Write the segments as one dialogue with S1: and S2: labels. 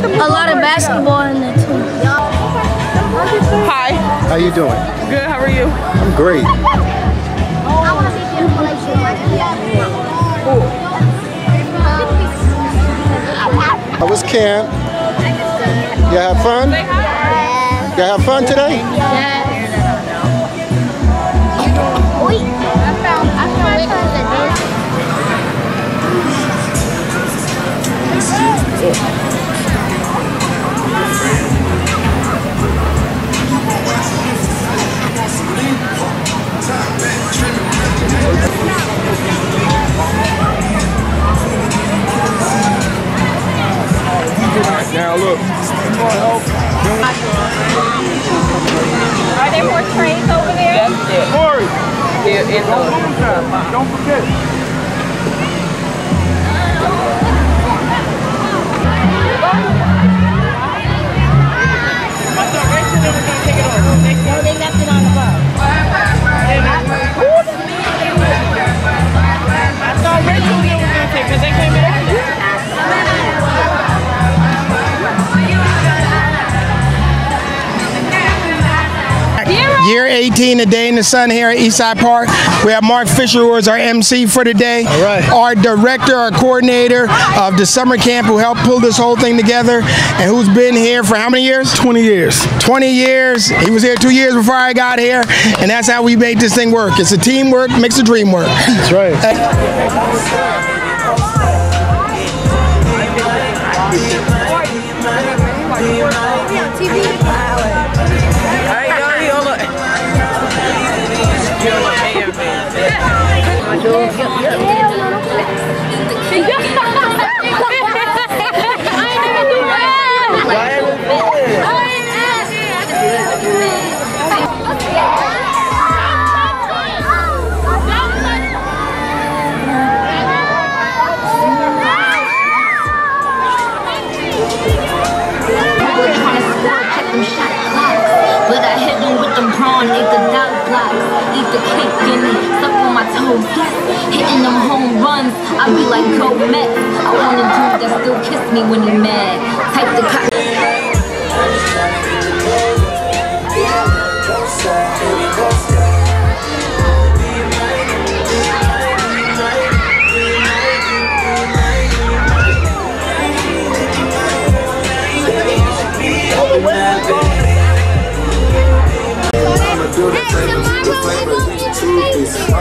S1: good.
S2: 18, a day in the sun here at Eastside Park. We have Mark Fisher, who is our MC for today.
S3: All right.
S2: Our director, our coordinator of the summer camp, who helped pull this whole thing together, and who's been here for how many years?
S4: 20 years.
S2: 20 years. He was here two years before I got here, and that's how we made this thing work. It's a teamwork, makes a dream work.
S4: That's right.
S5: Jones, yes, hitting them home runs. I be like, go I want a dude that still kiss me when he mad. Type the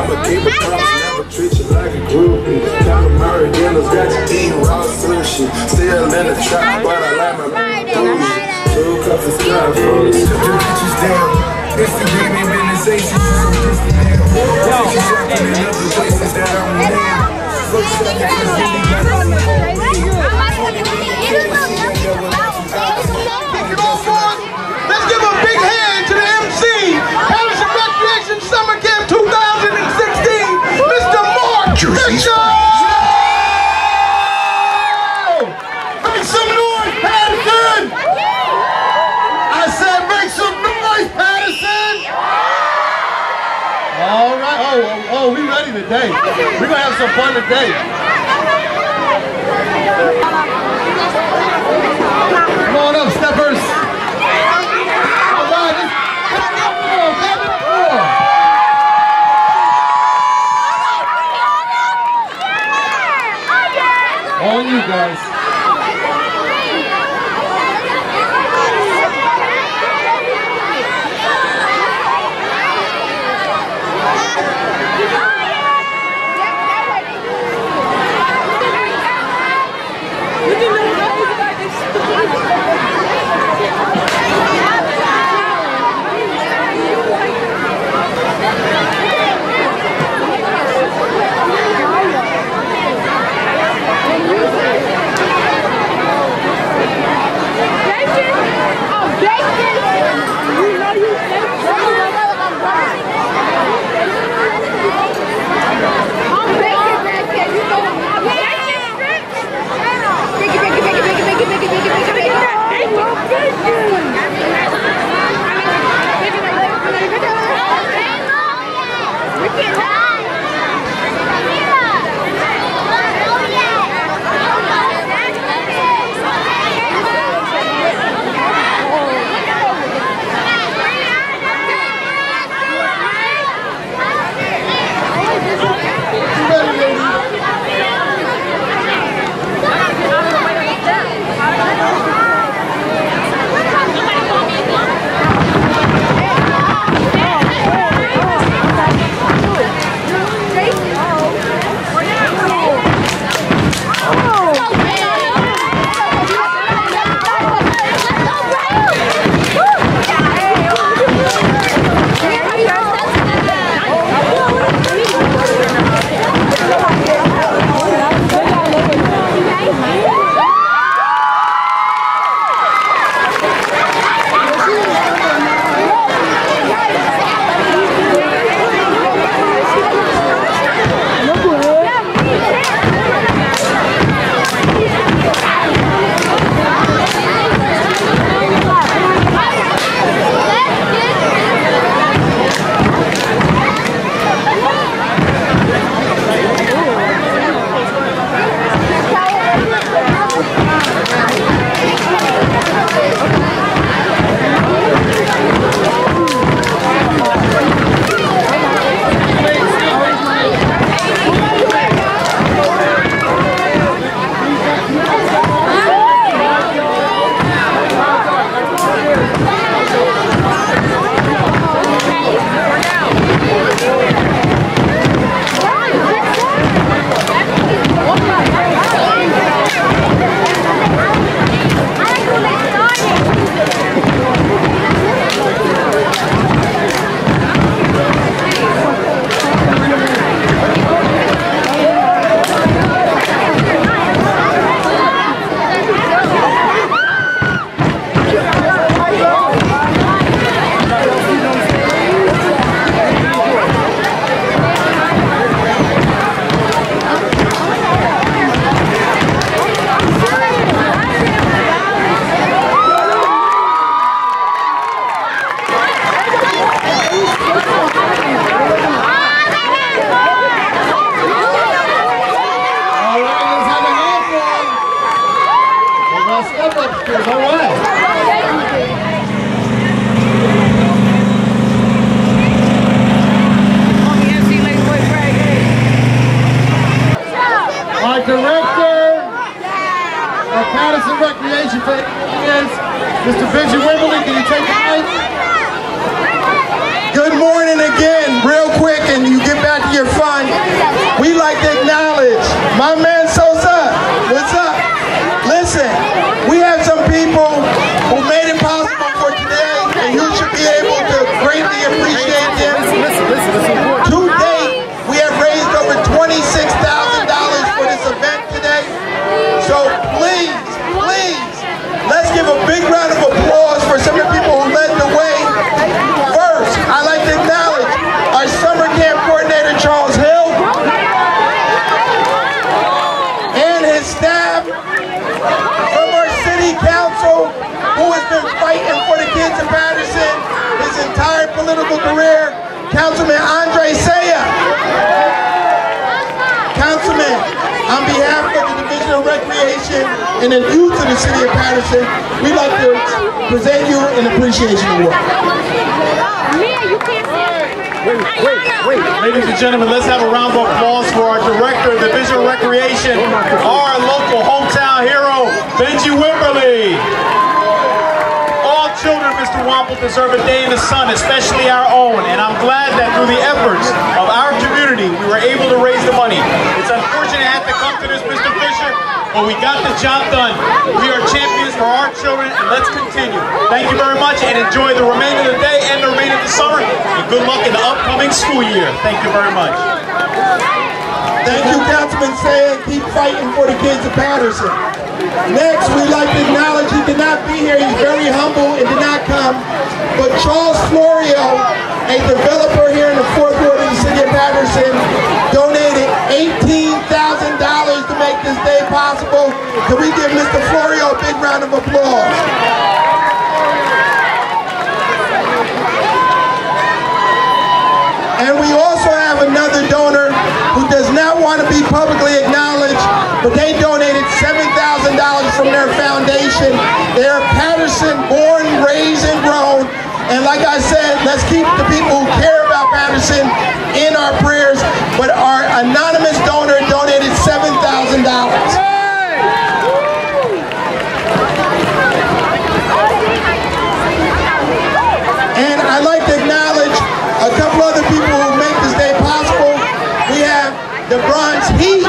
S6: in. I'ma keep it promise, never treat you like a groupie. Count Murray dealers got you eating raw sushi. Still in the trap, but I like my bougie. Two cups of sky fruit. Two bitches down. It's the baby organization. Just the damn. Yo, shopping in other places that I'm
S4: today. We're gonna have some fun today. Come on up, steppers. All you guys.
S2: Heat,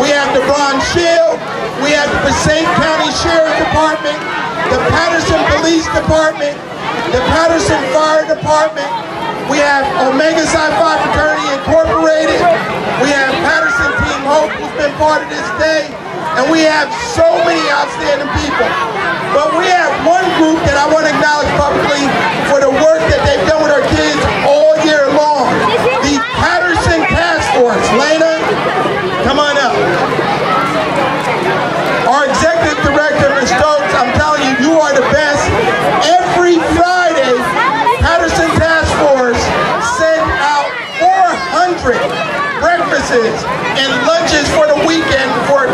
S2: we have the Bronx Shield, we have the Passaic County Sheriff Department, the Paterson Police Department, the Paterson Fire Department, we have Omega Psi Phi Fraternity Incorporated, we have Paterson Team Hope who's been part of this day, and we have so many outstanding people. But we have one group that I want to acknowledge publicly for the work that they've done with our kids all year long. The Paterson Task Force. Lena, come on up. Our executive director, Ms. Stokes, I'm telling you, you are the best. Every Friday, Paterson Task Force send out 400 breakfasts and lunches for the weekend for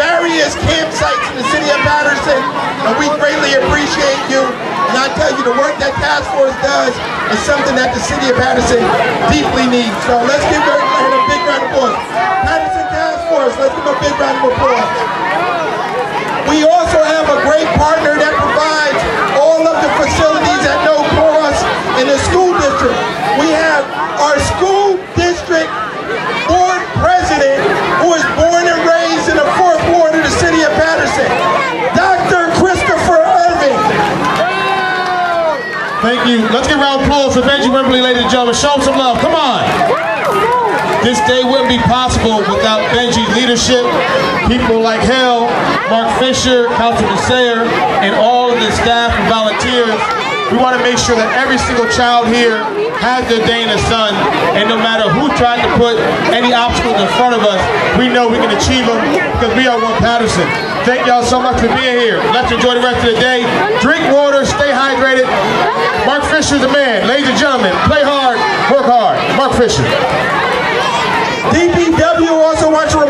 S2: various campsites in the city of Paterson, and we greatly appreciate you. And I tell you, the work that task force does is something that the city of Paterson deeply needs. So let's give her a big round of applause. Paterson Task Force, let's give a big round of applause. We also have a great partner that provides all of the facilities at no cost in the school district. We have our school district board president who is born and raised in the fourth ward of the city of Paterson, Dr. Christopher Irving.
S4: Thank you. Let's give a round of applause for Benjie Wimberly, ladies and gentlemen. Show him some love. Come on. This day wouldn't be possible without Benjie's leadership. People like Hell, Mark Fisher, Councilman Sayegh, and all of the staff and volunteers. We want to make sure that every single child here has their day in the sun. And no matter who tried to put any obstacles in front of us, we know we can achieve them because we are one Paterson. Thank y'all so much for being here. Let's enjoy the rest of the day. Drink water, stay hydrated. Mark Fisher's the man. Ladies and gentlemen, play hard, work hard. Mark Fisher.
S2: DPW also wants to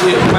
S2: in,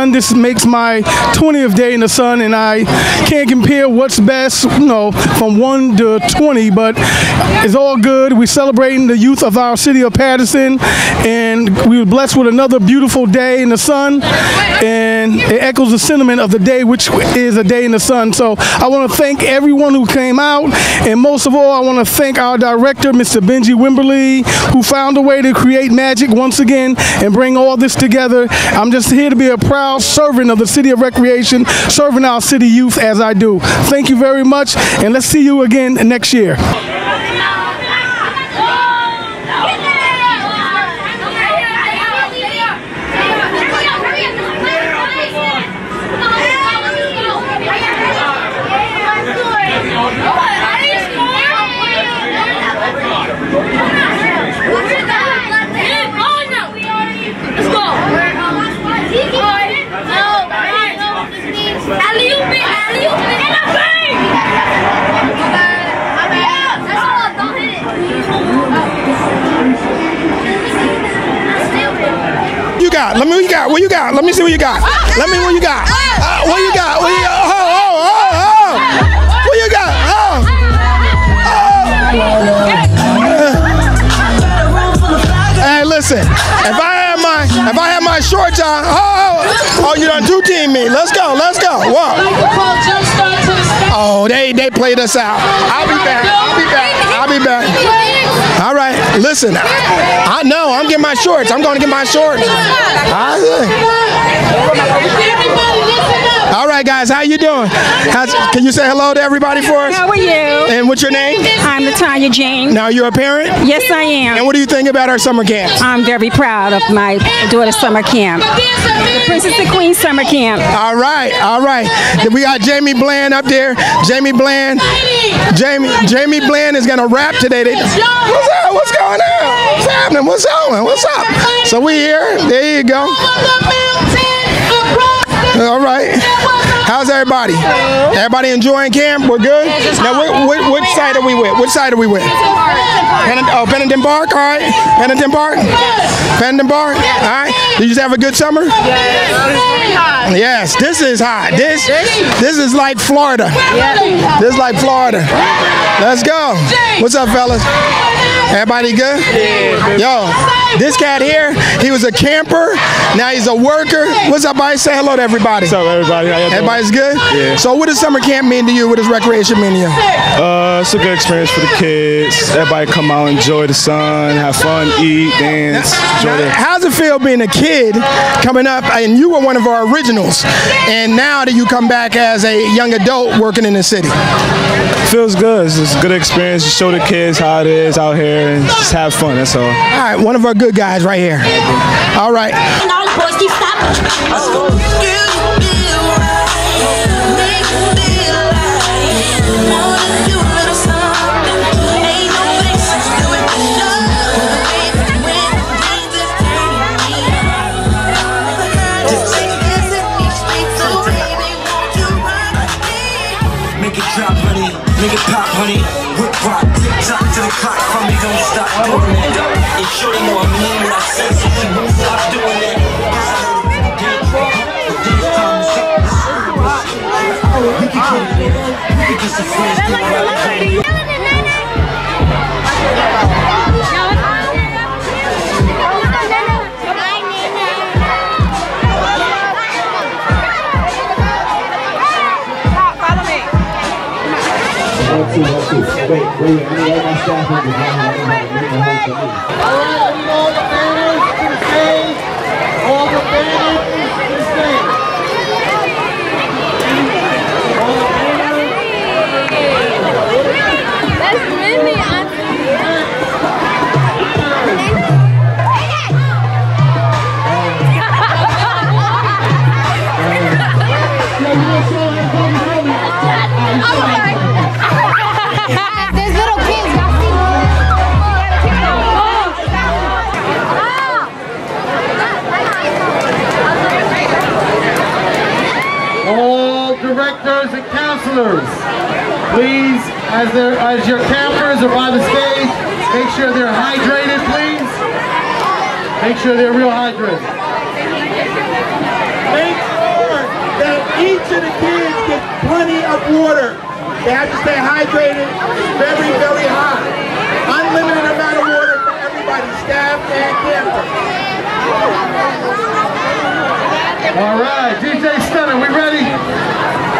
S7: sun. This makes my 20th day in the sun, and I can't compare what's best, you know, from 1 to 20, but it's all good. We're celebrating the youth of our city of Paterson, and we were blessed with another beautiful day in the sun, and it echoes the sentiment of the day, which is a day in the sun. So I want to thank everyone who came out, and most of all, I want to thank our director, Mr. Benjie Wimberly, who found a way to create magic once again and bring all this together. I'm just here to be a proud servant of the City of Recreation, serving our city youth as I do. Thank you very much, and let's see you again next year.
S2: Got? What you got. What? Let me see what you got. Let me what you got. Uh, what you got? What you got? Oh, oh, oh, oh. What you got? Oh. oh. Hey, listen. If I had my if I had my shorts on, oh, oh, you done two team me. Let's go. Let's go. Whoa. Oh, they they played us out. I'll be back. I'll be back. I'll be back. All right. Listen. I, I know. I'm getting my shorts. I'm going to get my shorts. All right, guys. How you doing? How's, can you say hello to everybody for us?
S8: How are you?
S2: And what's your name?
S8: I'm Latanya Jane.
S2: Now you're a parent?
S8: Yes, I am.
S2: And what do you think about our summer camp?
S8: I'm very proud of my daughter's summer camp. The Princess and Queen summer camp.
S2: All right, all right. Then we got Jamie Bland up there. Jamie Bland. Jamie Jamie Bland is gonna rap today. They, what's up? What's going on? What's happening? What's going? What's up? So we here. There you go. All right. How's everybody? Everybody enjoying camp? We're good. Now, wh- wh- which side are we with? Which side are we with? Pennington, oh, Pennington Park. All right. Pennington Park. Pennington Park. All right. Did you just have a good summer? Yes. This is hot. This this is like Florida. This is like Florida. Let's go. What's up, fellas? Everybody good? Yeah. Yo, this cat here, he was a camper. Now he's a worker. What's up, buddy? Say hello to everybody. What's
S9: up, everybody? How y'all doing?
S2: Everybody's good?
S9: Yeah.
S2: So what does summer camp mean to you? What does recreation mean to you?
S9: Uh, it's a good experience for the kids. Everybody come out, enjoy the sun, have fun, eat, dance, enjoy
S2: Now, how's it feel being a kid coming up and you were one of our originals and now that you come back as a young adult working in the city?
S9: Feels good. It's just a good experience to show the kids how it is out here and just have fun. That's all.
S2: All right, one of our good guys right here. All right.
S10: Make pop, honey. Whip rock. Tick tock to the clock. From me, don't stop doing it. And sure you I mean what I say, so she won't stop doing it. We can get some friends.
S11: Wait, wait, wait. I need my staff members
S12: counselors, please, as as your campers are by the stage, make sure they're hydrated, please. Make sure they're real hydrated.
S2: Make sure that each of the kids get plenty of water. They have to stay hydrated. It's very, very hot. Unlimited amount of water for everybody, staff and campers.
S12: All right, DJ Stunner, we ready?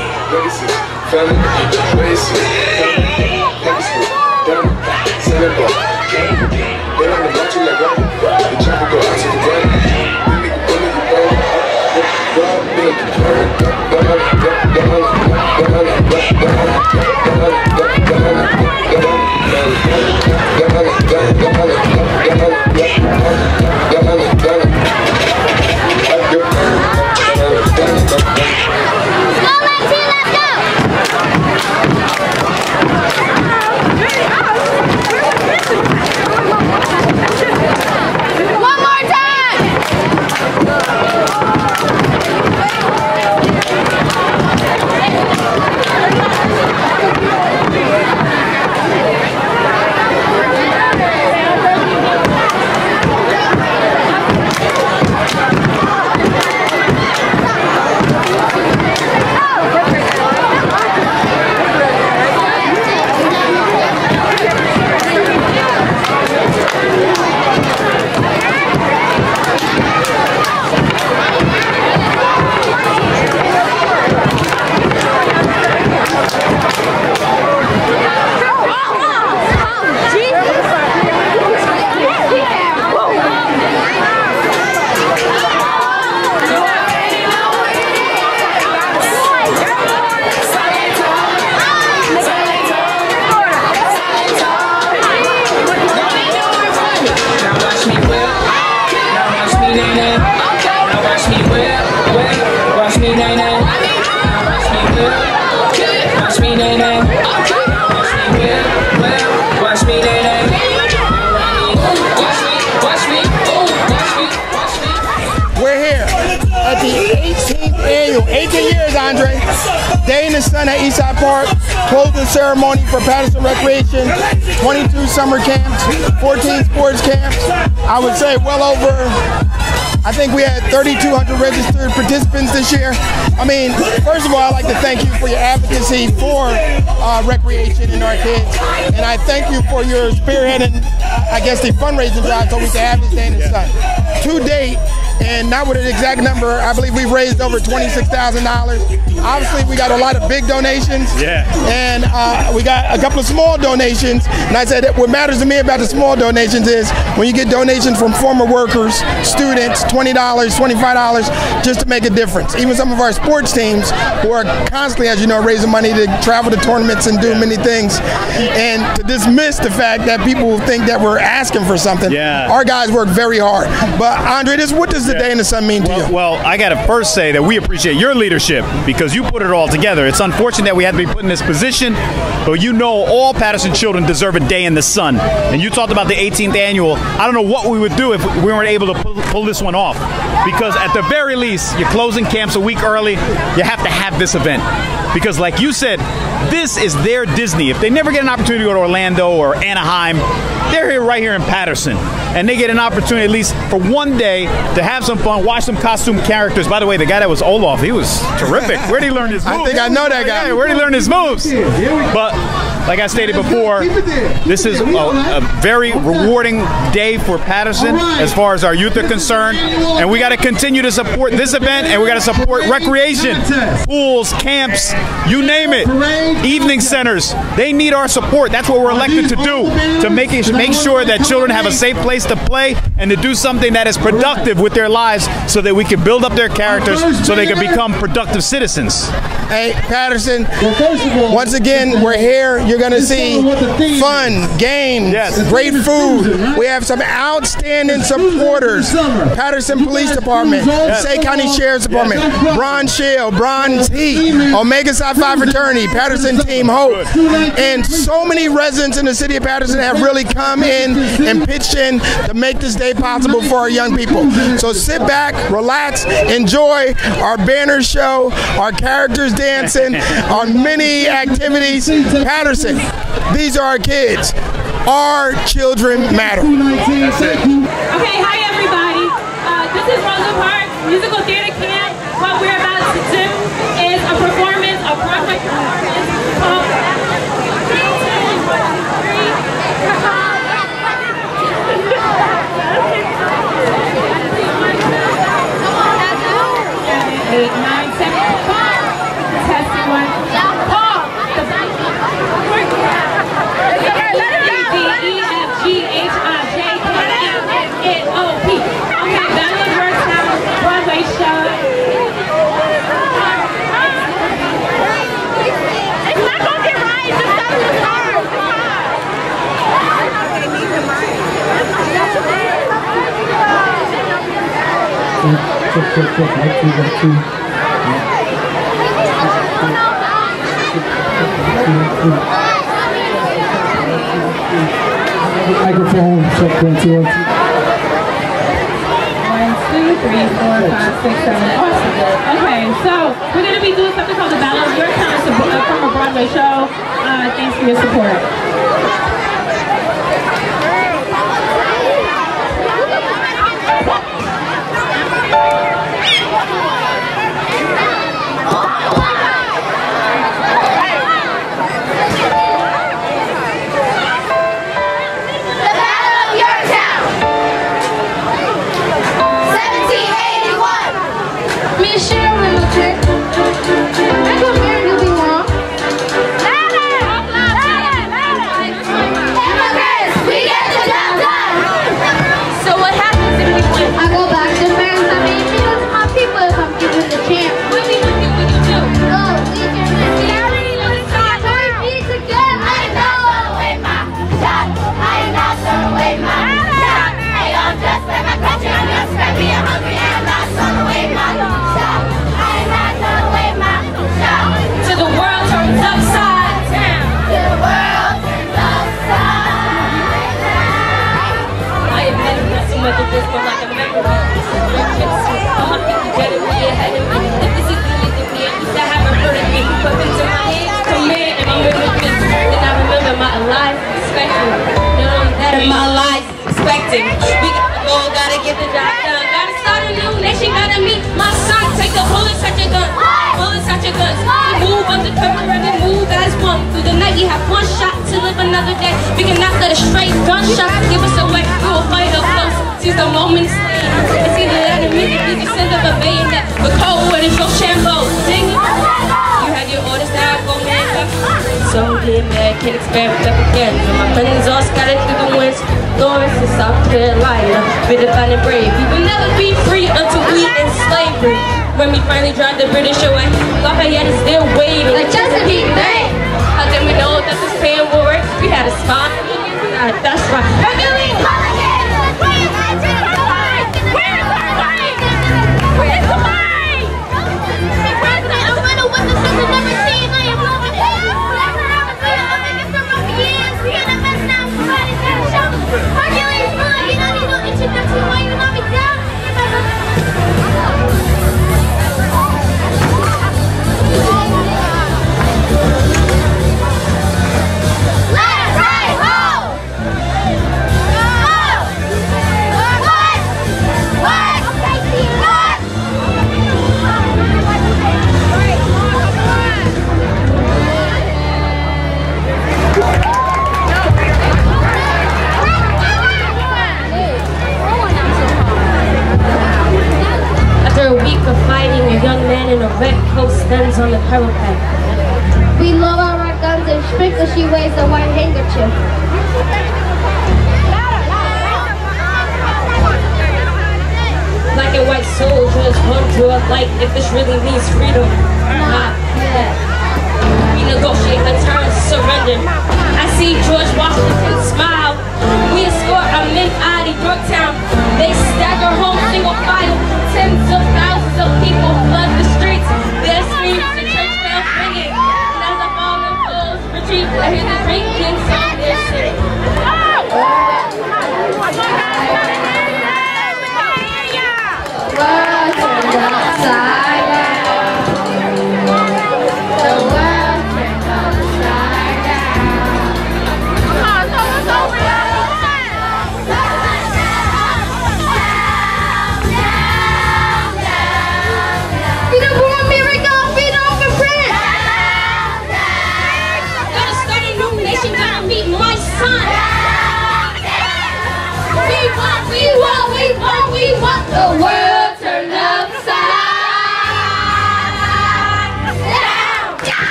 S6: Legacies, family, legacy, family, legacy, family, Senegal. They on the macho like rock, the chopper go out to the ground. The nigga bullet you down, rob, be like a bird.
S2: you. The fundraising drive so we can have this day in the sun. To date, and not with an exact number, I believe we've raised over $26,000. Obviously, we got a lot of big donations.
S13: Yeah.
S2: And uh, we got a couple of small donations. And I said that what matters to me about the small donations is when you get donations from former workers, students, $20, $25, just to make a difference. Even some of our sports teams who are constantly, as you know, raising money to travel to tournaments and do many things. And to dismiss the fact that people think that we're asking for something,
S13: Yeah.
S2: our guys work very hard. But Andre, this what does the day in the sun mean to you?
S13: Well, I got to first say that we appreciate your leadership because you put it all together. It's unfortunate that we had to be put in this position, but you know all Paterson children deserve a day in the sun. And you talked about the 18th annual. I don't know what we would do if we weren't able to pull, pull this one off because at the very least, you're closing camps a week early. You have to have this event because, like you said, this is their Disney. If they never get an opportunity to go to Orlando or Anaheim, they're here right here in Paterson. And they get an opportunity, at least for one day, to have some fun, watch some costume characters. By the way, the guy that was Olaf, he was terrific. Where'd he learn his moves?
S2: I think I know that guy.
S13: Yeah, where'd he learn his moves? But like I stated before, this is a, a very rewarding day for Paterson as far as our youth are concerned. And we got to continue to support this event and we got to support recreation, pools, camps, you name it, evening centers. They need our support. That's what we're elected to do, to make, it, make sure that children have a safe place to play and to do something that is productive with their lives so that we can build up their characters so they can become productive citizens.
S2: Hey, Paterson, once again, we're here. You're going to see fun, games, great food. We have some outstanding supporters. Paterson Police Department, Passaic County Sheriff's Department, Bronze Shield, Bronze T, Omega Psi Phi Fraternity, Paterson Team Hope. And so many residents in the city of Paterson have really come in and pitched in to make this day possible for our young people. So sit back, relax, enjoy our banner show, our characters dancing, our many activities. Paterson, these are our kids. Our children matter.
S14: Okay, hi everybody. Uh, this is Rosa Parks Musical Theater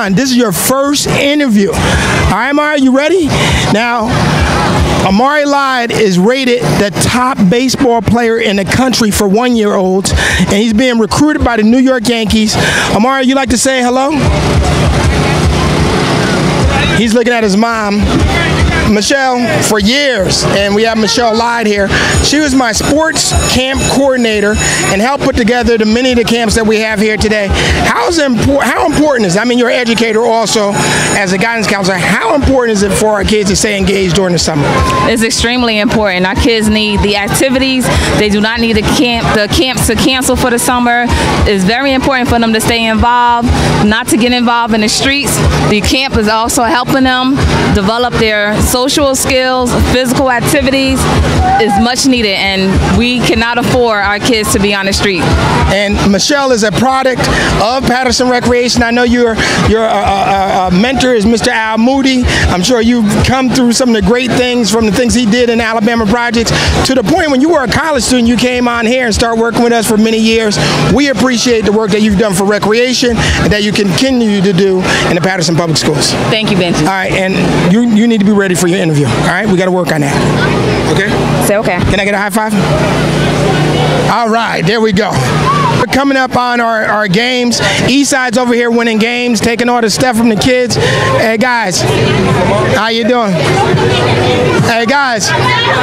S15: on, this
S2: is your first interview. All right, Amari, you ready? Now, Amari Lyde is rated the top baseball player in the country for one-year-olds, and he's being recruited by the New York Yankees. Amari, you like to say hello? He's looking at his mom. Michelle for years, and we have Michelle Lyde here. She was my sports camp coordinator and helped put together the many of the camps that we have here today. How's impor- how important is? I mean, you're an educator also as a guidance counselor. How important is it for our kids to stay engaged during the summer?
S16: It's extremely important. Our kids need the activities. They do not need the camp the camps to cancel for the summer. It's very important for them to stay involved, not to get involved in the streets. The camp is also helping them develop their social skills, physical activities is much needed and we cannot afford our kids to be on the street.
S2: And Michelle is a product of Paterson Recreation. I know your your uh, uh, uh, mentor is Mr. Al Moody. I'm sure you've come through some of the great things from the things he did in Alabama projects to the point when you were a college student, you came on here and started working with us for many years. We appreciate the work that you've done for recreation and that you continue to do in the Paterson Public Schools.
S16: Thank you, Benjie.
S2: All right, and you you need to be ready for your interview. All right, we got to work on that. Okay.
S16: Say okay.
S2: Can I get a high five? All right, there we go. Coming up on our, our games. Eastside's over here winning games, taking all the stuff from the kids. Hey guys, how you doing? Hey guys,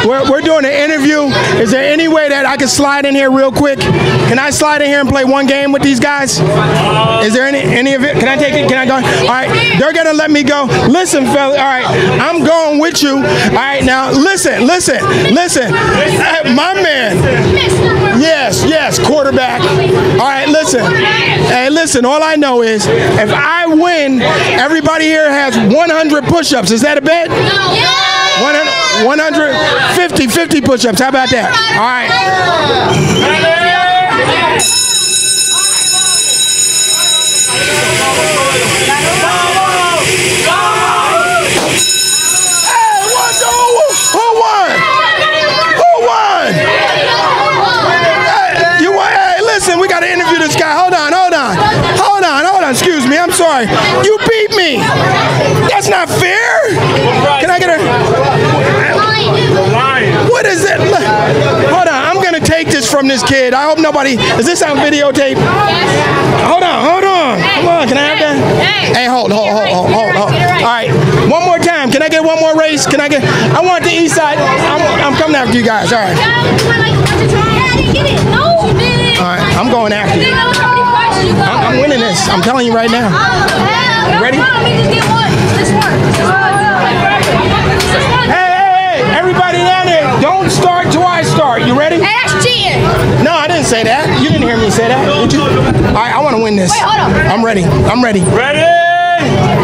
S2: we're, we're doing an interview. Is there any way that I can slide in here real quick? Can I slide in here and play one game with these guys? Is there any any of it? Can I take it? Can I go? All right, they're gonna let me go. Listen, fella. All right, I'm going with you. All right, now listen, listen, listen. Hey, my man. Yes, yes, quarterback. All right, listen. Hey, listen, all I know is if I win, everybody here has 100 push ups. Is that a bet? No. 100. 150, 50 push-ups. How about that? All right. Hey, what's who, who won? Who won? Hey, you won? Hey, listen, we got to interview this guy. Hold on, hold on, hold on, hold on. Excuse me, I'm sorry. You beat me. That's not fair. Can I get a? What is it? Hold on, I'm gonna take this from this kid. I hope nobody. Is this on videotape? Hold on, hold on. Come on, can I have that? Hey, hold, hold, hold, hold, hold, hold. All right, one more time. Can I get one more race? Can I get? I want the east side. I'm, I'm coming after you guys. All right. All right, I'm going after you. I'm, I'm winning this. I'm telling you right now. You ready? Hey, hey, hey! Everybody down there, don't start till I start. You ready?
S1: Hey, that's cheating.
S2: No, I didn't say that. You didn't hear me say that, did you? All right, I want to win this.
S1: Wait, hold on.
S2: I'm ready. I'm ready.
S13: Ready?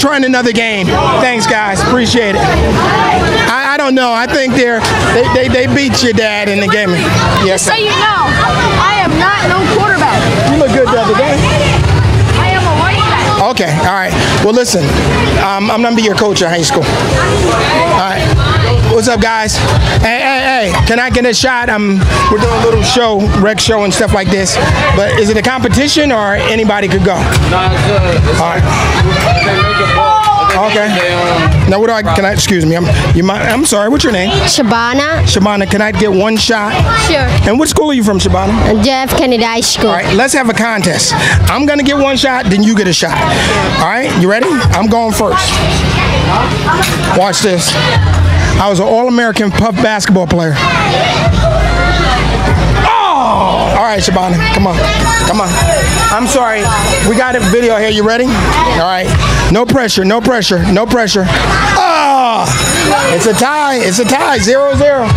S2: Trying another game. Thanks, guys. Appreciate it. I, I don't know. I think they're they, they, they beat your dad in the game. Yes.
S1: So you know, I am not no quarterback.
S2: You look good the other day.
S1: I am a running.
S2: Okay, all right. Well, listen, um, I'm gonna be your coach at high school. All right. What's up, guys? Hey, hey, hey! Can I get a shot? Um, we're doing a little show, rec show, and stuff like this. But is it a competition or anybody could go? All right. Okay. Now, what do I? Can I? Excuse me. I'm. You might. I'm sorry. What's your name?
S17: Shabana.
S2: Shabana. Can I get one shot?
S17: Sure.
S2: And what school are you from, Shabana?
S17: Jeff Kennedy High School.
S2: All right, let's have a contest. I'm gonna get one shot, then you get a shot. All right, you ready? I'm going first. Watch this. I was an All-American puff basketball player. Oh! All right, Shabana, come on, come on. I'm sorry. We got a video here. You ready? All right. No pressure. No pressure. No pressure. Oh! It's a tie. It's a tie. Zero zero.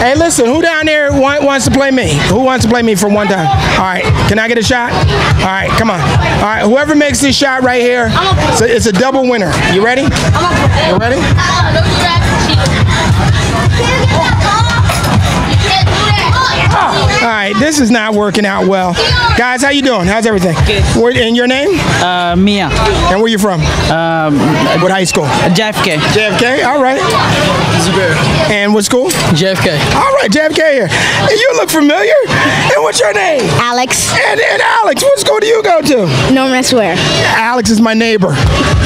S2: Hey, listen, who down there wa- wants to play me? Who wants to play me for one time? All right, can I get a shot? All right, come on. All right, whoever makes this shot right here, it's a, it's a double winner. You ready? You ready? All right, this is not working out well. Guys, how you doing? How's everything? Good. Where, and your name?
S18: Uh, Mia.
S2: And where you from?
S18: Um,
S2: what high school?
S18: JFK.
S2: JFK, all right. And what school?
S18: JFK.
S2: All right, JFK here. And you look familiar. And what's your name?
S17: Alex.
S2: And, and Alex, what school do you go to?
S17: Norman Square.
S2: Alex is my neighbor.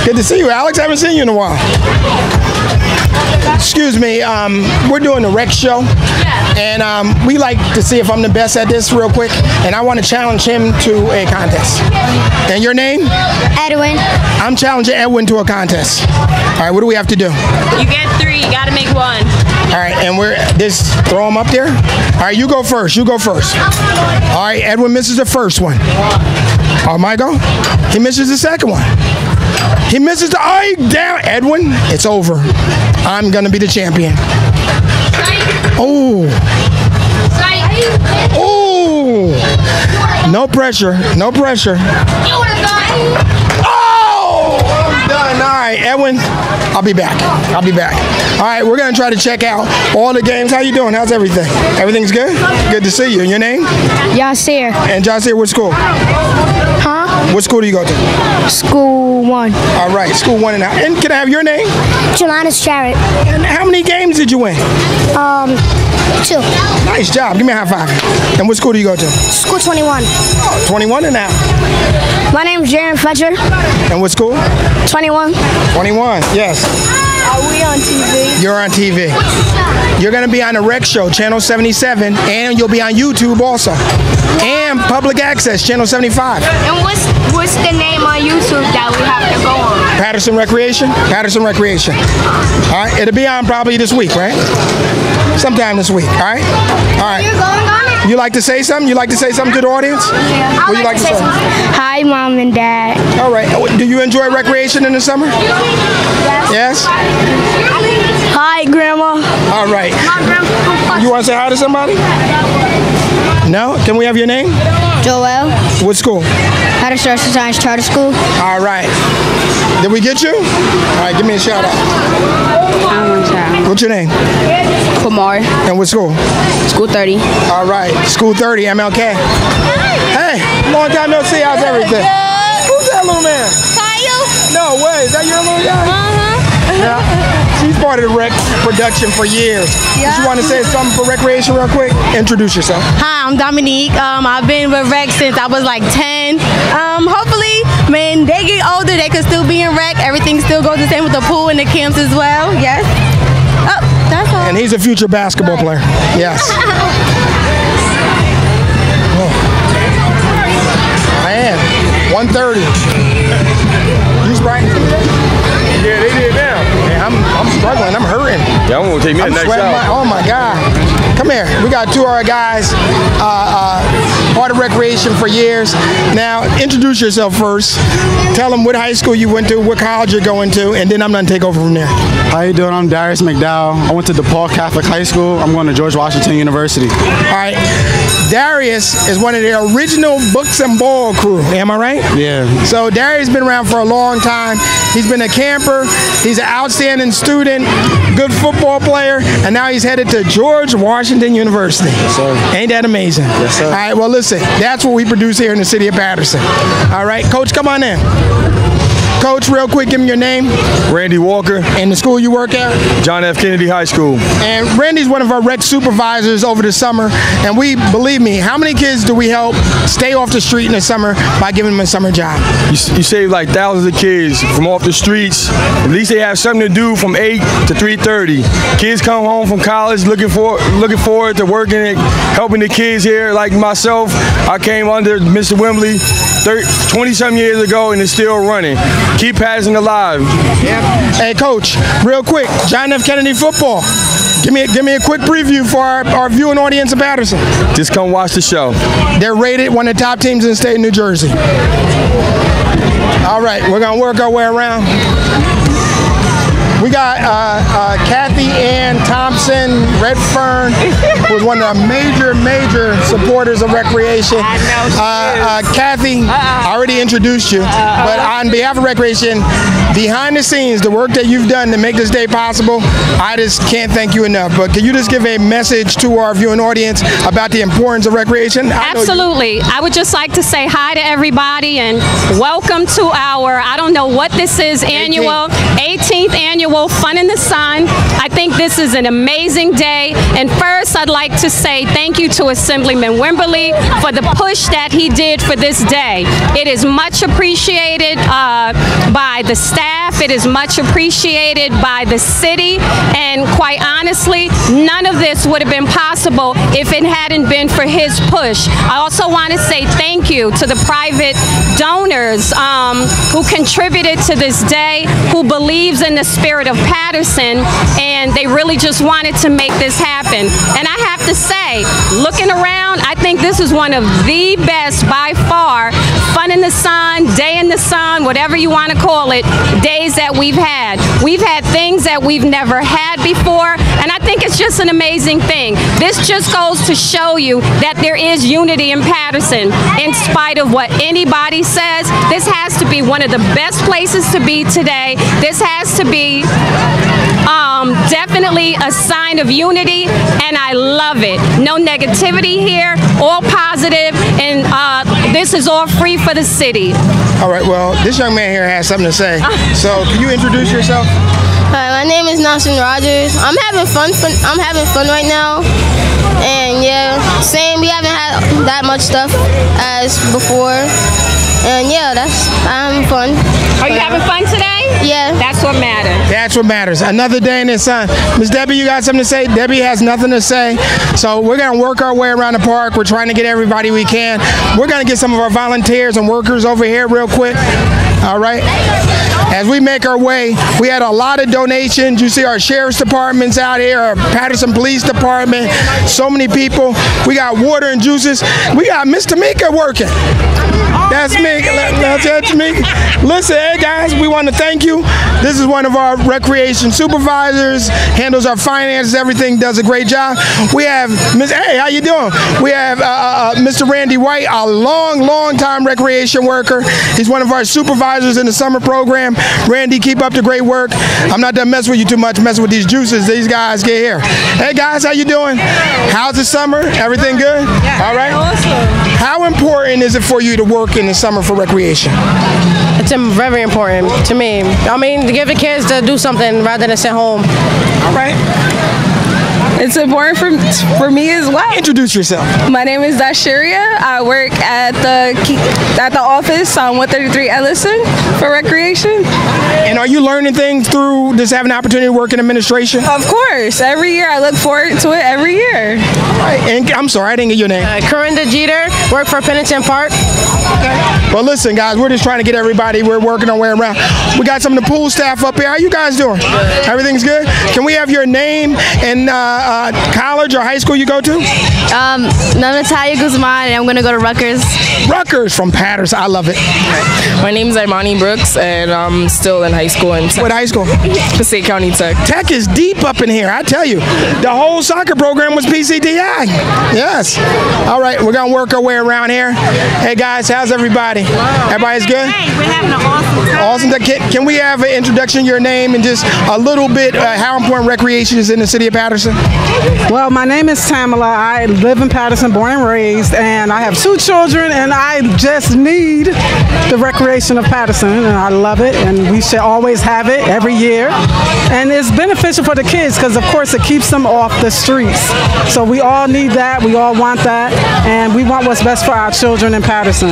S2: Good to see you, Alex. I haven't seen you in a while. Excuse me, um, we're doing a rec show. And um, we like to see if I'm the best at this real quick. And I want to challenge him to a contest. And your name?
S17: Edwin.
S2: I'm challenging Edwin to a contest. All right, what do we have to do?
S19: You get three. You gotta make one.
S2: All right, and we're this throw him up there. All right, you go first. You go first. All right, Edwin misses the first one. Oh, Michael, he misses the second one. He misses the eye down. Edwin, it's over. I'm gonna be the champion. Oh. Oh. No pressure. No pressure. Oh, I'm done. All right, Edwin, I'll be back. I'll be back. All right, we're gonna try to check out all the games. How you doing? How's everything? Everything's good. Good to see you. Your name?
S17: Yasir.
S2: And Jasir, what school?
S17: Huh?
S2: What school do you go to?
S17: School one.
S2: All right, school one and out. And can I have your name?
S17: Jalanis Jarrett.
S2: And how many games did you win?
S17: Um, two.
S2: Nice job. Give me a high five. And what school do you go to?
S17: School 21.
S2: Oh, 21 and out.
S17: My name's Jaron Fletcher.
S2: And what school?
S17: 21.
S2: 21. Yes.
S17: Are we on TV?
S2: You're on TV. You're going to be on the Rec Show, Channel 77, and you'll be on YouTube also. And Public Access, Channel 75.
S17: And what's what's the name on YouTube that we have to go on?
S2: Paterson Recreation? Paterson Recreation. All right, it'll be on probably this week, right? Sometime this week, all right? All right.
S17: You're going on it?
S2: You like to say something? You like to say something to the audience?
S17: I
S2: What you
S17: like to say something. Hi, mom and dad.
S2: All right. Oh, Do you enjoy recreation in the summer? Yes? yes?
S17: Hi, grandma.
S2: All right. You want to say hi to somebody? No? Can we have your name?
S17: Joel.
S2: What school?
S17: Paterson Science Charter School.
S2: All right. Did we get you? All right, give me a shout out. What's your name?
S17: Kumar.
S2: And what school?
S17: School 30.
S2: All right, School 30, MLK. Hey, long time no see. How's everything? Who's that little man? Kyle. No way. Is that your little guy? Uh-huh. Yeah. She's part of the rec production for years. Yeah. You want to say something for recreation real quick? Introduce yourself.
S20: Hi, I'm Dominique. Um, I've been with rec since I was like 10. Um, hopefully, when they get older, they can still be in rec. Everything still goes the same with the pool and the camps as well. Yes. Oh, that's all.
S2: And he's a future basketball player. Yes. Oh. Man, 130. You sprang
S18: Yeah, they did
S2: struggling. I'm hurting.
S18: Yeah, I'm gonna take me
S2: I'm
S18: a nice
S2: sweating my- oh my God. Come here. We got two of our guys, uh, uh, part of recreation for years. Now, introduce yourself first. Tell them what high school you went to, what college you're going to, and then I'm going to take over from there.
S21: How you doing? I'm Darius McDowell. I went to DePaul Catholic High School. I'm going to George Washington University.
S2: All right. Darius is one of the original Books and Ball crew. Am I right?
S21: Yeah.
S2: So Darius has been around for a long time. He's been a camper. He's an outstanding student, good football player, and now he's headed to George Washington University. Yes, sir. Ain't that amazing? Yes, sir. All right. Well, listen. That's what we produce here in the city of Paterson. All right, Coach, come on in. Coach, real quick, give me your name.
S18: Randy Walker.
S2: And the school you work at?
S18: John F. Kennedy High School.
S2: And Randy's one of our rec supervisors over the summer. And we, believe me, how many kids do we help stay off the street in the summer by giving them a summer job?
S18: You, you save like thousands of kids from off the streets. At least they have something to do from 8 to 3.30. Kids come home from college looking for looking forward to working and helping the kids here. Like myself, I came under Mr. Wimberly 20 some years ago and it's still running. Keep passing alive.
S2: Hey, Coach, real quick, John F. Kennedy football. Give me, give me a quick preview for our, our viewing audience in Paterson.
S18: Just come watch the show.
S2: They're rated one of the top teams in the state of New Jersey. All right, we're gonna work our way around. We got uh, uh, Kathy Ann Thompson Redfern, who's one of the major, major supporters of recreation. Uh, uh, Kathy, I already introduced you, but on behalf of recreation, behind the scenes, the work that you've done to make this day possible, I just can't thank you enough. But can you just give a message to our viewing audience about the importance of recreation? I
S16: Absolutely. I would just like to say hi to everybody and welcome to our, I don't know what this is, annual, 18th annual Fun in the Sun. I think this is an amazing day. And first, I'd like to say thank you to Assemblyman Wimberly for the push that he did for this day. It is much appreciated uh, by the staff. It is much appreciated by the city. And quite honestly, none of this would have been possible if it hadn't been for his push. I also want to say thank you to the private donors um, who contributed to this day, who believes in the spirit of Paterson, and they really just wanted to make this happen. And I have to say, looking around, I think this is one of the best by far fun in the sun, day in the sun, whatever you want to call it, days that we've had. We've had things that we've never had before, and I think it's just an amazing thing. This just goes to show you that there is unity in Paterson. In spite of what anybody says, this has to be one of the best places to be today. This has to be um, definitely a sign of unity, and I love it. No negativity here, all positive, and uh, this is all free for the city.
S2: All right, well, this young man here has something to say. So, can you introduce yourself?
S17: Hi, my name is Nelson Rogers. I'm having fun. fun I'm having fun right now, and yeah, same. We haven't had that much stuff as before, and yeah, that's I'm fun.
S16: Are you having fun today?
S17: Yeah.
S16: That's what matters.
S2: That's what matters. Another day in the sun. Miss Debbie, you got something to say? Debbie has nothing to say. So we're gonna work our way around the park. We're trying to get everybody we can. We're gonna get some of our volunteers and workers over here real quick. All right. As we make our way, we had a lot of donations. You see our sheriff's departments out here, our Paterson Police Department, so many people. We got water and juices. We got Miss Tamika working. That's me. That's that's me. Listen, hey guys, we want to thank you. This is one of our recreation supervisors, handles our finances, everything, does a great job. We have Miss. Hey, how you doing? We have uh, uh, uh, Mr. Randy White, a long, long time recreation worker. He's one of our supervisors in the summer program. Randy, keep up the great work. I'm not done messing with you too much, messing with these juices. These guys get here. Hey guys, how you doing? How's the summer? Everything good? All right. How important is it for you to work in the summer for recreation?
S22: It's very important to me. I mean, to give the kids to do something rather than sit home.
S2: All right.
S23: It's important for, for me as well.
S2: Introduce yourself.
S23: My name is Dashiria. I work at the at the office on 133 Ellison for recreation.
S2: And are you learning things through just having the opportunity to work in administration?
S23: Of course. Every year I look forward to it every year.
S2: Right. And I'm sorry, I didn't get your name.
S22: Uh, Corinda Jeter, work for Pennington Park.
S2: Okay. Well, listen, guys, we're just trying to get everybody. We're working our way around. We got some of the pool staff up here. How you guys doing? Everything's good. Can we have your name and uh, uh, college or high school you go to?
S24: Um, Natalia Guzman, and I'm gonna go to Rutgers.
S2: Rutgers from Paterson. I love it.
S25: My name is Imani Brooks, and I'm still in high school. In
S2: what high school?
S25: Passaic County Tech.
S2: Tech is deep up in here. I tell you, the whole soccer program was PCTI. Yes. All right, we're gonna work our way around here. Hey guys, how's everybody? Everybody's good.
S26: Hey, we're having an awesome time.
S2: Awesome. Can, can we have an introduction, your name, and just a little bit uh, how important recreation is in the city of Paterson?
S27: Well, my name is Tamala. I live in Paterson, born and raised, and I have two children, and I just need the recreation of Paterson, and I love it, and we should always have it every year. And it's beneficial for the kids because, of course, it keeps them off the streets. So we all need that. We all want that, and we want what's best for our children in Paterson.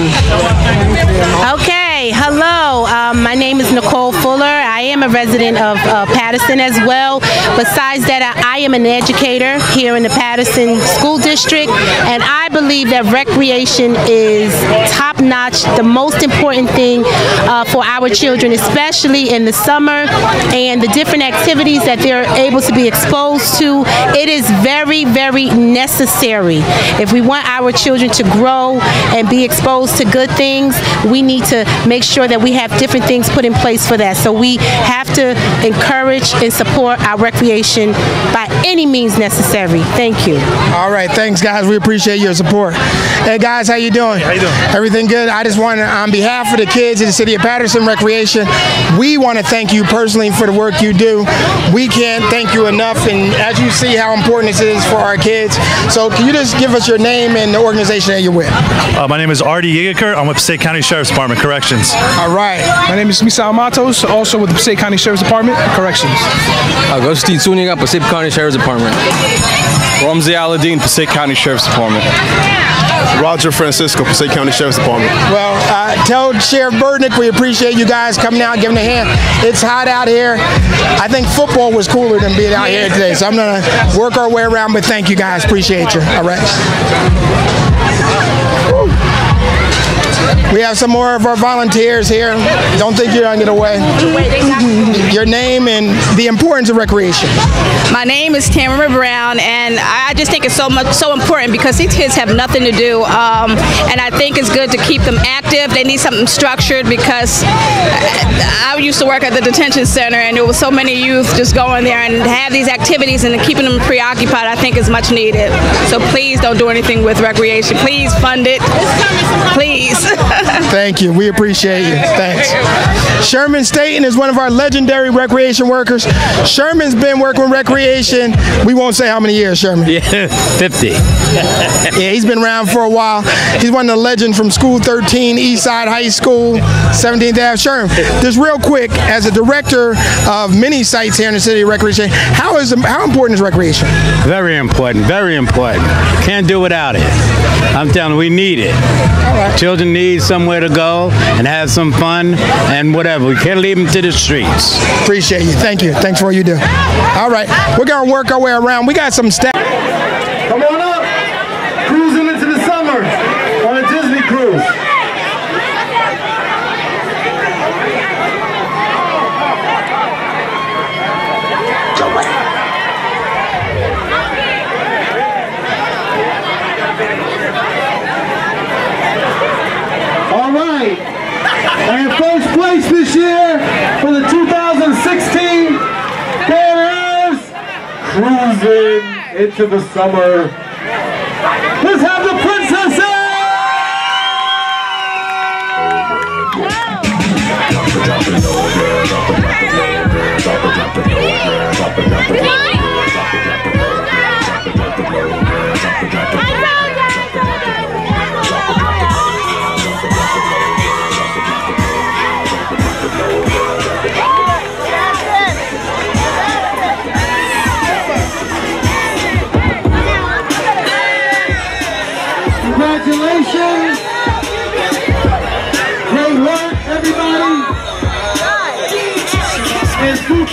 S28: Okay, hello. Um, my name is Nicole Fuller. I am a resident of uh, Paterson as well. Besides that, I, I am an educator here in the Paterson School District, and I believe that recreation is top notch, the most important thing uh, for our children, especially in the summer and the different activities that they're able to be exposed to. It is very, very necessary. If we want our children to grow and be exposed to good things, we need to make sure that we have different things put in place for that. So we have to encourage and support our recreation by any means necessary. Thank you.
S2: All right, thanks guys. We appreciate your support. Hey guys, how you doing? How you doing? Everything good? I just want to, on behalf of the kids in the city of Paterson Recreation, we want to thank you personally for the work you do. We can't thank you enough, and as you see how important this is for our kids. So can you just give us your name and the organization that you're with?
S29: Uh, my name is Artie Yigaker. I'm with Passaic County Sheriff's Department Corrections.
S2: All right.
S30: My name is Misal Matos, also with the Passaic County Sheriff's Department Corrections.
S31: Agustin Zuniga, Passaic County Sheriff's Department.
S32: Ramzi Aladdin, Passaic County Sheriff's Department.
S33: Roger Francisco, Passaic County Sheriff's Department.
S2: Well, uh, tell Sheriff Berdnik we appreciate you guys coming out, giving a hand. It's hot out here. I think football was cooler than being out here today, so I'm going to work our way around, but thank you guys. Appreciate you. All right. We have some more of our volunteers here. Don't think you're going to get away. Your name and the importance of recreation.
S34: My name is Tamara Brown, and I just think it's so much so important because these kids have nothing to do, um, and I think it's good to keep them active. They need something structured because I used to work at the detention center, and there was so many youth just going there and have these activities and keeping them preoccupied. I think is much needed. So please don't do anything with recreation. Please fund it. Please.
S2: Thank you. We appreciate you. Thanks. Sherman Staten is one of our legendary recreation workers. Sherman's been working with recreation. We won't say how many years, Sherman.
S35: Yeah, 50.
S2: yeah, he's been around for a while. He's one of the legends from School 13, Eastside High School, 17th Ave. Sherman, just real quick, as a director of many sites here in the city of recreation, how is how important is recreation?
S35: Very important. Very important. Can't do without it. I'm telling you, we need it. Children need somewhere to go and have some fun and whatever. We can't leave them to the streets.
S2: Appreciate you. Thank you. Thanks for what you do. All right, we're gonna work our way around. We got some staff.
S12: Come on up. Cruising into the summer on a Disney cruise. Cruising into the summer. Let's have the princesses!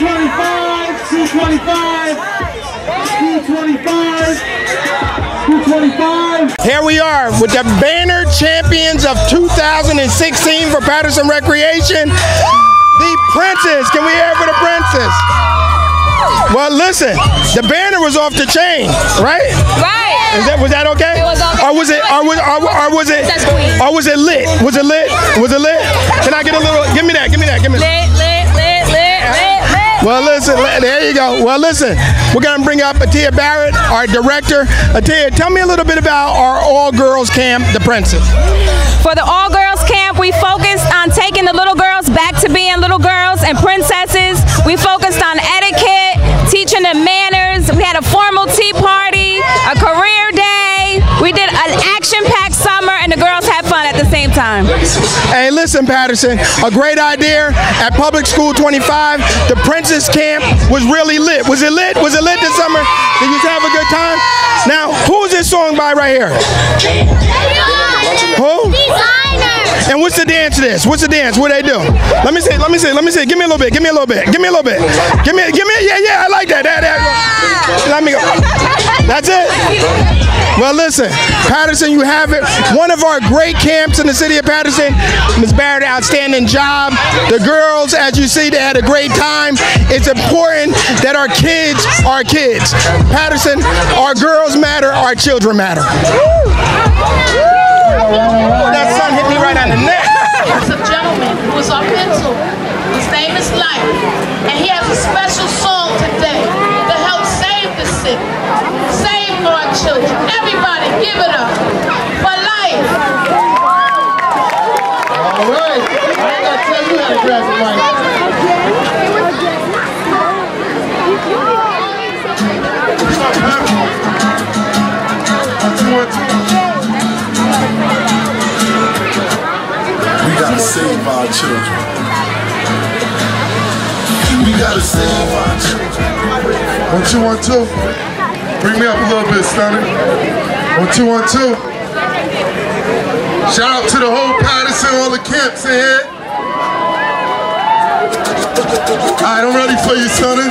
S12: 225, 225, 225, 225.
S2: Here we are with the banner champions of 2016 for Paterson Recreation, the Princess. Can we hear it for the Princess? Well, listen, the banner was off the chain, right?
S23: Right.
S2: Is that was that okay?
S23: It was okay.
S2: Or was it? Or was? Or, or was it?
S23: Princess
S2: Or was it lit? Was it lit? Was it lit? Can I get a little? Give me that. Give me that. Give me
S23: lit.
S2: Well, listen, there you go. Well, listen, we're going to bring up Atia Barrett, our director. Atia, tell me a little bit about our all girls camp, The Princess.
S23: For the all girls camp, we focused on taking the little girls back to being little girls and princesses. We focused on etiquette, teaching them manners. We had a formal tea party,
S2: Hey, listen, Paterson, a great idea at Public School 25. The Princess Camp was really lit. Was it lit? Was it lit this summer? Did you have a good time? Now, who is this song by right here? Who? And what's the dance to this? What's the dance? What they do? Let me see. Let me see. Let me see. Give me a little bit. Give me a little bit. Give me a little bit. Give me. Give me. Yeah, yeah. I like that. That. that. Let me go. That's it. Well, listen, Paterson, you have it. One of our great camps in the city of Paterson. Ms. Barrett, outstanding job. The girls, as you see, they had a great time. It's important that our kids are kids. Paterson, our girls matter, our children matter. That sun hit me right on the neck.
S36: It's a gentleman who is our pencil. His name is Light. And he has a special song today to help save the city. Save our children. Everybody, give it up for life.
S12: All right. I got to tell you how to grab the mic.
S37: We gotta save our children. We gotta save our children.
S38: One, two, one, two. Bring me up a little bit, Stunner. One, two, one, two. Shout out to the whole Paterson, all the camps in here. All right, I'm ready for you, Stunner.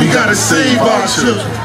S38: We gotta save our children.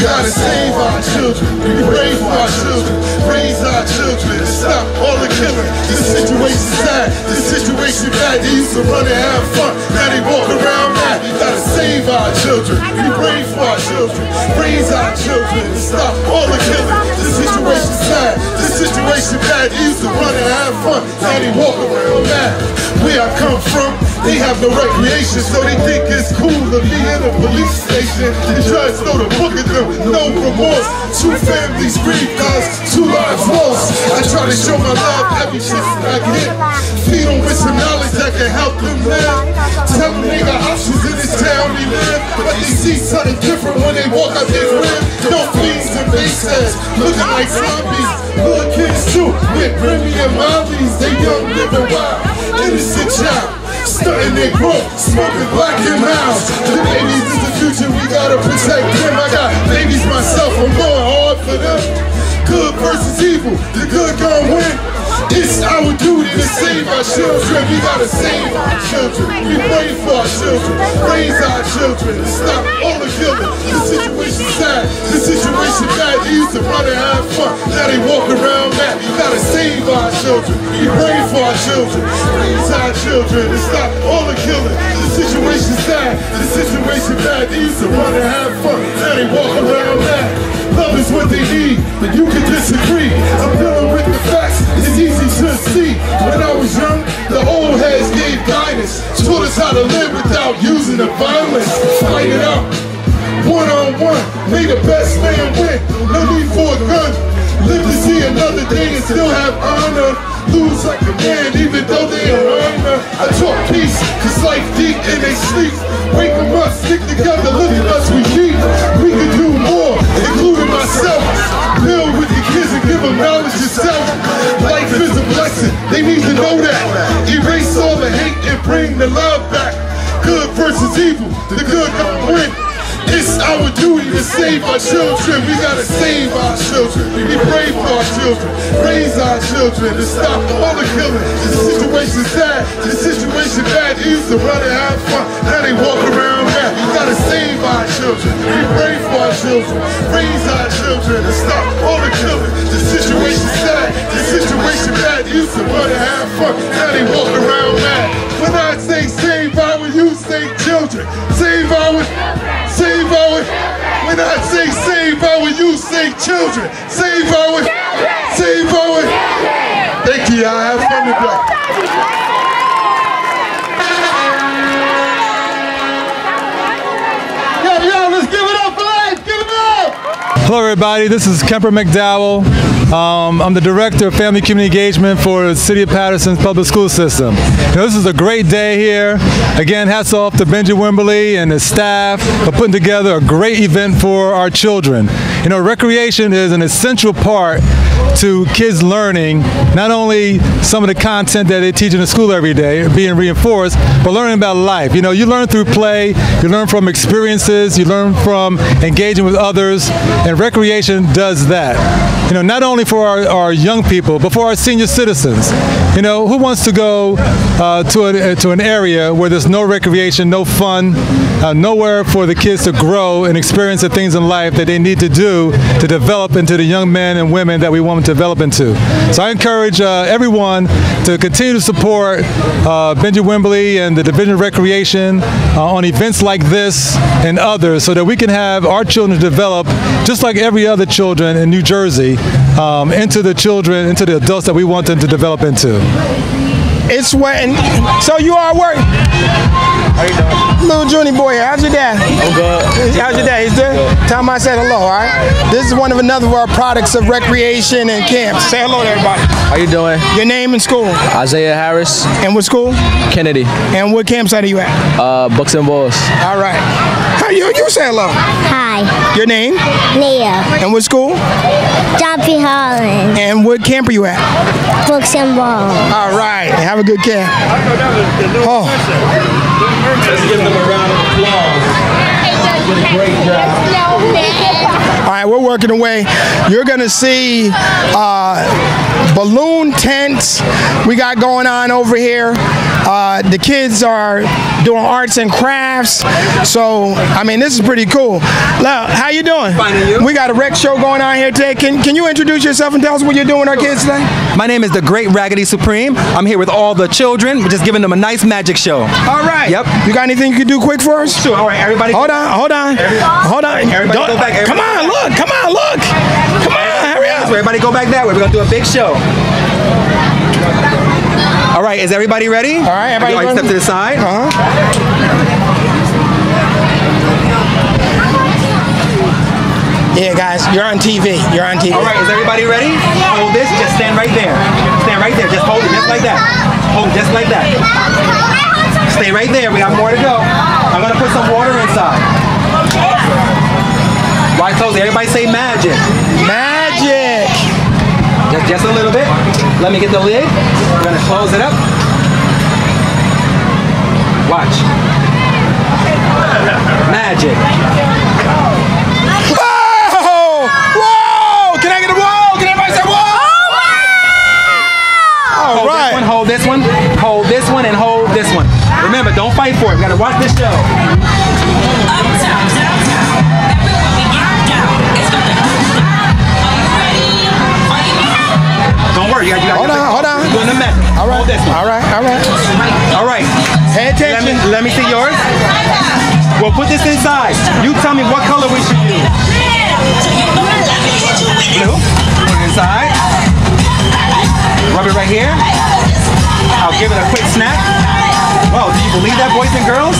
S38: Gotta save our children. We pray for our children. Raise our children. Stop all the killing. This situation's sad. This situation bad. They used to run and have fun. Now they walk around mad. We gotta save our children. We pray for our children. Raise our children. Stop all the killing. This situation's sad. This situation bad. They used to run and have fun. Now they walk around mad. Where I come from, they have no recreation, so they think it's cool to be in a police station. The judge throw the book at them, no remorse. Two families grieve cause two lives lost. I try to show my love every chance I get. Feed them with some knowledge that can help them live. Tell them they got options in this town we live, but they see something different when they walk out their crib. No fiends and faces, looking like zombies. Little kids too, with Remy and Molly's. They young, living wild, innocent child. Stunting their growth, smoking black and miles. The babies is the future, we gotta protect them. I got babies myself, I'm going hard for them. Good versus evil, the good gon' win. It's our duty to save our children. We gotta save our children. We pray for our children. Raise our children. Stop all the killing. The situation's sad. The situation bad. They used to run and have fun. Now they walk around mad. We gotta save our children. We pray for our children. Raise our children. Stop all the killing. The situation's sad. The situation bad. They used to run and have fun. Now they walk around mad. Love is what they need, but you can disagree. I'm dealing with the facts, it's easy easy to see. When I was young, the old heads gave guidance. Taught us how to live without using the violence. Fight it out. One on one, may the best man win. No need for a gun. Live to see another day and still have honor. Lose like a man, even though they are honor. I talk peace, cause life deep in they sleep. Wake them up, stick together, look at us, we deep. We can do including myself. Build with the kids and give them knowledge yourself. Life is a blessing, they need to know that. Erase all the hate and bring the love back. Good versus evil, the good gonna win. It's our duty to save our children. We gotta save our children. Be brave for our children. Raise our children to stop all the killing. The situation's sad. The situation bad. They used to run and have fun. Now they walk around mad. We gotta save our children. Be brave for our children. Raise our children to stop all the killing. The situation's sad. The situation bad. They used to run and have fun. Now they walk around mad. When I say save our, you say children. Save our, save our. When I say save our, you say children. Save our, save our. Thank you, y'all. Have fun today.
S12: Yo, yo, let's give it up for life. Give it up.
S39: Hello, everybody. This is Kemper McDowell. Um, I'm the Director of Family Community Engagement for the City of Paterson's public school system. You know, this is a great day here. Again, hats off to Benjie Wimberly and his staff for putting together a great event for our children. You know, recreation is an essential part to kids learning not only some of the content that they teach in the school every day, being reinforced, but learning about life. You know, you learn through play, you learn from experiences, you learn from engaging with others, and recreation does that. You know, not only for our, our young people, but for our senior citizens. You know, who wants to go uh, to, a, to an area where there's no recreation, no fun, uh, nowhere for the kids to grow and experience the things in life that they need to do to develop into the young men and women that we want them to develop into. So I encourage uh, everyone to continue to support uh, Benjie Wimberly and the Division of Recreation uh, on events like this and others so that we can have our children develop just like every other children in New Jersey um, into the children, into the adults that we want them to develop into.
S2: It's sweating. So you are working. How you doing? Little Junie boy here. How's your dad? I'm good. How's your dad? He's good? Tell him I said hello, all right? This is one of another of our products of recreation and camps. Say hello to everybody.
S40: How you doing?
S2: Your name and school.
S40: Isaiah Harris.
S2: And what school?
S40: Kennedy.
S2: And what campsite are you at?
S40: Uh, Books and Balls.
S2: All right. How you, you say hello?
S41: Hi.
S2: Your name?
S41: Nia.
S2: And what school?
S41: John P. Holland.
S2: And what camp are you at?
S41: Books and Balls.
S2: All right. Have a good camp. Oh.
S12: Let's give them a round of applause. Did a great job.
S2: All right, we're working away. You're gonna see uh, balloon tents we got going on over here. Uh, the kids are doing arts and crafts. So, I mean, this is pretty cool. Look, how you doing?
S42: Fine, and you?
S2: We got a rec show going on here today. Can, can you introduce yourself and tell us what you're doing with our kids today?
S42: My name is the Great Raggedy Supreme. I'm here with all the children. We're just giving them a nice magic show.
S2: All right.
S42: Yep.
S2: You got anything you can do quick for us?
S42: Sure. All right, everybody.
S2: Hold on, hold on, hold on.
S42: Everybody
S2: Don't-
S42: go back. Everybody
S2: come on,
S42: back.
S2: look, come on, look. Come
S42: everybody go back that way. We're gonna do a big show. All right, is everybody ready? All
S2: right, everybody
S42: All right, step to the side.
S2: Uh-huh. Yeah, guys, you're on TV. You're on TV.
S42: All right, is everybody ready? Hold this. Just stand right there. Stand right there. Just hold it, just like that. Hold just like that. Stay right there. We got more to go. I'm gonna put some water inside. Right close. Everybody say magic.
S2: Magic.
S42: Just, just a little bit. Let me get the lid. We're gonna close it up. Watch. Magic.
S2: Whoa! Whoa! Can I get a whoa? Can everybody say whoa? Oh, All
S42: hold this one, hold this one, hold this one, and hold this one. Remember, don't fight for it. We gotta watch this show. The method.
S2: All right.
S42: Hold this one.
S2: All right, all right.
S42: All right.
S2: Pay
S42: Let me,
S2: attention.
S42: let me see yours. We'll put this inside. You tell me what color we should use. Blue. Put it inside. Rub it right here. I'll give it a quick snap. Wow, do you believe that, boys and girls?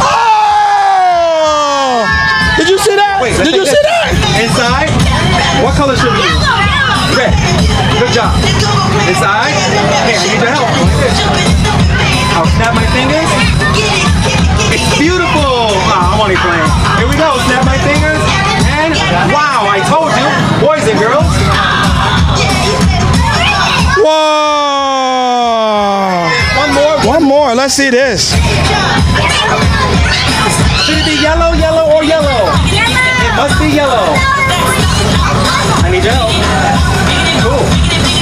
S2: Oh! Did you see that?
S42: Wait,
S2: Did you see that?
S42: Inside. What color should we use? Red. Good job. This side. Here, I need your help. I'll snap my fingers. It's beautiful. Ah, I'm only playing. Here we go. Snap my fingers. And wow, I told you, boys and girls.
S2: Whoa!
S42: One more.
S2: One more. Let's see this.
S42: Should it be yellow, yellow, or yellow? yellow? It must be yellow. I need your help. Cool.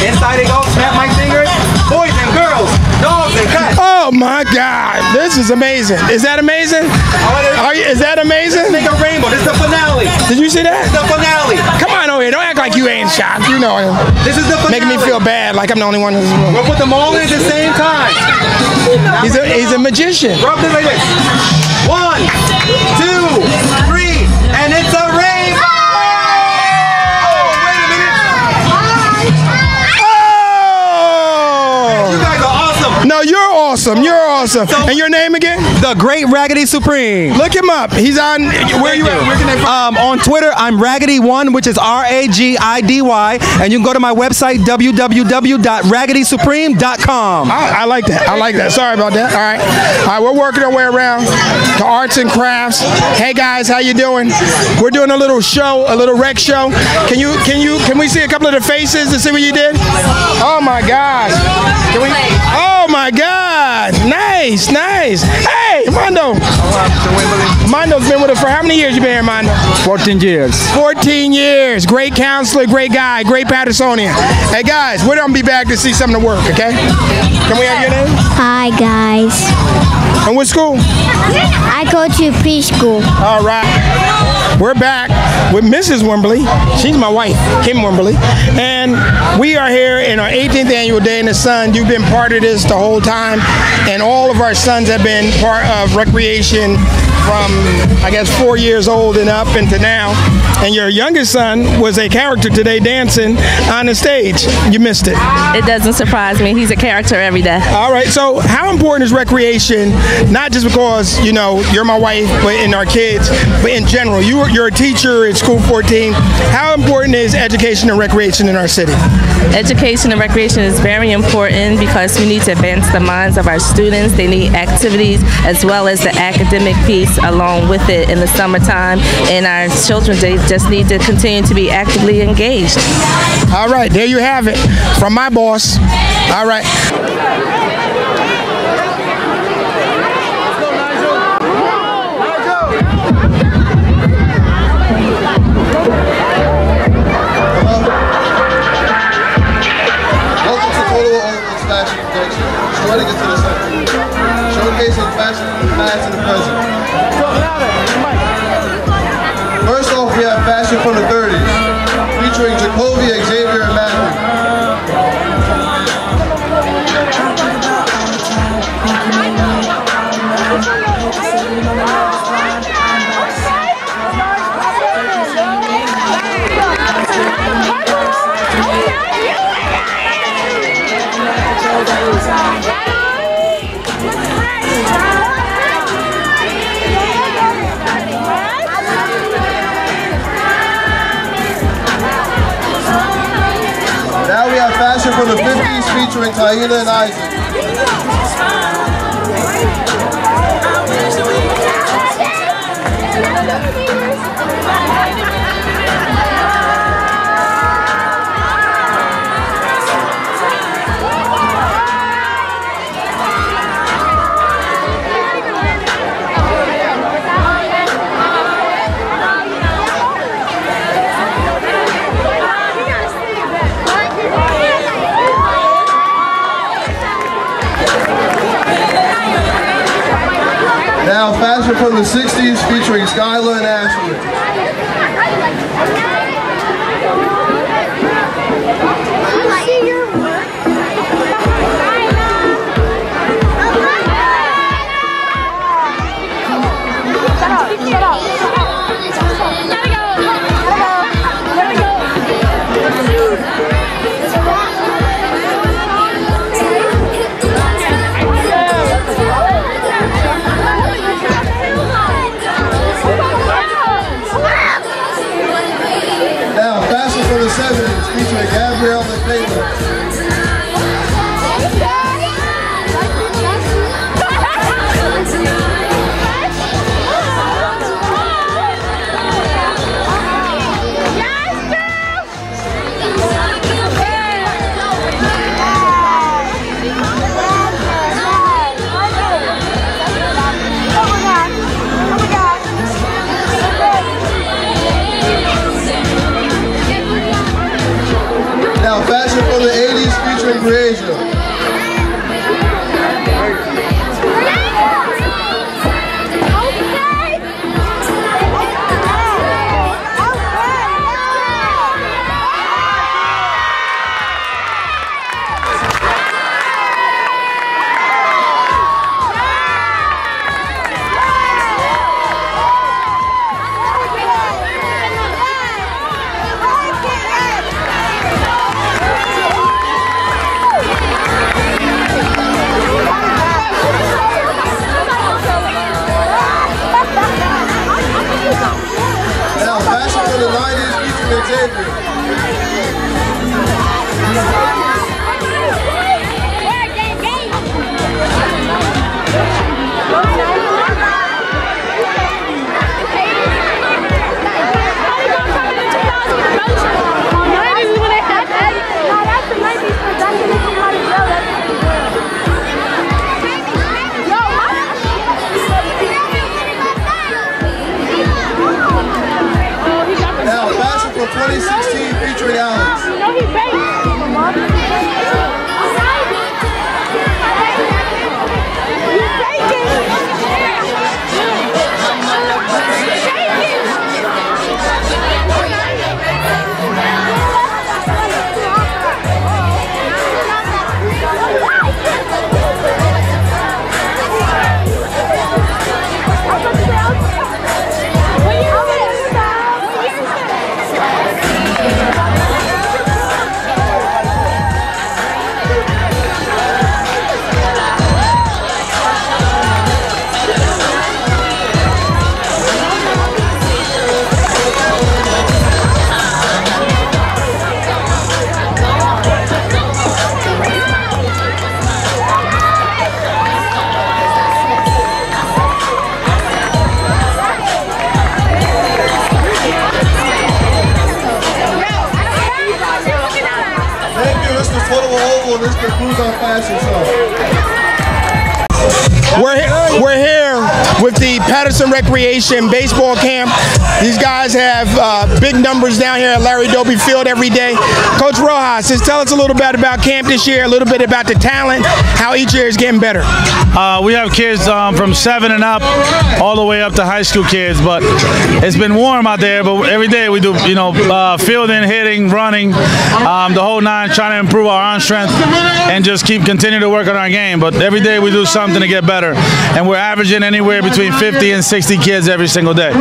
S42: Inside it goes. Snap my fingers. Boys and girls, dogs and cats.
S2: Oh my God! This is amazing. Is that amazing? Oh, Are you, is that amazing?
S42: Make a rainbow. This is the finale.
S2: Did you see that?
S42: Is the finale.
S2: Come on over here. Don't act like you ain't shocked. You know him.
S42: This is the finale.
S2: Making me feel bad, like I'm the only one room.
S42: We'll put them all in at the same time.
S2: He's a he's a magician.
S42: Rub this like this. One, two, awesome.
S2: You're awesome. And your name again?
S42: The Great Raggedy Supreme.
S2: Look him up. He's on. Where you at? Where can they find?
S42: Um, on Twitter, I'm Raggedy One, which is R A G I D Y, and you can go to my website www.raggedysupreme.com.
S2: I, I like that. I like that. Sorry about that. All right. All right, we're working our way around to arts and crafts. Hey guys, how you doing? We're doing a little show, a little rec show. Can you can you can we see a couple of the faces to see what you did? Oh my gosh. Can we Oh my god. Nice, nice. Hey, Mondo. Mondo's been with us for how many years you been here, Mondo?
S43: 14 years.
S2: 14 years. Great counselor, great guy, great Patersonian. Hey guys, we're gonna be back to see some of the work, okay? Can we have your name?
S41: Hi, guys.
S2: And what school?
S41: I go to preschool.
S2: All right. We're back with Mrs. Wimberly. She's my wife, Kim Wimberly. And we are here in our 18th annual Day in the Sun. You've been part of this the whole time. And all of our sons have been part of recreation from, I guess, four years old and up into now. And your youngest son was a character today dancing on the stage. You missed it.
S44: It doesn't surprise me. He's a character every day.
S2: All right. So, how important is recreation? Not just because you know you're my wife, but in our kids, but in general. You are, you're a teacher at School 14. How important is education and recreation in our city?
S44: Education and recreation is very important because we need to advance the minds of our students. They need activities as well as the academic piece along with it in the summertime. And our children, they just need to continue to be actively engaged.
S2: All right, there you have it from my boss. All right.
S45: Fashion from the 30s, featuring Jacoby, from the 50s featuring Tahina and Isaac. Now fashion from the 60s featuring Skylar and Ashley. This concludes our fashion show.
S2: We're, he- we're here with the Paterson Recreation Baseball Camp. These guys have uh, big numbers down here at Larry Doby Field every day. Coach Rojas, just tell us a little bit about camp this year, a little bit about the talent, how each year is getting better.
S29: Uh, we have kids um, from seven and up, all the way up to high school kids. But it's been warm out there. But every day we do, you know, uh, fielding, hitting, running, um, the whole nine, trying to improve our arm strength and just keep continuing to work on our game. But every day we do something to get better, and we're averaging anywhere between 50 and 60 kids every single day.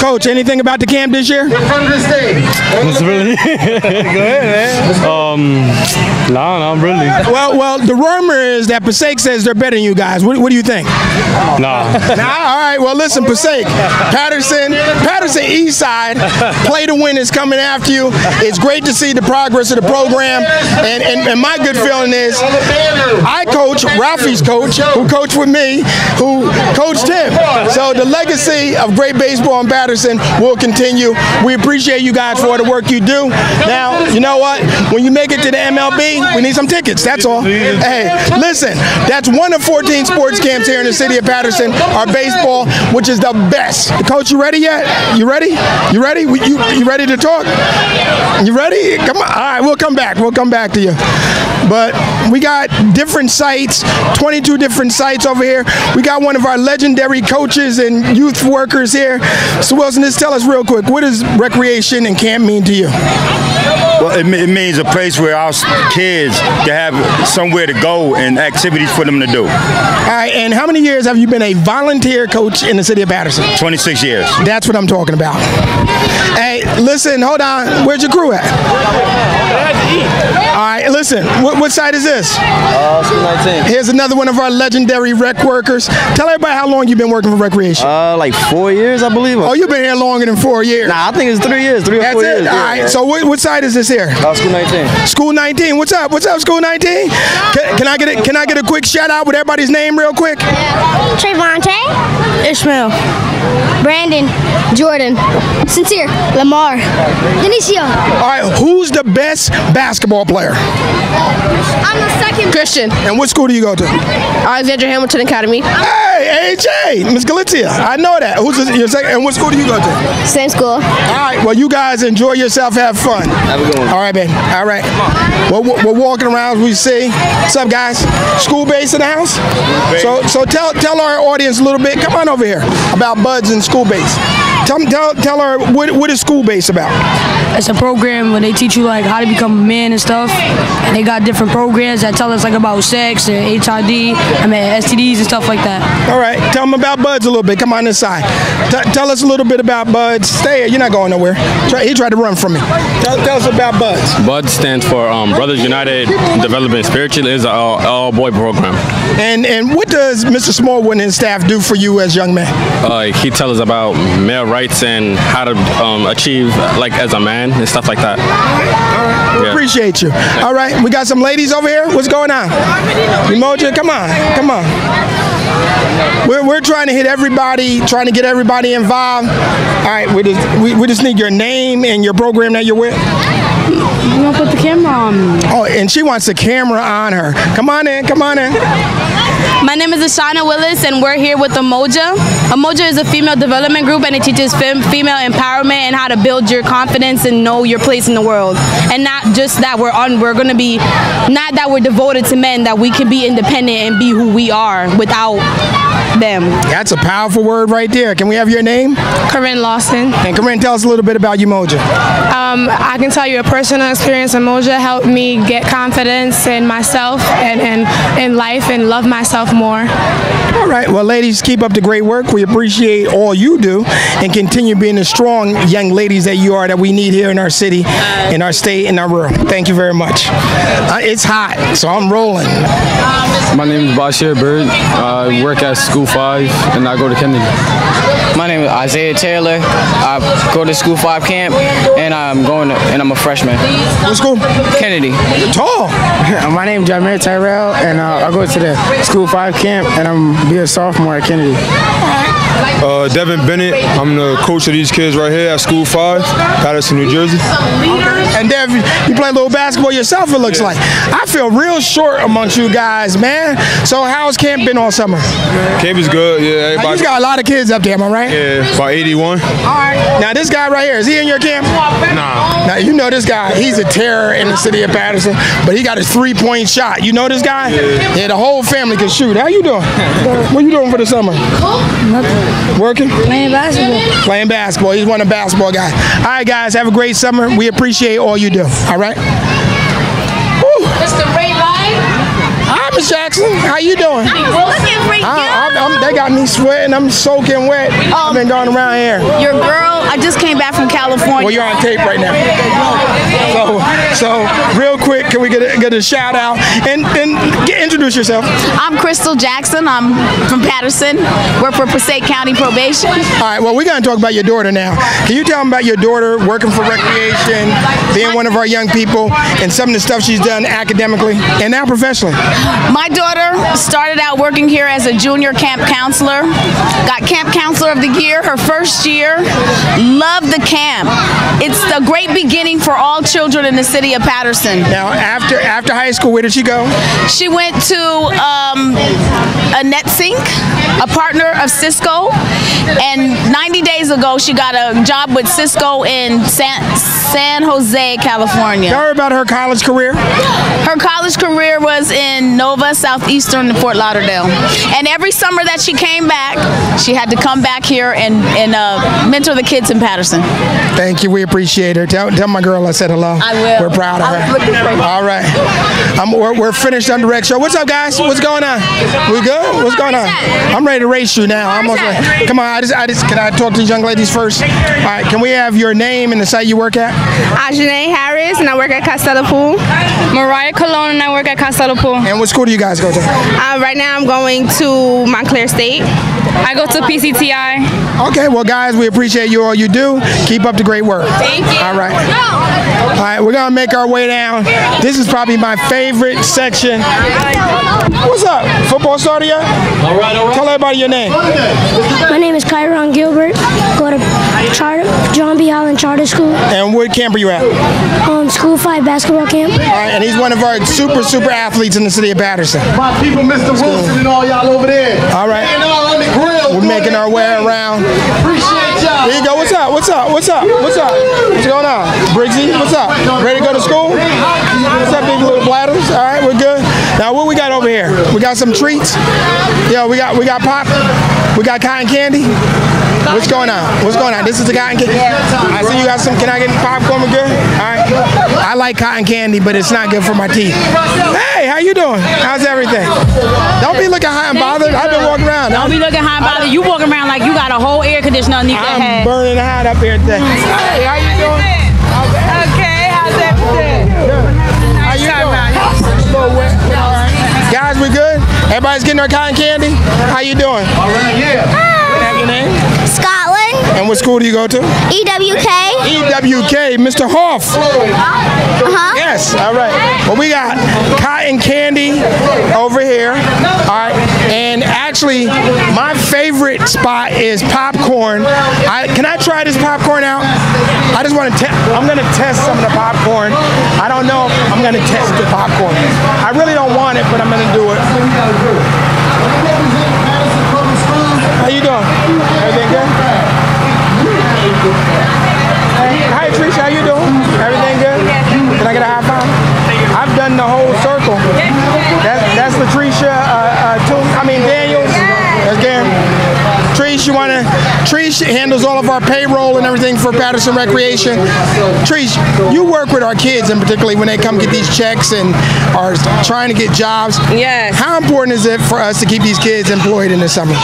S2: Coach, anything about the camp this year?
S40: It's really. Go ahead, man. Um, no, no, really.
S2: Well, well, the rumor is that Passaic says they're better than you guys. What, what do you think?
S40: Nah.
S2: Nah, all right. Well, listen, Passaic, Paterson, Paterson East Side, play to win is coming after you. It's great to see the progress of the program, and and, and my good feeling is, I coach Ralphie's coach, who coached with me, who coached him. So the legacy of great baseball in Paterson will continue. We appreciate you guys for the work you do. Now, you know what? When you make it to the MLB, we need some tickets. That's all. Hey, listen, that's one of 14 sports camps here in the city of Paterson. Our baseball, which is the best. Coach, you ready yet? You ready? You ready? You, you ready to talk? You ready? Come on. All right, we'll come back. We'll come back to you. But we got different sites, 22 different sites over here. We got one of our legendary coaches and youth workers here. So Wilson, just tell us real quick, what does recreation and camp mean to you?
S46: Well, it, it means a place where our kids can have somewhere to go and activities for them to do.
S2: All right, and how many years have you been a volunteer coach in the city of Paterson?
S46: 26 years.
S2: That's what I'm talking about. Hey, listen, hold on. Where's your crew at? All right, listen. What, what site is this?
S40: Uh, school 19.
S2: Here's another one of our legendary rec workers. Tell everybody how long you've been working for recreation.
S40: Uh, like four years, I believe.
S2: Oh, you've been here longer than four years.
S40: Nah, I think it's three years, three or
S2: That's
S40: four
S2: it.
S40: years.
S2: All right.
S40: yeah,
S2: So what, what side is this here?
S40: Uh, school 19.
S2: School 19. What's up? What's up, School 19? Can, can I get it? Can I get a quick shout out with everybody's name real quick?
S41: Trayvonte.
S28: Ishmael.
S41: Brandon. Jordan. Sincere. Lamar. Denicio.
S2: All right. Who's the best basketball player?
S41: I'm the second.
S28: Christian.
S2: And what school do you go to?
S28: Alexander Hamilton Academy.
S2: Hey! Hey, AJ, Miss Galizia. I know that. Who's this, your second? And what school do you go to?
S41: Same school.
S2: All right. Well, you guys enjoy yourself. Have fun. Have a good one. All right, man. All right. Well, we're, we're walking around. We see. What's up, guys? School base in the house. So, so tell tell our audience a little bit. Come on over here about buds and school base. Tell tell tell her what what is school base about.
S36: It's a program where they teach you like how to become a man and stuff. And they got different programs that tell us like about sex and HIV, I mean STDs and stuff like that.
S2: All right. Tell them about buds a little bit. Come on inside. T- tell us a little bit about buds. Stay here. You're not going nowhere. Try, he tried to run from me. Tell, tell us about buds.
S32: BUD stands for um, Brothers United Development Spiritual. is an all, all boy program.
S2: And and what does Mr. Smallwood and his staff do for you as young men?
S32: Uh, he tells us about male rights and how to um, achieve like as a man and stuff like that.
S2: We appreciate you. All right, we got some ladies over here. What's going on? Umoja, come on, come on. We're, we're trying to hit everybody, trying to get everybody involved. All right, we just we, we just need your name and your program that you're with.
S36: You gonna put the camera on me?
S2: Oh, and she wants the camera on her. Come on in, come on in.
S16: My name is Ashana Willis, and we're here with Amoja. Amoja is a female development group, and it teaches fem- female empowerment and how to build your confidence and know your place in the world. And not just that we're on, we're going to be, not that we're devoted to men, that we can be independent and be who we are without them.
S2: That's a powerful word right there. Can we have your name?
S47: Corinne Lawson.
S2: And Corinne, tell us a little bit about Umoja.
S47: Um, I can tell you a personal experience. Umoja helped me get confidence in myself and, and in life and love myself more.
S2: All right. Well, ladies, keep up the great work. We appreciate all you do and continue being the strong young ladies that you are that we need here in our city, in our state, in our world. Thank you very much. Uh, it's hot, so I'm rolling.
S32: My name is Bashir Bird. I work at School 5 and I go to Kennedy.
S48: My name is Isaiah Taylor. I go to School 5 camp and I'm going to, and I'm a freshman.
S2: What school?
S48: Kennedy.
S2: You're tall.
S49: My name is Jameer Tyrell and uh, I go to the School 5 camp and I'm be a sophomore at Kennedy.
S32: Uh, Devin Bennett. I'm the coach of these kids right here at School 5, Paterson, New Jersey.
S2: And Dev, you play a little basketball yourself, it looks like. I feel real short amongst you guys, man. So how's camp been all summer?
S32: Camp is good. Yeah,
S2: Now,
S32: everybody.
S2: you got a lot of kids up there, am I right?
S32: Yeah, about 81.
S2: All right. Now this guy right here, is he in your camp?
S32: Nah.
S2: Now you know this guy. He's a terror in the city of Paterson, but he got his three-point shot. You know this guy? Yeah. the whole family can shoot. How you doing? what you doing for the summer? Working?
S36: Playing basketball.
S2: Playing basketball. He's one of the basketball guys. All right, guys. Have a great summer. We appreciate all you do. All right.
S50: Mr. Ray Light.
S2: Hi, Miss Jackson. How you doing?
S50: looking for you.
S2: I, I'm- I'm- they got me sweating. I'm soaking wet. Oh. I've been going around here.
S16: Your girl, I just came back from California.
S2: Well, you're on tape right now. So, so real quick, can we get a, get a shout out and and get, introduce yourself?
S16: I'm Crystal Jackson. I'm from Paterson. Work for Passaic County Probation.
S2: All right. Well, we're going to talk about your daughter now. Can you tell them about your daughter working for recreation, being one of our young people, and some of the stuff she's done academically and now professionally?
S16: My daughter started out working here as a junior camp counselor. Got camp counselor of the year her first year. Loved the camp. It's a great beginning for all children in the city of Paterson.
S2: Now, after after high school, where did she go?
S16: She went to um, a NetSync, a partner of Cisco, and 90 days ago she got a job with Cisco in San, San Jose, California.
S2: Tell her about her college career.
S16: Her college career was in Nova, Southeastern, Fort Lauderdale. And every summer that she came back, she had to come back here and, and uh, mentor the kids in Paterson.
S2: Thank you. We appreciate her. Tell, tell my girl I said hello.
S16: I will.
S2: We're proud of her.
S16: looking for you.
S2: All right. I'm, we're, we're finished on the direct show. What's up, guys? What's going on? We good? What's going on? I'm ready to race you now. I'm almost ready. Come on. I just, I just, can I talk to these young ladies first? All right. Can we have your name and the site you work at?
S47: Ajane Harris, and I work at Costello Pool. Mariah Cologne, and I work at Costello Pool.
S2: And what school do you guys go to?
S47: Uh, right now, I'm going to Montclair State. I go to PCTI.
S2: Okay, well, guys, we appreciate you all you do. Keep up the great work.
S47: Thank you.
S2: All right. All right, we're gonna make our way down. This is probably my favorite section. What's up? Football started yet? All right, all right. Tell everybody your name.
S41: My name is Kyron Gilbert. Go to Charter, John P. Holland Charter School.
S2: And what camp are you at?
S41: Um, School 5 basketball camp.
S2: All right, and he's one of our super, super athletes in the city of Paterson.
S12: My people, Mr. Wilson and all y'all over there.
S2: All right.
S12: And all on the grill.
S2: We're making our way around.
S12: Appreciate y'all.
S2: There you go. What's up? What's up? What's up? What's up? What's going on? Briggsy, what's up? Ready to go to school? What's up, big little bladders? All right, we're good. Now, what we got over here? We got some treats. Yeah, we got we got pop. We got cotton candy. What's going on? What's going on? This is the cotton candy. I see you got some. Can I get popcorn? Good. All right. I like cotton candy, but it's not good for my teeth. Hey, how you doing? How's everything? Don't be looking hot and bothered. I've been walking around.
S51: Don't be looking hot and bothered. You walking around like you got a whole air conditioner underneath your head.
S2: I'm burning hot up here today. Hey, how you doing? Everybody's getting their cotton candy? How you doing? All right, yeah. Have your name?
S41: Scotland.
S2: And what school do you go to?
S41: EWK.
S2: EWK, Mr. Hoff.
S41: Uh-huh.
S2: Yes, all right. Well, we got cotton candy over here. All right. And actually, my favorite spot is popcorn. I, can I try this popcorn out? I just want to test. I'm going to test some of the popcorn. I don't know if I'm going to test the popcorn. I really don't want it, but I'm going to do it. How you doing? Everything good? Hi. How you doing? Everything good? Can I get a high five? I've done the whole circle. That, that's Latricia. Uh, uh, I mean Daniels. That's Garen. Trish, you wanna? Trish handles all of our payroll and everything for Paterson Recreation. Trish, you work with our kids, and particularly when they come get these checks and are trying to get jobs.
S52: Yes.
S2: How important is it for us to keep these kids employed in the summer?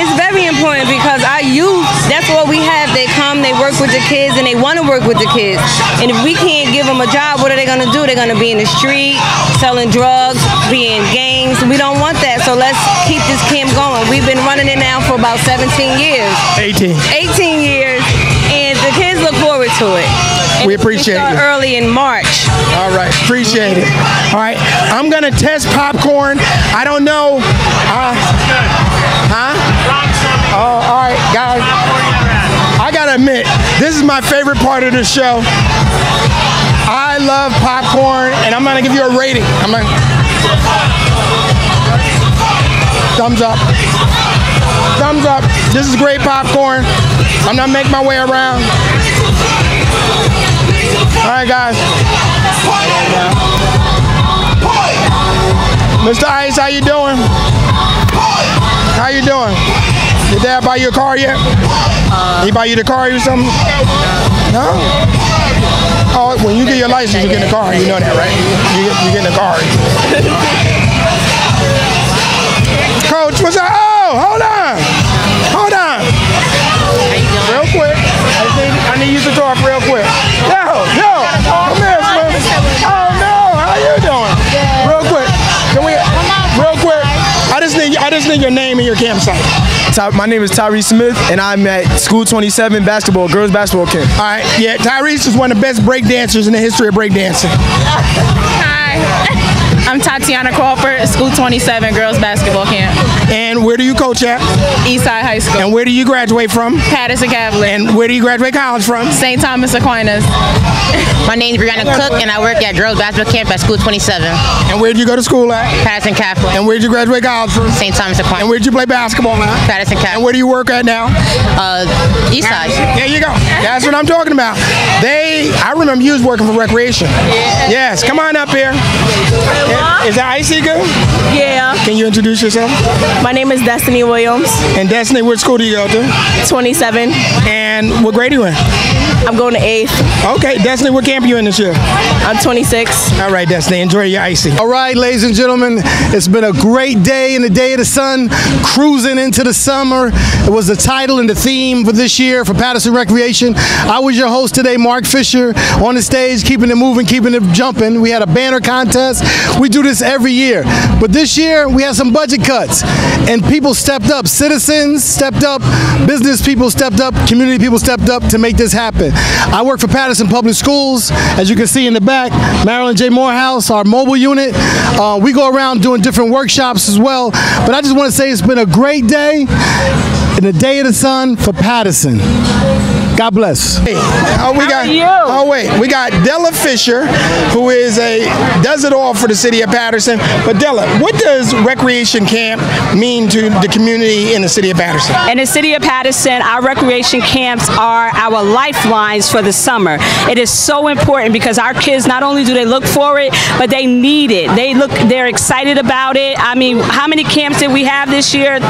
S52: It's very important because our youth, that's what we have. They come, they work with the kids, and they want to work with the kids. And if we can't give them a job, what are they going to do? They're going to be in the street, selling drugs, being in gangs. We don't want that. So let's keep this camp going. We've been running it now for about 17 years.
S2: 18.
S52: 18 years, and the kids look forward to it. And
S2: We appreciate it.
S52: early in March.
S2: All right, appreciate it. All right, I'm gonna test popcorn. I don't know. Uh, huh? Oh, all right, guys. I gotta admit, this is my favorite part of the show. I love popcorn, and I'm gonna give you a rating. I'm gonna thumbs up. Thumbs up. This is great popcorn. I'm gonna make my way around. All right, guys. Mr. Ice, how you doing? How you doing? Did dad buy you a car yet? he buy you the car or something? No? Oh, when you get your license, you get in a car. You know that, right? You get, you get in a car. Coach, what's? Oh, hold on. Hold on. Real quick. I need, I need you to talk real quick. Yo, yo, come here, Slim. Oh no, how you doing? Real quick. Can we? Real quick. I just need, I just need your name and your campsite.
S53: My name is Tyree Smith, and I'm at School 27 basketball, girls basketball camp.
S2: All right, yeah, Tyrese is one of the best break dancers in the history of breakdancing.
S54: Hi. I'm Tatiana Crawford, School 27, girls basketball camp.
S2: And where do you coach at?
S54: Eastside High School.
S2: And where do you graduate from?
S54: Paterson Catholic.
S2: And where do you graduate college from?
S54: St. Thomas Aquinas.
S49: My name is Brianna Cook, and I work at girls basketball camp at School 27.
S2: And where'd you go to school at?
S49: Paterson Catholic.
S2: And where'd you graduate college from?
S49: St. Thomas Aquinas.
S2: And where'd you play basketball at?
S49: Paterson Catholic.
S2: And where do you work at now?
S49: Uh, Eastside.
S2: There you go. That's what I'm talking about. They, I remember you was working for recreation. Yes, come on up here. Is that Icy good?
S55: Yeah.
S2: Can you introduce yourself?
S55: My name is Destiny Williams.
S2: And Destiny, what school do you go to?
S55: 27.
S2: And what grade are you in?
S55: I'm going to 8th.
S2: Okay, Destiny, what camp are you in this year?
S55: I'm 26.
S2: All right, Destiny, enjoy your icy.
S56: All right, ladies and gentlemen, it's been a great day in the day of the sun, cruising into the summer. It was the title and the theme for this year for Paterson Recreation. I was your host today, Mark Fisher, on the stage, keeping it moving, keeping it jumping. We had a banner contest. We do this every year. But this year, we had some budget cuts, and people stepped up. Citizens stepped up, business people stepped up, community people stepped up to make this happen. I work for Paterson Public Schools, as you can see in the back, Marilyn J. Morehouse, our mobile unit. Uh, we go around doing different workshops as well. But I just want to say it's been a great day in the day of the sun for Paterson.
S57: God bless.
S2: Hey, oh, we got. Oh wait, we got Della Fisher, who is a does it all for the city of Paterson. But Della, what does recreation camp mean to the community in the city of Paterson?
S16: In the city of Paterson, our recreation camps are our lifelines for the summer. It is so important because our kids not only do they look for it, but they need it. They look, they're excited about it. I mean, how many camps did we have this year?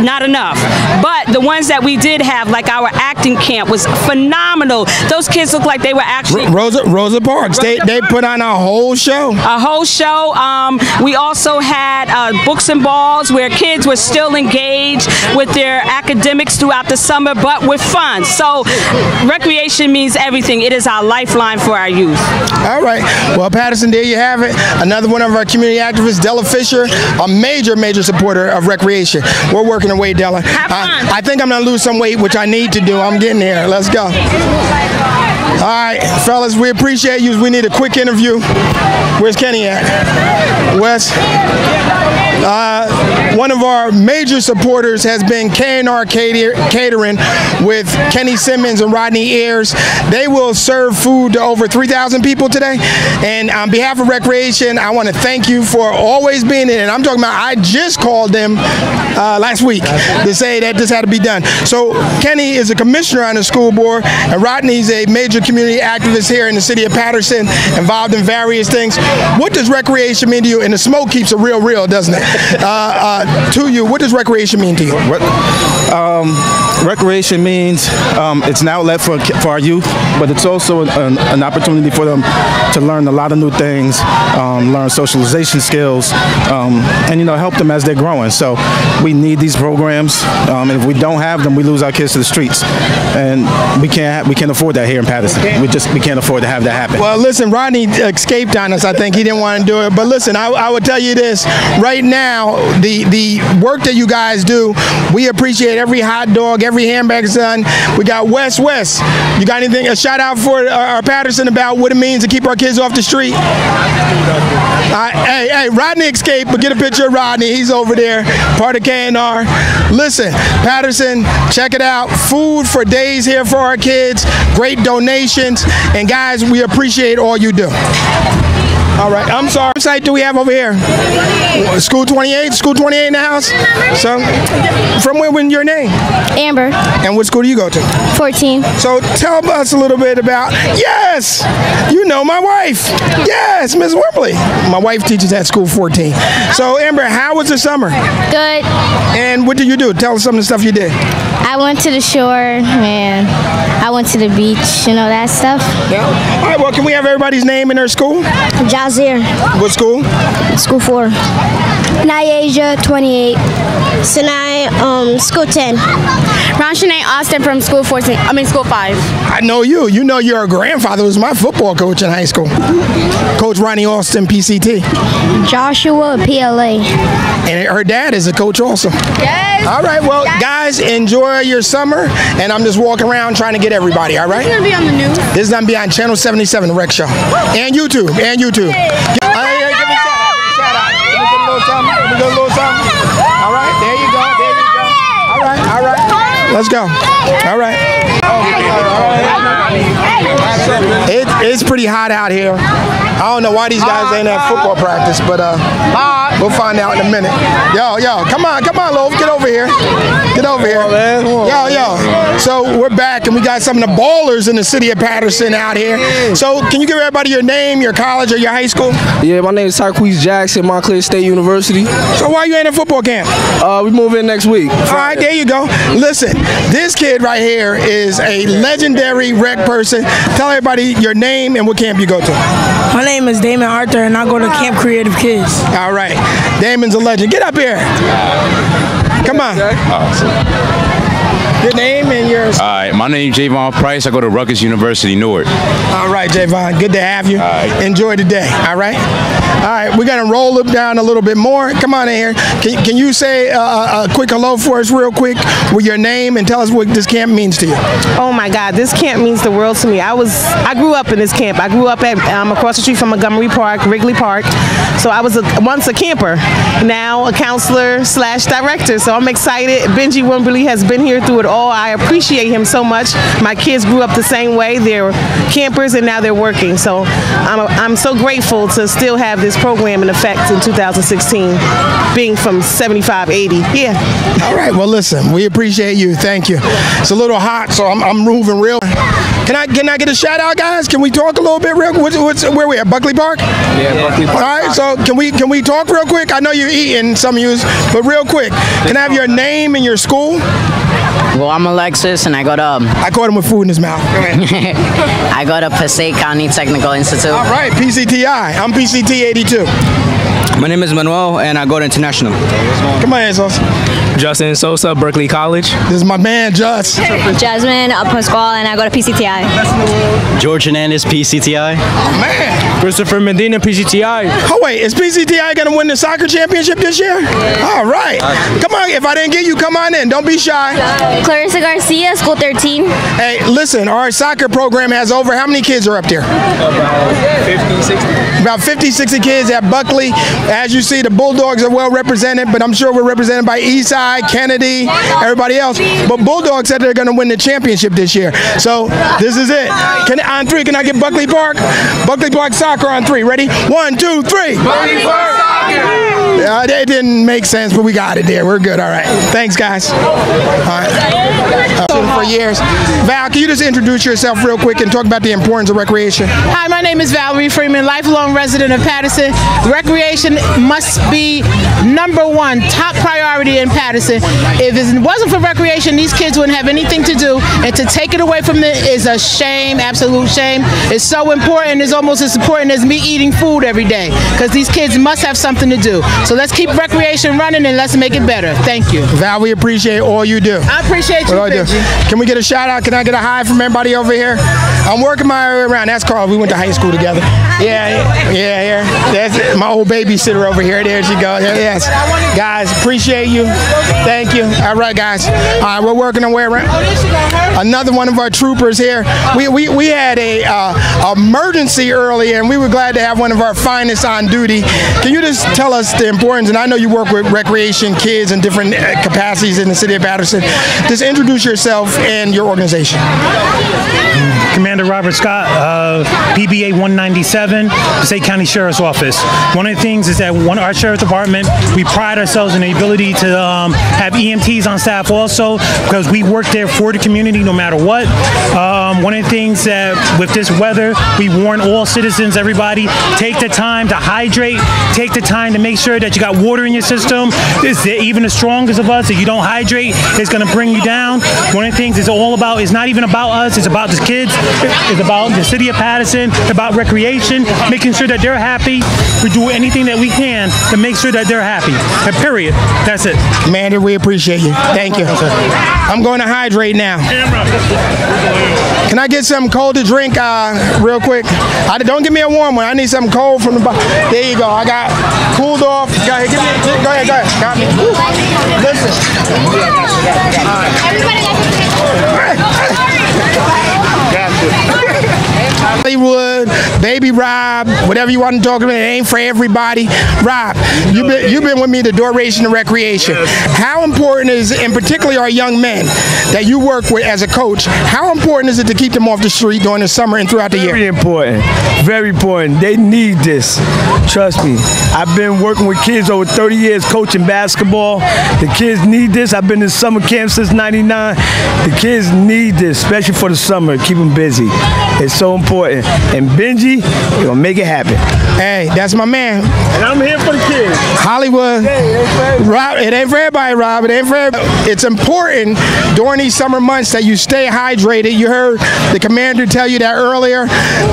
S16: Not enough. But the ones that we did have, like our acting camp, was phenomenal. Those kids look like they were actually
S2: Rosa Rosa Parks. they they put on a whole show.
S16: a whole show. Um, we also had uh, books and balls where kids were still engaged with their academics throughout the summer, but with fun. So, recreation means everything. It is our lifeline for our youth.
S2: All right. Well, Paterson, there you have it. Another one of our community activists, Della Fisher, a major, major supporter of recreation. We're working away, Della. Have I, I think I'm going to lose some weight, which I need to do. I'm getting there. Let's go. All right, fellas, we appreciate you. We need a quick interview. Where's Kenny at? Wes? Uh, one of our major supporters has been K&R Cater- Catering with Kenny Simmons and Rodney Ayers. They will serve food to over 3,000 people today. And on behalf of Recreation, I want to thank you for always being in. And I'm talking about, I just called them uh, last week to say that this had to be done. So Kenny is a commissioner on the school board, and Rodney's a major community activist here in the city of Paterson, involved in various things. What does recreation mean to you? And the smoke keeps it real, real, doesn't it? Uh, uh, to you, what does recreation mean to you?
S56: Um, recreation means um, it's an outlet for, for our youth, but it's also an, an opportunity for them to learn a lot of new things, um, learn socialization skills, um, and you know help them as they're growing. So we need these programs, um, and if we don't have them, we lose our kids to the streets, and we can't we can't afford that here in Paterson. We just we can't afford to have that happen.
S2: Well, listen, Rodney escaped on us. I think he didn't want to do it. But listen, I, I would tell you this: right now, the the work that you guys do, we appreciate every hot dog, every hamburger done. We got West West. You got anything? A shout out for uh, our Paterson about what it means to keep our kids off the street. Uh, hey, hey, Rodney escaped, but get a picture of Rodney. He's over there, part of K&R. Listen, Paterson, check it out. Food for days here for our kids. Great donations, and guys, we appreciate all you do. All right, I'm sorry. What site do we have over here? School 28, School 28 in the house. So, from where? When your name?
S41: Amber.
S2: And what school do you go to?
S41: 14.
S2: So tell us a little bit about. Yes, you know my wife. Yes, Miss Wimbley. My wife teaches at School 14. So Amber, how was the summer?
S41: Good.
S2: And what did you do? Tell us some of the stuff you did.
S41: I went to the shore and I went to the beach, you know, that stuff.
S2: Yeah. All right. Well, can we have everybody's name in their school?
S41: Jazir.
S2: What school?
S41: School 4. Nyasia, 28. Sinai, um, school 10.
S58: Ronshanae Austin from school 14, I mean school 5.
S2: I know you. You know your grandfather was my football coach in high school. Coach Ronnie Austin, PCT.
S41: Joshua, PLA.
S2: And her dad is a coach also.
S41: Yes.
S2: All right. Well, guys, enjoy your summer. And I'm just walking around trying to get everybody. All right.
S58: It's gonna be on the news.
S2: This is gonna be on Channel 77, the Rec Show, and YouTube, and YouTube. Give, uh, yeah, give me a shout out. Give me a shout out. Give me a little a little something. All right. There you go. There you go. All right. All right. Let's go. All right. It, it's pretty hot out here. I don't know why these guys ain't at football practice, but uh, we'll find out in a minute. Yo, yo, come on, come on, Loaf, get over here. Get over here. Yo, yo. So we're back and we got some of the ballers in the city of Paterson out here. So can you give everybody your name, your college, or your high school?
S59: Yeah, my name is Tarquise Jackson, Montclair State University.
S2: So why you ain't at football camp?
S59: Uh, we move in next week.
S2: All right, there you go. Listen, this kid right here is a legendary rec person. Tell everybody your name and what camp you go to.
S60: My name is Damon Arthur, and I go to Camp Creative Kids.
S2: All right, Damon's a legend. Get up here. Come on. Your name and your.
S32: All right, my name is Javon Price. I go to Rutgers University, Newark.
S2: All right, Javon. Good to have you. All right. Enjoy the day. All right. All right. We're gonna roll it down a little bit more. Come on in here. Can, can you say uh, a, a quick hello for us, real quick, with your name and tell us what this camp means to you?
S28: Oh my God, this camp means the world to me. I was, I grew up in this camp. I grew up at um, across the street from Montgomery Park, Wrigley Park. So I was a, once a camper, now a counselor slash director. So I'm excited. Benjie Wimberly has been here through it all. I appreciate him so much. My kids grew up the same way. They're campers and now they're working. So I'm, I'm so grateful to still have this program in effect in 2016, being from 75, 80. Yeah.
S2: All right. Well, listen, we appreciate you. Thank you. It's a little hot, so I'm, I'm moving real. Can I can I get a shout out, guys? Can we talk a little bit real? What's, what's, where we at? Buckley Park.
S32: Yeah, Buckley Park.
S2: All right. So can we can we talk real quick? I know you're eating some of you, but real quick, can I have your name and your school?
S61: Well, I'm Alexis, and I go to. Um,
S2: I caught him with food in his mouth.
S61: I go to Passaic County Technical Institute.
S2: All right, PCTI. I'm PCT 82.
S32: My name is Manuel, and I go to International.
S2: Come on, Ensos.
S32: Justin Sosa, Berkeley College.
S2: This is my man, Just.
S41: Jasmine Pasquale, and I go to PCTI.
S62: George Hernandez, PCTI.
S2: Oh, man.
S32: Christopher Medina, PCTI.
S2: Oh, wait. Is PCTI going to win the soccer championship this year? All right. Come on. If I didn't get you, come on in. Don't be shy.
S41: Clarissa Garcia, School 13.
S2: Hey, listen. Our soccer program has over how many kids are up there?
S32: About 50, 60.
S2: About 50, 60 kids at Buckley. As you see, the Bulldogs are well represented, but I'm sure we're represented by Eastside, Kennedy, everybody else. But Bulldogs said they're going to win the championship this year. So this is it. Can on three? Can I get Buckley Park? Buckley Park soccer on three. Ready? One, two, three.
S63: Buckley Park soccer.
S2: Uh, it didn't make sense, but we got it there. We're good. All right. Thanks, guys. All right. Uh, for years. Val, can you just introduce yourself real quick and talk about the importance of recreation?
S49: Hi, my name is Valerie Freeman, lifelong resident of Paterson. Recreation must be number one, top priority in Paterson. If it wasn't for recreation, these kids wouldn't have anything to do, and to take it away from them is a shame, absolute shame. It's so important. It's almost as important as me eating food every day, because these kids must have something to do. So let's keep recreation running and let's make it better. Thank you.
S2: Val, we appreciate all you do.
S49: I appreciate you, Benjie.
S2: Can we get a shout out? Can I get a hi from everybody over here? I'm working my way around. That's Carl. We went to high school together. Yeah, yeah, yeah. That's it. my old babysitter over here. There she goes. There, yes. Guys, appreciate you. Thank you. All right, guys. All right, we're working our way around. Another one of our troopers here. We, we, we had a uh, emergency earlier, and we were glad to have one of our finest on duty. Can you just tell us the importance? And I know you work with recreation kids in different uh, capacities in the city of Paterson. Just introduce yourself and your organization.
S64: Commander Robert Scott, uh, PBA 197, State County Sheriff's Office. One of the things is that one our sheriff's department, we pride ourselves in the ability to um, have EMTs on staff also because we work there for the community no matter what. Um, one of the things that with this weather, we warn all citizens, everybody, take the time to hydrate, take the time to make sure that you got water in your system. It's even the strongest of us, if you don't hydrate, it's going to bring you down. One of the things is all about, it's not even about us, it's about the kids, it's about the city of Paterson, it's about recreation, making sure that they're happy. We do anything that we can to make sure that they're happy. And period. That's it.
S2: Commander, we appreciate you. Thank you. I'm going to hydrate now. Can I get something cold to drink uh, real quick? I, don't give me a warm one. I need something cold from the bottom. There you go. I got cooled off. Go ahead. Give me, go ahead. Go ahead. Got me. Listen. Hollywood, Baby Rob, whatever you want to talk about, it ain't for everybody. Rob, you've been you've been with me the duration of recreation. How important is, and particularly our young men that you work with as a coach, how important is it to keep them off the street during the summer and throughout the year?
S56: Very important. Very important. They need this. Trust me. I've been working with kids over 30 years coaching basketball. The kids need this. I've been in summer camp since 99. The kids need this, especially for the summer. Keep them busy. It's so important. And Benjie, you're going to make it happen.
S2: Hey, that's my man.
S56: And I'm here for the kids.
S2: Hollywood. Rob, it ain't for everybody, Rob. It ain't for everybody. It's important during these summer months that you stay hydrated. You heard the commander tell you that earlier.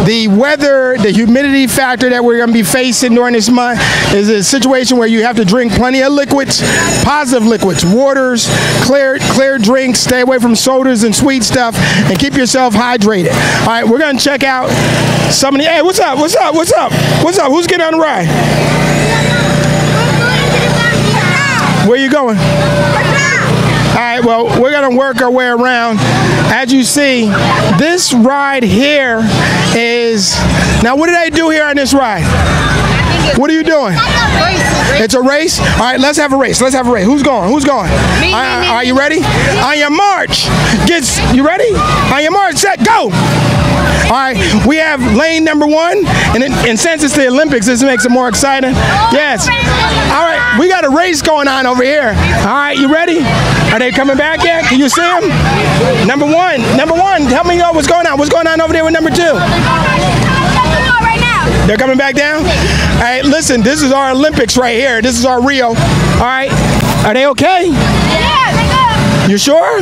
S2: The weather, the humidity factor that we're going to be facing during this month is a situation where you have to drink plenty of liquids, positive liquids, waters, clear clear drinks. Stay away from sodas and sweet stuff, and keep yourself hydrated. All right, we're going to check out some of the. Hey, what's up? What's up? What's up? What's up? Who's getting on the ride? Where you going? All right, well, we're going to work our way around. As you see, this ride here is. Now, what did they do here on this ride? What are you doing? It's a race? All right, let's have a race. Let's have a race. Who's going? Who's going?
S16: Me,
S2: All right,
S16: me,
S2: are you ready? On your march. Gets you ready? On your march, set, go. All right, we have lane number one, and, it, and since it's the Olympics, this makes it more exciting. Yes. All right, we got a race going on over here. All right, you ready? Are they coming back yet? Can you see them? Number one, number one, help me know what's going on. What's going on over there with number two? They're coming back down? All right, listen, this is our Olympics right here. This is our Rio. All right, are they okay? Yeah, they go. You sure?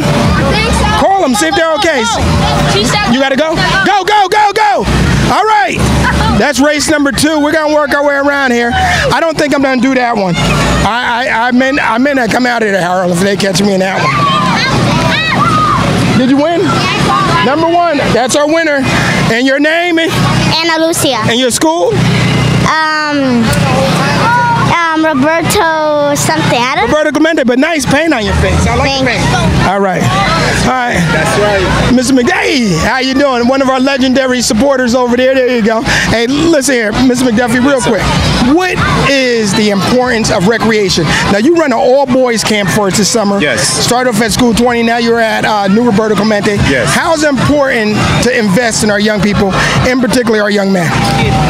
S2: Call them, see if they're okay. You gotta go? Go, go, go, go! All right. That's race number two. We're gonna work our way around here. I don't think I'm gonna do that one. I I, I meant I meant to come out of there, Harold, if they catch me in that one. Did you win? Number one. That's our winner. And your name?
S41: Is Anna Lucia.
S2: And your school?
S41: Um, um, Roberto something. I don't
S2: Roberto Clemente, but nice paint on your face. I like the paint. All right. All right. That's right. Mr. McDuffie, how you doing? One of our legendary supporters over there. There you go. Hey, listen here, Mr. McDuffie, real quick. What is the importance of recreation? Now, you run an all-boys camp for us this summer.
S56: Yes.
S2: Started off at School 20, now you're at uh, New Roberto Clemente.
S56: Yes.
S2: How's it important to invest in our young people, in particular our young men?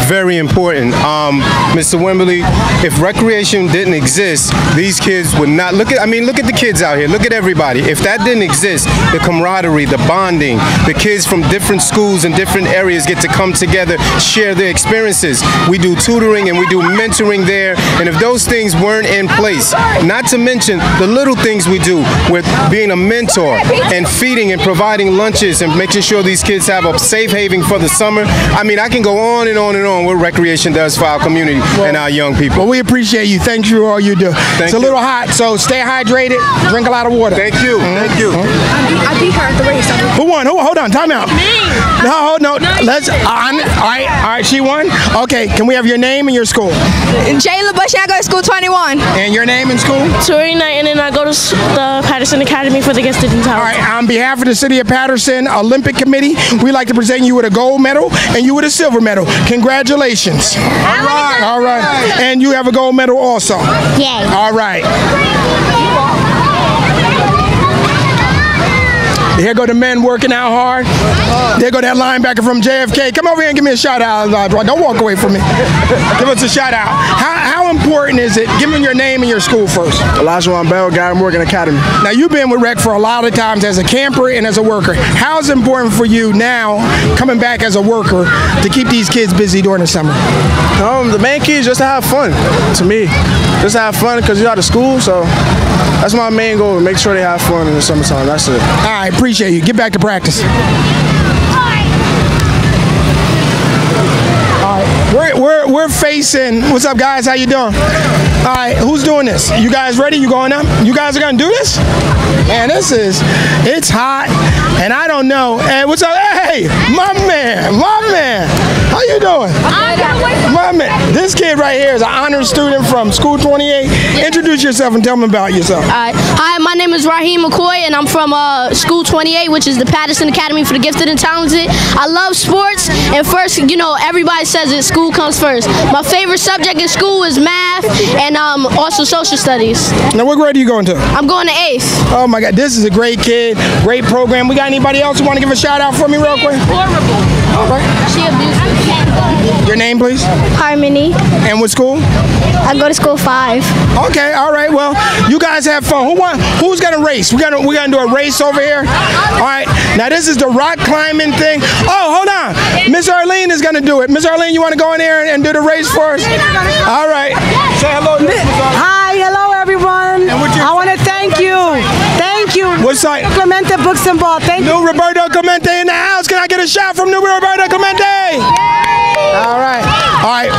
S56: Very important. Um, Mr. Wimberly, if recreation didn't exist, these kids would not look at I mean look at the kids out here. Look at everybody. If that didn't exist, the camaraderie, the bonding, the kids from different schools and different areas get to come together, share their experiences. We do tutoring and we do mentoring there. And if those things weren't in place, not to mention the little things we do with being a mentor and feeding and providing lunches and making sure these kids have a safe haven for the summer. I mean, I can go on and on and on what recreation does for our community and our young people.
S2: Well, we appreciate you. Thank you for all you do. it's a little hot, so stay hydrated. Drink a lot of water.
S56: Thank you. Mm-hmm. Thank you. Mm-hmm.
S2: I beat her at the race. Who won? Who, hold on. Time out. Me. No, no. Let's. On, uh, all right. All right. She won. Okay. Can we have your name and your school?
S16: Jayla Bush, I go to school 21.
S2: And your name and school?
S16: Tori Knight, and then I go to the Paterson Academy for the Gifted and Talented.
S2: right. On behalf of the City of Paterson Olympic Committee, we'd like to present you with a gold medal and you with a silver medal. Congratulations. All right. All right. And you have a gold medal also.
S41: Yay.
S2: All right. Here go the men working out hard. There go that linebacker from JFK. Come over here and give me a shout out. uh, Don't walk away from me. Give us a shout out. How, how important is it? Give me your name and your school first.
S65: Elijah Bell, Garrett Morgan Academy.
S2: Now you've been with Rec for a lot of times as a camper and as a worker. How's it important for you now, coming back as a worker, to keep these kids busy during the summer?
S65: Um, the main key is just to have fun. To me, just to have fun because you're out of school. So that's my main goal: make sure they have fun in the summertime. That's it.
S2: All right, appreciate you. Get back to practice. We're, we're, we're facing. What's up, guys? How you doing? All right, who's doing this? You guys ready? You going up? You guys are gonna do this? Man, this is. It's hot, and I don't know. Hey, what's up? Hey, my man, my man. How you doing? My man. This kid right here is an honor student from School 28. Introduce yourself and tell me about yourself.
S16: Alright. Hi, my name is Raheem McCoy, and I'm from uh, School 28, which is the Paterson Academy for the Gifted and Talented. I love sports, and first, you know, everybody says it, school comes first. My favorite subject in school is math and um, also social studies.
S2: Now, what grade are you going to?
S16: I'm going to eighth.
S2: Oh my God, this is a great kid, great program. We got anybody else who want to give a shout out for me real quick?
S16: Horrible.
S2: All right.
S16: She abuses
S2: Your name, please?
S41: Harmony.
S2: And what school?
S41: I go to school five.
S2: Okay, all right. Well, you guys have fun. Who want? Who's gonna race? We gonna we gonna do a race over here. All right. Now this is the rock climbing thing. Oh, hold on. Miss Arlene is gonna do it. Miss Arlene, you want to go in there and, and do the race for us? All right. Say hello. to Miss Arlene.
S27: Hi, hello everyone. I want to thank you. Thank you.
S2: What's site?
S27: Clemente Books and Ball. Thank
S2: New Roberto Clemente a shout from New Roberto Clemente? All right. All right.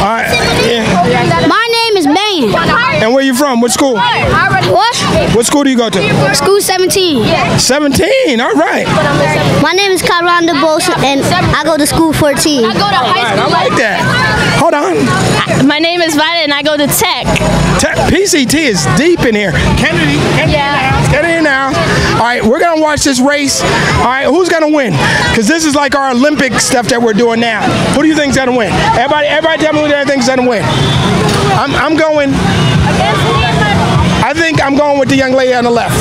S2: All right. Yeah.
S41: My name is Bane.
S2: And where you from? What school?
S41: What?
S2: What school do you go to?
S41: School 17.
S2: 17. All right.
S41: My name is Karanda Bose, and I go to school 14. I go to
S2: All right, I like that. Hold on.
S16: My name is Violet, and I go to Tech.
S2: Te- PCT is deep in here. Kennedy, Kennedy in the house. Kennedy in the house. All right, we're gonna watch this race. All right, who's gonna win? Because this is like our Olympic stuff that we're doing now. Who do you think's gonna win? Everybody, everybody, tell me who they think's gonna win. I'm, I'm going. I think I'm going with the young lady on the left.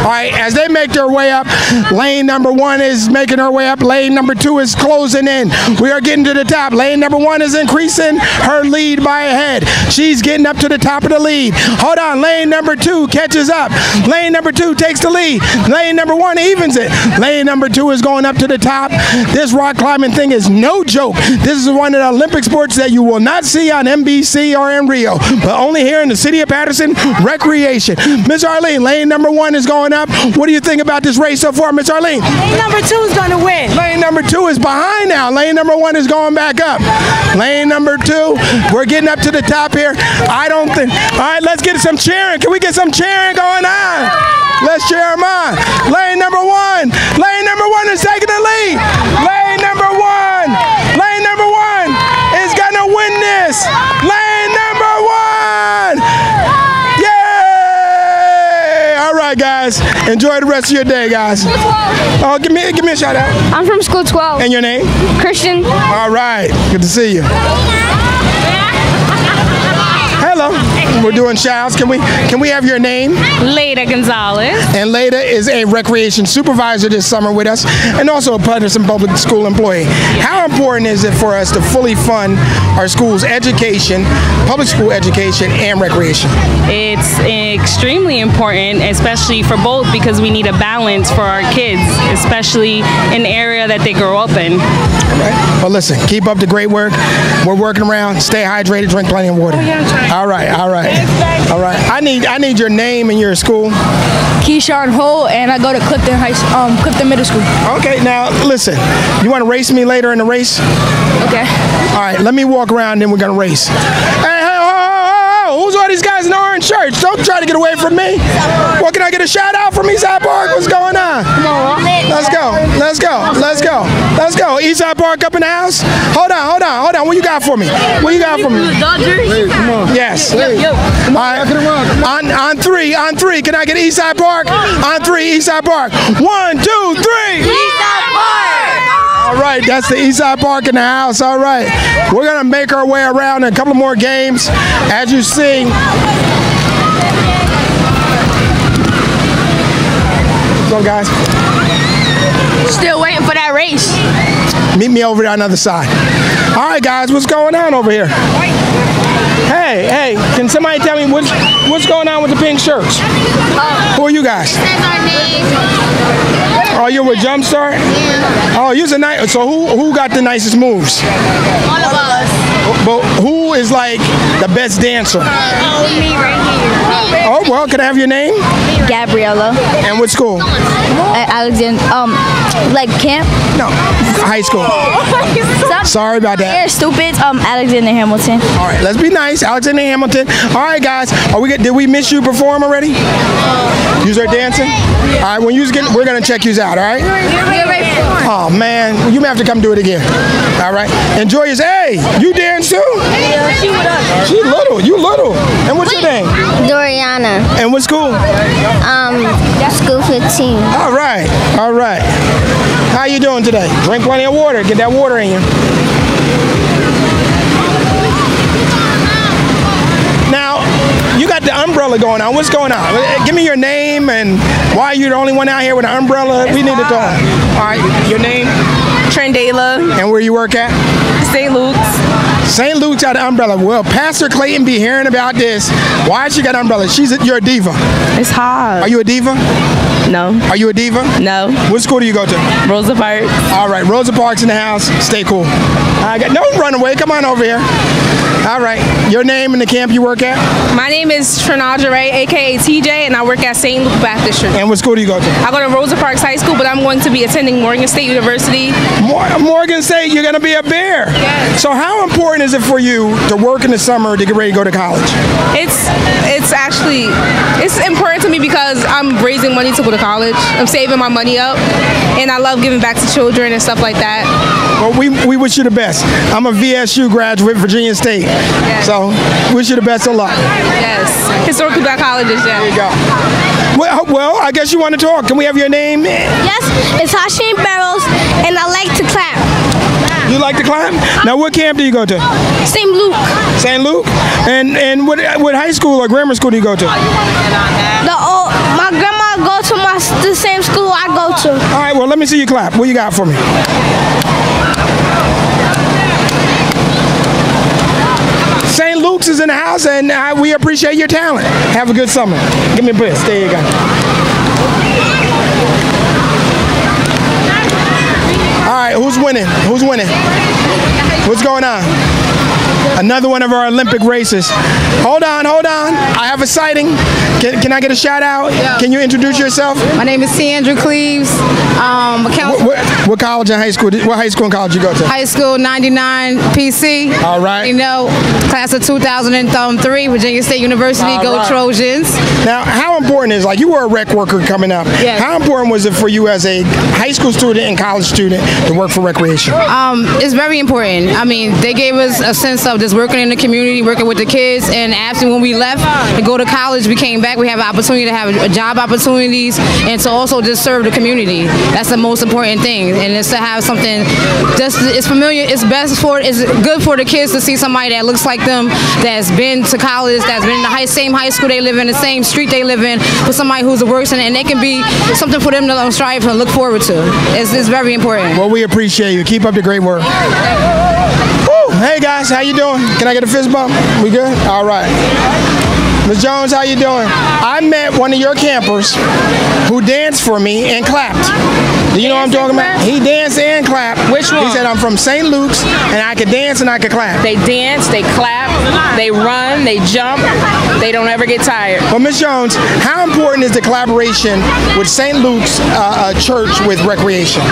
S2: All right, as they make their way up, lane number one is making her way up. Lane number two is closing in. We are getting to the top. Lane number one is increasing her lead by a head. She's getting up to the top of the lead. Hold on, lane number two catches up. Lane number two takes the lead. Lane number one evens it. Lane number two is going up to the top. This rock climbing thing is no joke. This is one of the Olympic sports that you will not see on NBC or in Rio, but only here in the city of Paterson, recreation. Miss Arlene, lane number one is going up. What do you think about this race so far, Miss Arlene?
S66: Lane number two is going to win.
S2: Lane number two is behind now. Lane number one is going back up. Lane number two, we're getting up to the top here. I don't think. All right, let's get some cheering. Can we get some cheering going on? Let's cheer them on. Lane number one. Lane number one is taking the lead. Lane number one. Lane number one is gonna win this. Lane number one. Yay! All right, guys. Enjoy the rest of your day, guys. Oh, give me give me a shout out.
S67: I'm from school 12.
S2: And your name?
S67: Christian.
S2: All right. Good to see you. We're doing shouts. Can we can we have your name?
S68: Leda Gonzalez.
S2: And Leda is a recreation supervisor this summer with us and also a Paterson Public School employee. How important is it for us to fully fund our school's education, public school education, and recreation?
S68: It's extremely important, especially for both, because we need a balance for our kids, especially in the area that they grow up in.
S2: Right. Well, listen, keep up the great work. We're working around. Stay hydrated, drink plenty of water. Oh, all right, all right, all right. I need I need your name and your school.
S69: Keyshawn Holt, and I go to Clifton High, um, Clifton Middle School.
S2: Okay, now listen. You want to race me later in the race?
S69: Okay.
S2: All right, let me walk around, then we're gonna race. Hey, hey, oh, oh, oh, who's all these guys in orange shirts? Don't try to get away from me. What can I get a shout out from Eastside Park? What's going on? Let's go. Let's go. Let's go. Let's go. Eastside Park up in the house. Hold on. Hold on. Hold on. What you got for me? What you got for me? Yes. All right. On on three. On three. Can I get Eastside Park? On three. Eastside Park. One, two, three. Right, that's the Eastside Park in the house. All right, we're gonna make our way around in a couple more games. As you see, so guys,
S70: Still waiting for that race.
S2: Meet me over there on the other side. All right, guys, what's going on over here? Hey, hey, can somebody tell me what's what's going on with the pink shirts? Who are you guys? Oh, you're with Jumpstart? Oh, you're a oh, nice. So who who got the nicest moves?
S70: All of us.
S2: But who is like the best dancer?
S70: Oh, me right here.
S2: Oh well, can I have your name?
S67: Gabriella.
S2: And what school?
S67: At Alexander, um, like camp?
S2: No, high school. Sorry about that.
S67: You're stupid. Um, Alexander Hamilton.
S2: All right, let's be nice. Alexander Hamilton. All right, guys. Are we? get- Did we miss you perform already? You are dancing. All right. When you get, we're gonna check you out. All right. Oh man, you may have to come do it again. All right. Enjoy your. Hey, you dance too?
S70: She with us.
S2: She little. You little. And what's your name?
S41: Doriana.
S2: And what school?
S41: Um, school 15.
S2: All right. All right. How you doing today? Drink plenty of water. Get that water in you. Now, you got the umbrella going on. What's going on? Uh, Give me your name and why you're the only one out here with an umbrella. we need to talk. All right. Your name?
S68: Trendela.
S2: And where you work at?
S68: St. Luke's.
S2: St. Luke's got an umbrella. Well, Pastor Clayton be hearing about this. Why she got an umbrella? She's a, you're a diva.
S68: It's hard.
S2: Are you a diva?
S68: No.
S2: Are you a diva?
S68: No.
S2: What school do you go to?
S68: Rosa Parks.
S2: All right, Rosa Parks in the house. Stay cool. I got no run away. Come on over here. All right, your name and the camp you work at?
S68: My name is Trinaja Ray, aka TJ, and I work at St. Luke Baptist Church.
S2: And what school do you go to?
S68: I go to Rosa Parks High School, but I'm going to be attending Morgan State University.
S2: Mor- Morgan State, you're gonna be a bear. Yes. So how important is it for you to work in the summer to get ready to go to college?
S68: It's it's actually it's important to me because I'm raising money to go to college. I'm saving my money up, and I love giving back to children and stuff like that.
S2: Well, we, we wish you the best. I'm a VSU graduate, Virginia State. So, wish you the best of luck.
S71: Yes. Historically Black colleges, yeah.
S2: There you go. Well, well, I guess you want to talk. Can we have your name?
S41: Yes, it's Hashim Barrels, and I like to clap.
S2: You like to climb? Now, what camp do you go to?
S41: St. Luke.
S2: St. Luke? And and what what high school or grammar school do you go to?
S41: The old, my grandma go to my the same school I go to.
S2: All right, well, let me see you clap. What you got for me? St. Luke's is in the house, and uh, we appreciate your talent. Have a good summer. Give me a bliss. There you go. All right, who's winning? Who's winning? What's going on? Another one of our Olympic races. Hold on, hold on. I have a sighting. Can, can I get a shout out? Can you introduce yourself?
S16: My name is Sandra Cleaves. Um,
S2: What, what, what college and high school? did- What high school and college you go to?
S16: High school 99 PC.
S2: All right.
S16: You know, class of 2003, Virginia State University.
S2: All
S16: Go
S2: right.
S16: Trojans.
S2: Now, how important is like you were a rec worker coming up?
S16: Yes.
S2: How important was it for you as a high school student and college student to work for recreation?
S16: Um, it's very important. I mean, they gave us a sense of just working in the community, working with the kids, and after when we left to go to college, we came back. We have an opportunity to have job opportunities and to also just serve the community. That's the most important thing, and it's to have something. Just it's familiar. It's best for. It's good for the kids to see somebody that looks like them, that's been to college, that's been in the high, same high school they live in, the same street they live in, for somebody who's a working, and they can be something for them to strive and look forward to. It's, it's very important.
S2: Well, we appreciate you. Keep up the great work. Hey guys, how you doing? Can I get a fist bump? We good? All right. Ms. Jones, how you doing? I met one of your campers who danced for me and clapped. Do you know what I'm talking about? He danced and clapped.
S68: Which one?
S2: He said, I'm from St. Luke's and I could dance and I could clap.
S68: They dance, they clap, they run, they jump, they don't ever get tired.
S2: Well, Ms. Jones, how important is the collaboration with St. Luke's uh, uh, Church with recreation?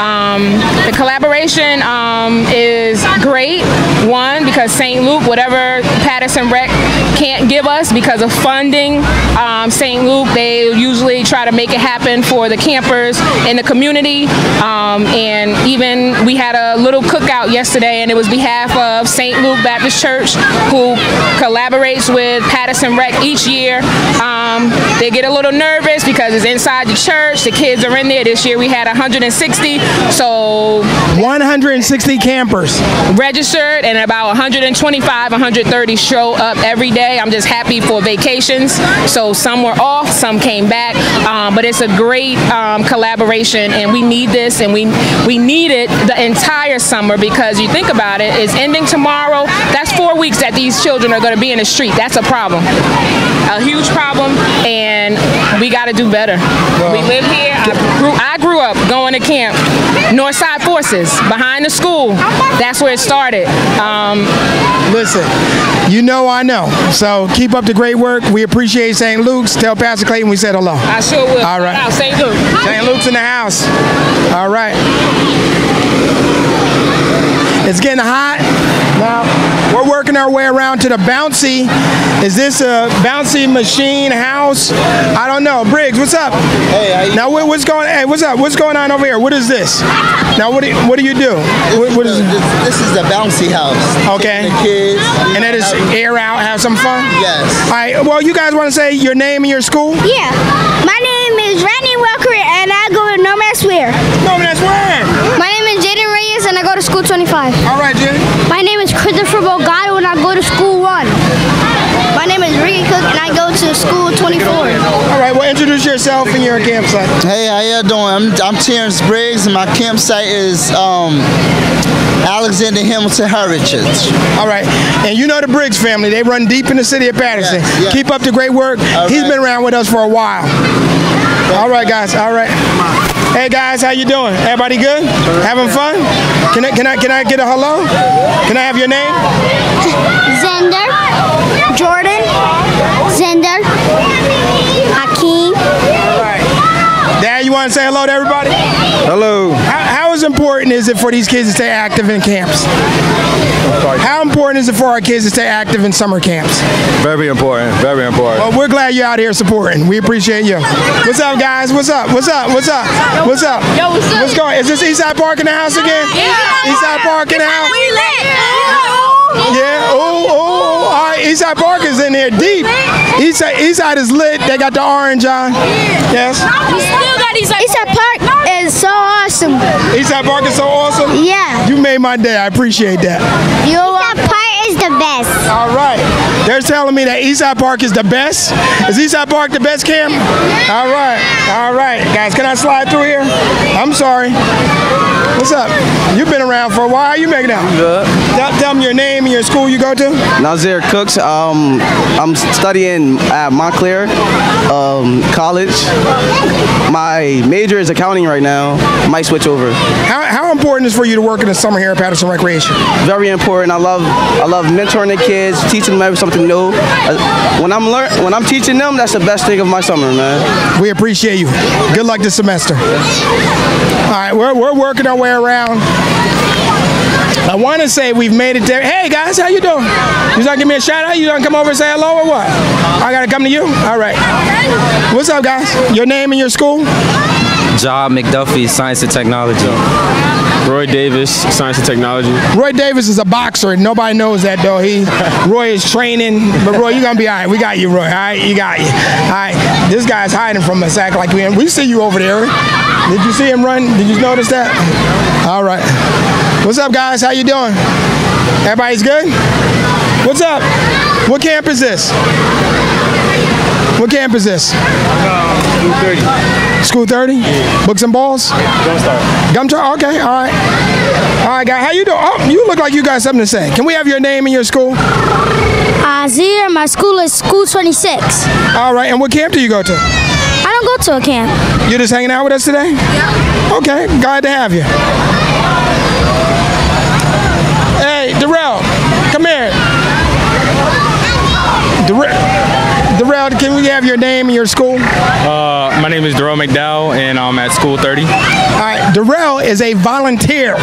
S68: Um, the collaboration um, is great. One, because St. Luke, whatever Paterson Rec can't give us because of funding, um, St. Luke, they usually try to make it happen for the campers in the community. Um, and even we had a little cookout yesterday, and it was behalf of St. Luke Baptist Church, who collaborates with Paterson Rec each year. Um, they get a little nervous because it's inside the church. The kids are in there. This year we had 160. So
S2: 160 campers
S68: registered and about 125 130 show up every day i'm just happy for vacations so some were off some came back um, but it's a great um, collaboration and we need this and we we need it the entire summer because you think about it it's ending tomorrow that's four weeks that these children are going to be in the street that's a problem a huge problem and we got to do better we live here I grew, I grew up going to camp Northside Forces behind the school. That's where it started. Um,
S2: Listen, you know I know. So keep up the great work. We appreciate St. Luke's. Tell Pastor Clayton we said hello.
S68: I sure will.
S2: All right.
S68: St. Luke.
S2: St. Luke's in the house. All right. It's getting hot. Now, we're working our way around to the bouncy. Is this a bouncy machine house? I don't know. Briggs, what's up? Hey, now what, what's going? Hey, what's up? What's going on over here? What is this? Now, what do you, what do you do? What, what is
S48: this, is the bouncy house.
S2: Okay.
S48: The kids.
S2: And that is air out, have some fun.
S48: Yes.
S2: All right. Well, you guys want to say your name and your school?
S41: Yeah. My name is Randy Welker, and I go to No Man's Where.
S2: No Man's Where.
S41: My name is Jaden Reyes, and I go to school 25.
S2: All right, Jaden.
S41: My name is Christopher Bogado, and I go to school 1. My name is Ricky Cook, and I go to school 24.
S2: All right. Well, introduce yourself and your campsite.
S48: Hey, how y'all doing? I'm, I'm Terrence Briggs, and my campsite is um, Alexander Hamilton Heritage.
S2: All right. And you know the Briggs family. They run deep in the city of Paterson.
S48: Yes, yes.
S2: Keep up the great work. He's been around with us for a while. All right, guys. All right. Hey guys, how you doing? Everybody good? Having fun? Can I can I can I get a hello? Can I have your name?
S41: Zender, Jordan, Zender, Hakeem.
S2: Dad, you want to say hello to everybody?
S72: Hello.
S2: How, how is important important is it for these kids to stay active in camps? How important is it for our kids to stay active in summer camps?
S73: Very important. Very important.
S2: Well, we're glad you're out here supporting. We appreciate you. What's up, guys? What's up? What's up? What's up? What's up?
S74: Yo, what's up?
S2: What's going? Is this Eastside Park in the house again?
S74: Yeah.
S2: Eastside Park in the house.
S74: We lit.
S2: Yeah. Oh, oh, oh. All right. Eastside Park is in there deep. Eastside, Eastside is lit. They got the orange on. Yes.
S74: We still got these.
S41: Eastside Park is so awesome.
S2: Eastside Park is so awesome.
S41: Yeah.
S2: You made my day. I appreciate that.
S41: Eastside Park is the best.
S2: All right. They're telling me that Eastside Park is the best. Is Eastside Park the best camp? All right. All right. Guys, can I slide through here? I'm sorry. What's up? You've been around for a while. How you making out?
S48: Good.
S2: Tell, tell them your name and your school you go to.
S48: Nazir Cooks. Um, I'm studying at Montclair um, College. My major is accounting right now. Might switch over.
S2: How, how important is for you to work in the summer here at Paterson Recreation?
S48: Very important. I love I love mentoring the kids, teaching them something new. Uh, When I'm learn when I'm teaching them, that's the best thing of my summer, man.
S2: We appreciate you. Good luck this semester. All right, we're, we're working our way around. I want to say we've made it there. Hey guys, how you doing? You gonna give me a shout out? You gonna come over and say hello or what? I gotta come to you. All right. What's up, guys? Your name and your school?
S75: Job McDuffie, Science and Technology.
S32: Roy Davis, Science and Technology.
S2: Roy Davis is a boxer. and Nobody knows that though. He Roy is training, but Roy, you're gonna be all right. We got you, Roy. All right, you got you. All right. This guy's hiding from us, act like we we see you over there. Did you see him run? Did you notice that? All right. What's up, guys? How you doing? Everybody's good? What's up? What camp is this? What camp is this? Um, School 30. Books and balls? Jumpstart. Okay, all right. All right, guys. How you doing? Oh, you look like you got something to say. Can we have your name and your school?
S41: Uh, Azir, my school is School 26.
S2: All right, and what camp do you go to?
S41: I don't go to a camp.
S2: You're just hanging out with us today? Yeah. Okay, glad to have you. Hey, Darrell, come here. Darrell, can we have your name and your school?
S32: Uh, my name is Darrell McDowell, and I'm at School 30.
S2: All right, Darrell is a volunteer.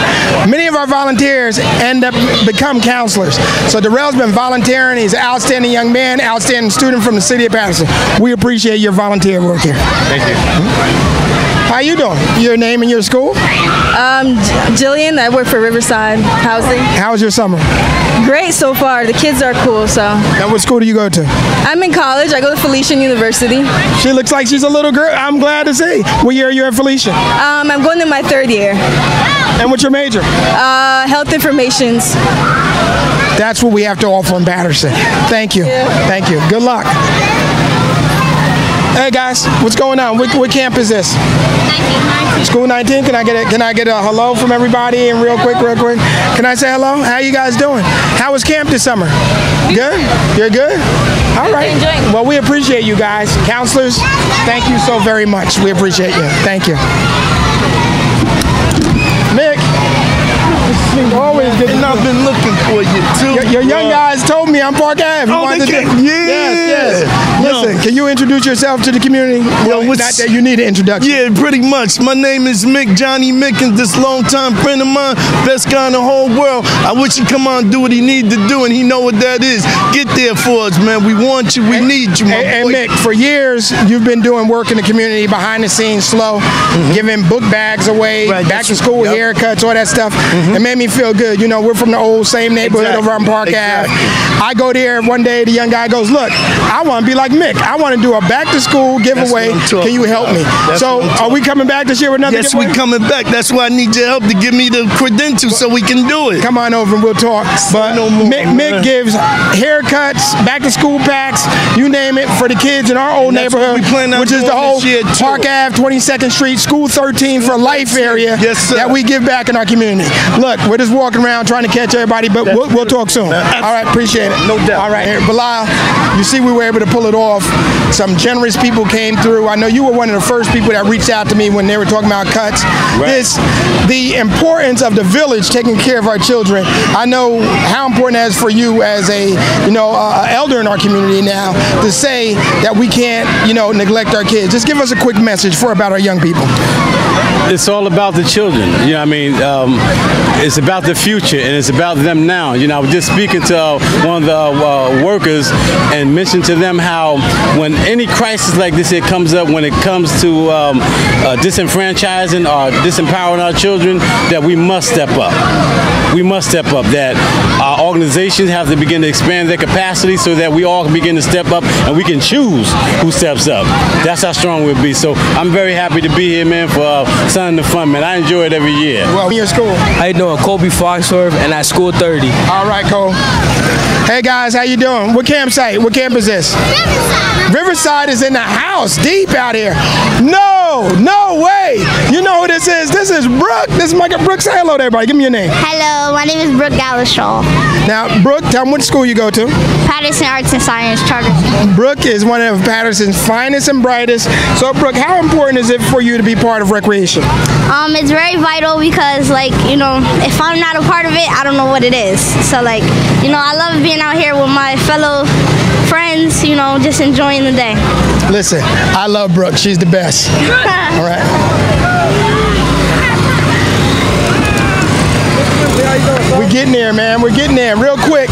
S2: Many of our volunteers end up become counselors. So Darrell's been volunteering. He's an outstanding young man, outstanding student from the city of Paterson. We appreciate your volunteer work here.
S32: Thank you.
S2: How you doing? Your name and your school?
S16: Um, Jillian, I work for Riverside Housing.
S2: How was your summer?
S16: Great so far. The kids are cool, so.
S2: Now, what school do you go to?
S16: I'm in college. I go to Felician University.
S2: She looks like she's a little girl. I'm glad to see. What year are you at Felician?
S16: Um, I'm going to my third year.
S2: And what's your major?
S16: Uh, health informations.
S2: That's what we have to offer in Paterson. Thank you. Thank you. Good luck. Hey guys, what's going on? What, what camp is this? 19. School 19. Can I get a Can I get a hello from everybody? And real quick, real quick. Can I say hello? How you guys doing? How was camp this summer? Good. You're good. All right. Well, we appreciate you guys, counselors. Thank you so very much. We appreciate you. Thank you. Always good.
S56: And I've been looking for you too.
S2: Your, your young guys told me I'm Park Ave.
S56: Oh, they
S2: do-
S56: yeah.
S2: Yes, yes.
S56: Yo.
S2: Listen, can you introduce yourself to the community? Well,
S56: what's-
S2: not that you need an introduction.
S56: Yeah, pretty much. My name is Mick Johnny Mickens, this longtime friend of mine, best guy in the whole world. I wish he'd come on and do what he need to do, and he know what that is. Get there for us, man. We want you. We need you, my
S2: And, and. Mick, for years you've been doing work in the community behind the scenes, slow, mm-hmm. giving book bags away.
S56: Right,
S2: back to school
S56: yep.
S2: Haircuts, all that stuff. Mm-hmm. It made me feel good. You know, we're from the old same neighborhood
S56: Exactly.
S2: over on Park
S56: Exactly.
S2: Ave. I go there one day. The young guy goes, "Look, I want to be like Mick. I want to do a back to school giveaway.
S56: what I'm talking
S2: Can you help me?"
S56: That's
S2: so, are we coming back this year with another
S56: Yes,
S2: giveaway?
S56: we coming back. That's why I need your help to give me the credentials so we can do it.
S2: Come on over and we'll talk. But
S56: no more,
S2: Mick, Mick gives haircuts, back to school packs, you name it, for the kids in our old
S56: And that's what
S2: neighborhood,
S56: we plan on
S2: which is the whole. Park Ave, 22nd Street, School 13 for Life area
S56: Yes, sir.
S2: that we give back in our community. Look, we're just walking around trying to catch everybody, but we'll, we'll talk soon. All right, appreciate it.
S56: No doubt.
S2: All right, here, Bilal, you see we were able to pull it off. Some generous people came through. I know you were one of the first people that reached out to me when they were talking about cuts. This, the importance of the village taking care of our children. I know how important that is for you as a, you know, uh, elder in our community now to say that we can't, you know, neglect our kids. Just give us a quick message for about our young people.
S56: It's all about the children. You know, I mean, um, it's about the future and it's about them now. You know, I was just speaking to uh, one of the uh, workers and mentioned to them how when any crisis like this here comes up, when it comes to um, uh, disenfranchising or disempowering our children, that we must step up. We must step up. That organizations have to begin to expand their capacity so that we all can begin to step up and we can choose who steps up. That's how strong we'll be. So I'm very happy to be here, man, for uh, Sun the Fun, man. I enjoy it every year.
S2: Well, in school.
S76: How you doing? Kobe Foxworth, and at School 30.
S2: All right, Cole. Hey guys, how you doing? What campsite? What camp is this? Riverside. Riverside is in the house, deep out here. No, no way. You know who this is? This is Brooke. This is Michael Brooke. Say hello to everybody. Give me your name.
S41: Hello, my name is Brooke Galashaw.
S2: Now, Brooke, tell me what school you go to.
S41: Paterson Arts and Science Charter.
S2: Brooke is one of Paterson's finest and brightest. So, Brooke, how important is it for you to be part of recreation?
S41: Um, it's very vital because, like, you know, if I'm not a part of it, I don't know what it is. So, like, you know, I love being out here with my fellow friends, you know, just enjoying the day.
S2: Listen, I love Brooke. She's the best. All right. We're getting there, man. We're getting there. Real quick.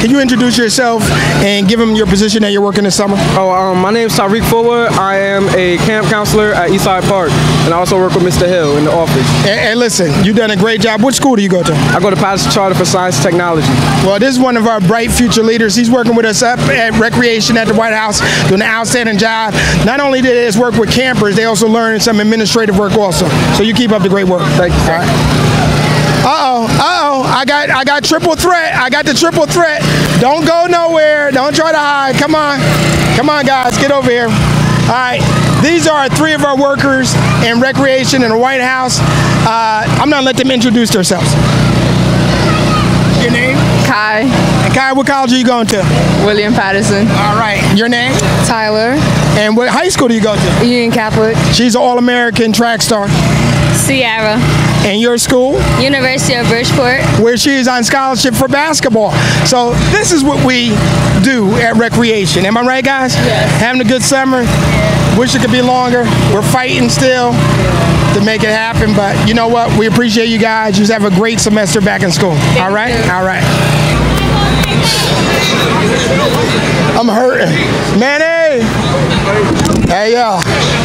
S2: Can you introduce yourself and give them your position that you're working this summer?
S76: Oh, um, my name is Tariq Forward. I am a camp counselor at Eastside Park, and I also work with Mr. Hill in the office.
S2: And, and listen, you've done a great job. What school do you go to?
S76: I go to Paterson Charter for Science and Technology.
S2: Well, this is one of our bright future leaders. He's working with us up at Recreation at the White House, doing an outstanding job. Not only did they work with campers, they also learned some administrative work also. So you keep up the great work.
S76: Thank you.
S2: All right. Uh-oh, uh-oh. I got I got triple threat. I got the triple threat. Don't go nowhere. Don't try to hide. Come on. Come on, guys. Get over here. All right. These are three of our workers in recreation in the White House. Uh, I'm to let them introduce themselves. Your name?
S77: Kai.
S2: And Kai, what college are you going to?
S77: William Paterson.
S2: All right. Your name?
S77: Tyler.
S2: And what high school do you go to?
S77: Union Catholic.
S2: She's an All-American track star.
S77: Sierra.
S2: And your school?
S77: University of Bridgeport.
S2: Where she is on scholarship for basketball. So this is what we do at recreation. Am I right, guys?
S77: Yes.
S2: Having a good summer. Wish it could be longer. We're fighting still to make it happen, but you know what? We appreciate you guys. You just have a great semester back in school. All right? All right. I'm hurting. Manny! Hey, yo.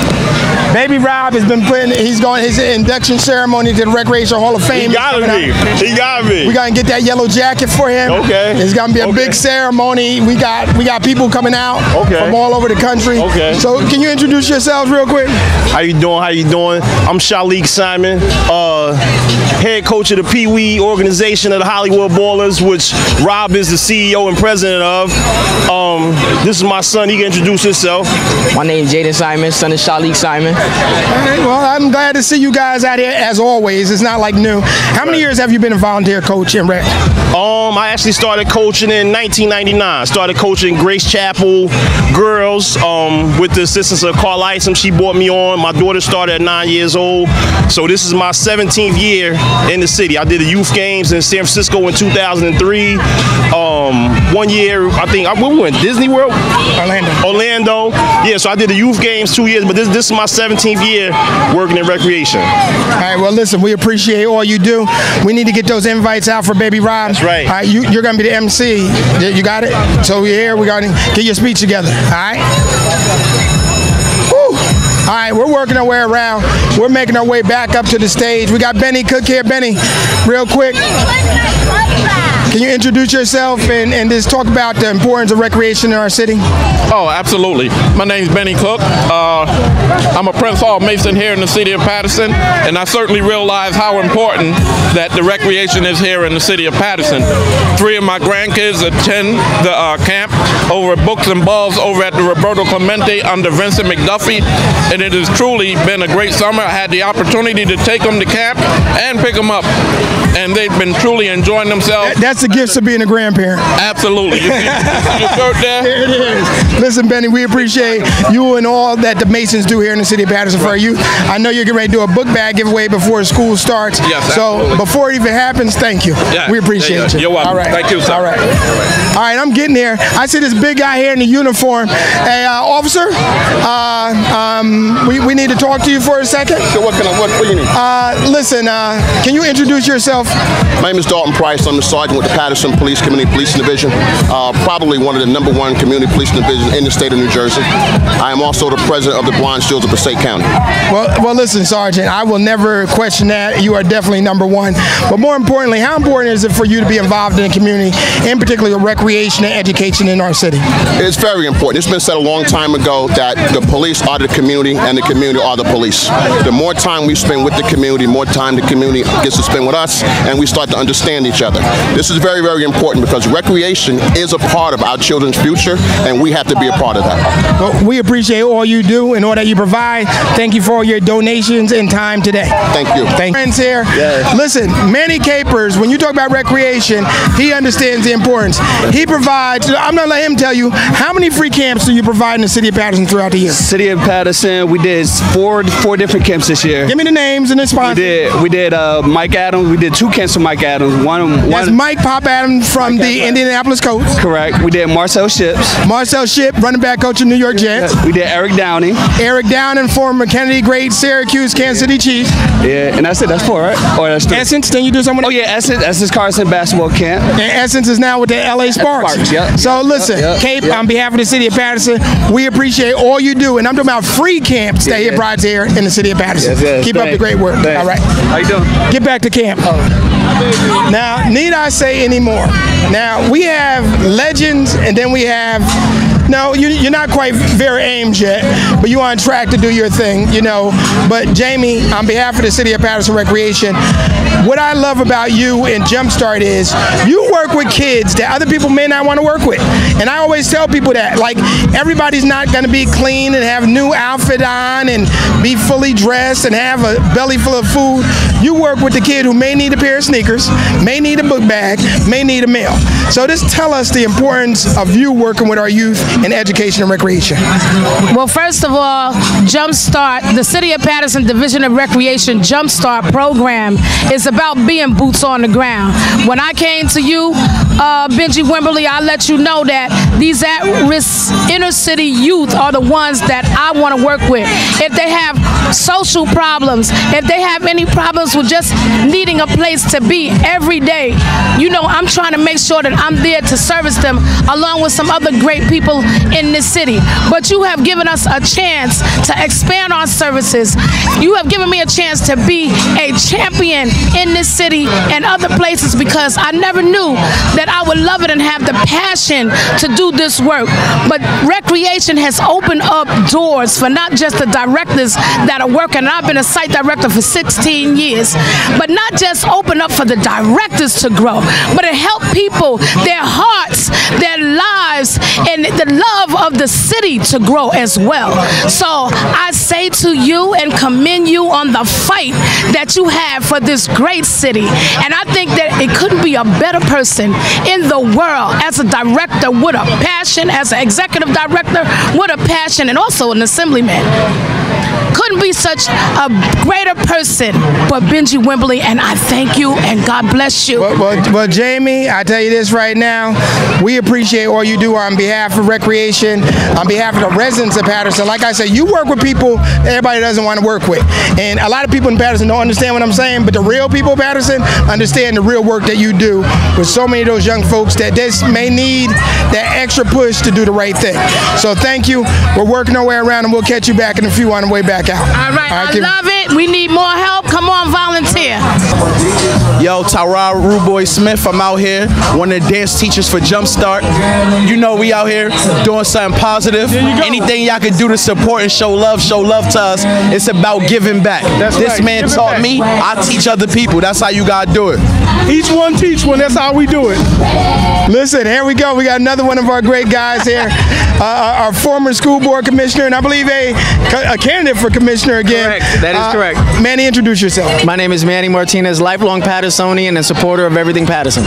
S2: Baby Rob has been putting, he's going his induction ceremony to the Recreation Hall of Fame.
S48: He gotta be. He gotta be.
S2: We gotta get that yellow jacket for him.
S48: Okay.
S2: It's gonna be a
S48: Okay.
S2: big ceremony. We got we got people coming out
S48: Okay.
S2: from all over the country.
S48: Okay.
S2: So can you introduce yourselves real quick?
S48: How you doing? How you doing? I'm Shalik Simon, uh, head coach of the Pee Wee organization of the Hollywood Ballers, which Rob is the CEO and president of. Um, this is my son. He can introduce himself.
S76: My name is Jaden Simon, son of Shalik Simon.
S2: All right, well, I'm glad to see you guys out here as always. It's not like new. How many years have you been a volunteer coach in rec?
S48: Um, I actually started coaching in 1999. Started coaching Grace Chapel girls um, with the assistance of Carl Isom. She brought me on. My daughter started at nine years old. So this is my 17th year in the city. I did the youth games in San Francisco in 2003. Um, one year, I think, I, we went Disney World?
S2: Orlando.
S48: Orlando. Yeah, so I did the youth games two years, but this, this is my 17th year working in recreation.
S2: All right, well, listen, we appreciate all you do. We need to get those invites out for Baby Rob. That's
S48: right.
S2: All right, you, you're going to be the MC. You got it? So we're here. We're going to get your speech together. All right? All right, we're working our way around. We're making our way back up to the stage. We got Benny Cook here. Benny, real quick. Can you introduce yourself and, and just talk about the importance of recreation in our city?
S78: Oh, absolutely. My name is Benny Cook. Uh, I'm a Prince Hall Mason here in the city of Paterson, and I certainly realize how important that the recreation is here in the city of Paterson. Three of my grandkids attend the uh, camp over at Books and Balls over at the Roberto Clemente under Vincent McDuffie, and it has truly been a great summer. I had the opportunity to take them to camp and pick them up, and they've been truly enjoying themselves.
S2: That's the gifts of being a grandparent.
S78: Absolutely. You see, you see your shirt there?
S2: There it is. Listen, Benny, we appreciate you and all that the Masons do here in the city of Paterson for you. I know you're getting ready to do a book bag giveaway before school starts.
S78: Yes,
S2: so
S78: absolutely.
S2: before it even happens, thank you.
S78: Yeah.
S2: We appreciate
S78: Yeah, yeah.
S2: you.
S78: You're welcome.
S2: All right.
S78: Thank you, sir.
S2: All right. All right, I'm getting there. I see this big guy here in the uniform. Hey, uh, officer, uh, um, we, we need to talk to you for a second.
S79: So what can I, what, what do you need?
S2: Uh, listen, uh, can you introduce yourself?
S79: My name is Dalton Price. I'm the sergeant with the Paterson Police Community Policing Division, uh, probably one of the number one community policing divisions in the state of New Jersey. I am also the president of the Blind Shields of Passaic County.
S2: Well, well, listen, Sergeant, I will never question that. You are definitely number one. But more importantly, how important is it for you to be involved in the community, in particular recreation and education in our city?
S79: It's very important. It's been said a long time ago that the police are the community and the community are the police. The more time we spend with the community, more time the community gets to spend with us, and we start to understand each other. This is very, very important because recreation is a part of our children's future, and we have to be a part of that.
S2: Well, we appreciate all you do and all that you provide. Thank you for all your donations and time today.
S79: Thank you.
S2: Thank friends here. Listen, Manny Capers, when you talk about recreation, he understands the importance. He provides, I'm going to let him tell you, how many free camps do you provide in the city of Paterson throughout the year?
S48: City of Paterson, we did four four different camps this year.
S2: Give me the names and the sponsors.
S48: We did we did uh, Mike Adams. We did two camps for Mike Adams. One
S2: That's
S48: one
S2: Mike Pop Adams from the Indianapolis Colts.
S48: correct. We did Marcel Shipp's.
S2: Marcel Shipp, running back coach of New York Jets.
S48: We did Eric Downing.
S2: Eric Downing, former Kennedy great Syracuse, Kansas City Chiefs.
S48: Yeah, and that's it. That's four, right? Or that's three.
S2: Essence, then you do someone.
S48: Oh yeah, Essence. Essence Carson basketball camp.
S2: And Essence is now with the LA Sparks.
S48: Sparks, yeah.
S2: So listen,
S48: Yeah, yeah,
S2: Cape,
S48: yeah.
S2: on behalf of the city of Paterson, we appreciate all you do. And I'm talking about free camps that
S48: Yeah,
S2: he
S48: yeah.
S2: provides here in the city of Paterson.
S48: Yes, yes,
S2: Keep up the great work.
S48: Thanks.
S2: All right.
S48: How you doing?
S2: Get back to camp. Oh. Now, need I say any more? Now, we have legends and then we have. No, you, you're not quite very aimed yet, but you're on track to do your thing, you know. But Jamie, on behalf of the City of Paterson Recreation, what I love about you and Jumpstart is you work with kids that other people may not want to work with. And I always tell people that, like, everybody's not going to be clean and have new outfit on and be fully dressed and have a belly full of food. You work with the kid who may need a pair of sneakers, may need a book bag, may need a meal. So just tell us the importance of you working with our youth in education and recreation.
S36: Well, first of all, Jumpstart, the City of Paterson Division of Recreation Jumpstart program is about being boots on the ground. When I came to you, uh, Benjie Wimberly, I let you know that these at-risk inner city youth are the ones that I want to work with. If they have social problems, if they have any problems with just needing a place to be every day, you know, I'm trying to make sure that I'm there to service them along with some other great people in this city. But you have given us a chance to expand our services. You have given me a chance to be a champion in this city and other places because I never knew that I would love it and have the passion to do this work. But recreation has opened up doors for not just the directors that are working. I've been a site director for 16 years, but not just open up for the directors to grow, but it helped people, their hearts, their lives, and the love of the city to grow as well. So I say to you and commend you on the fight that you have for this great city. And I think that it couldn't be a better person in the world as a director with a passion, as an executive director with a passion, and also an assemblyman couldn't be such a greater person but Benjie Wimberly, and I thank you and God bless you.
S2: Well, well, well, Jamie, I tell you this right now, we appreciate all you do on behalf of recreation, on behalf of the residents of Paterson. Like I said, you work with people everybody doesn't want to work with, and a lot of people in Paterson don't understand what I'm saying. But the real people Paterson understand the real work that you do with so many of those young folks that just may need that extra push to do the right thing. So thank you. We're working our way around, and we'll catch you back in a few on the way back out.
S36: All right, I
S2: give-
S36: love it. We need more help. Come on, volunteer.
S7: Yo, Tyrod Ruboy Smith, I'm out here, one of the dance teachers for Jumpstart. You know we out here doing something positive. Anything y'all can do to support and show love, show love to us. It's about giving back. this
S2: right,
S7: man
S2: giving
S7: taught me, I teach other people. That's how you gotta do it. Each one teach one. That's how we do it.
S2: Listen, here we go. We got another one of our great guys here, uh, our former school board commissioner, and I believe a, a candidate for commissioner again.
S48: Correct. That is
S2: Uh,
S48: correct.
S2: Manny, introduce yourself.
S48: My name is Manny Martinez, lifelong Patersonian and supporter of everything Paterson.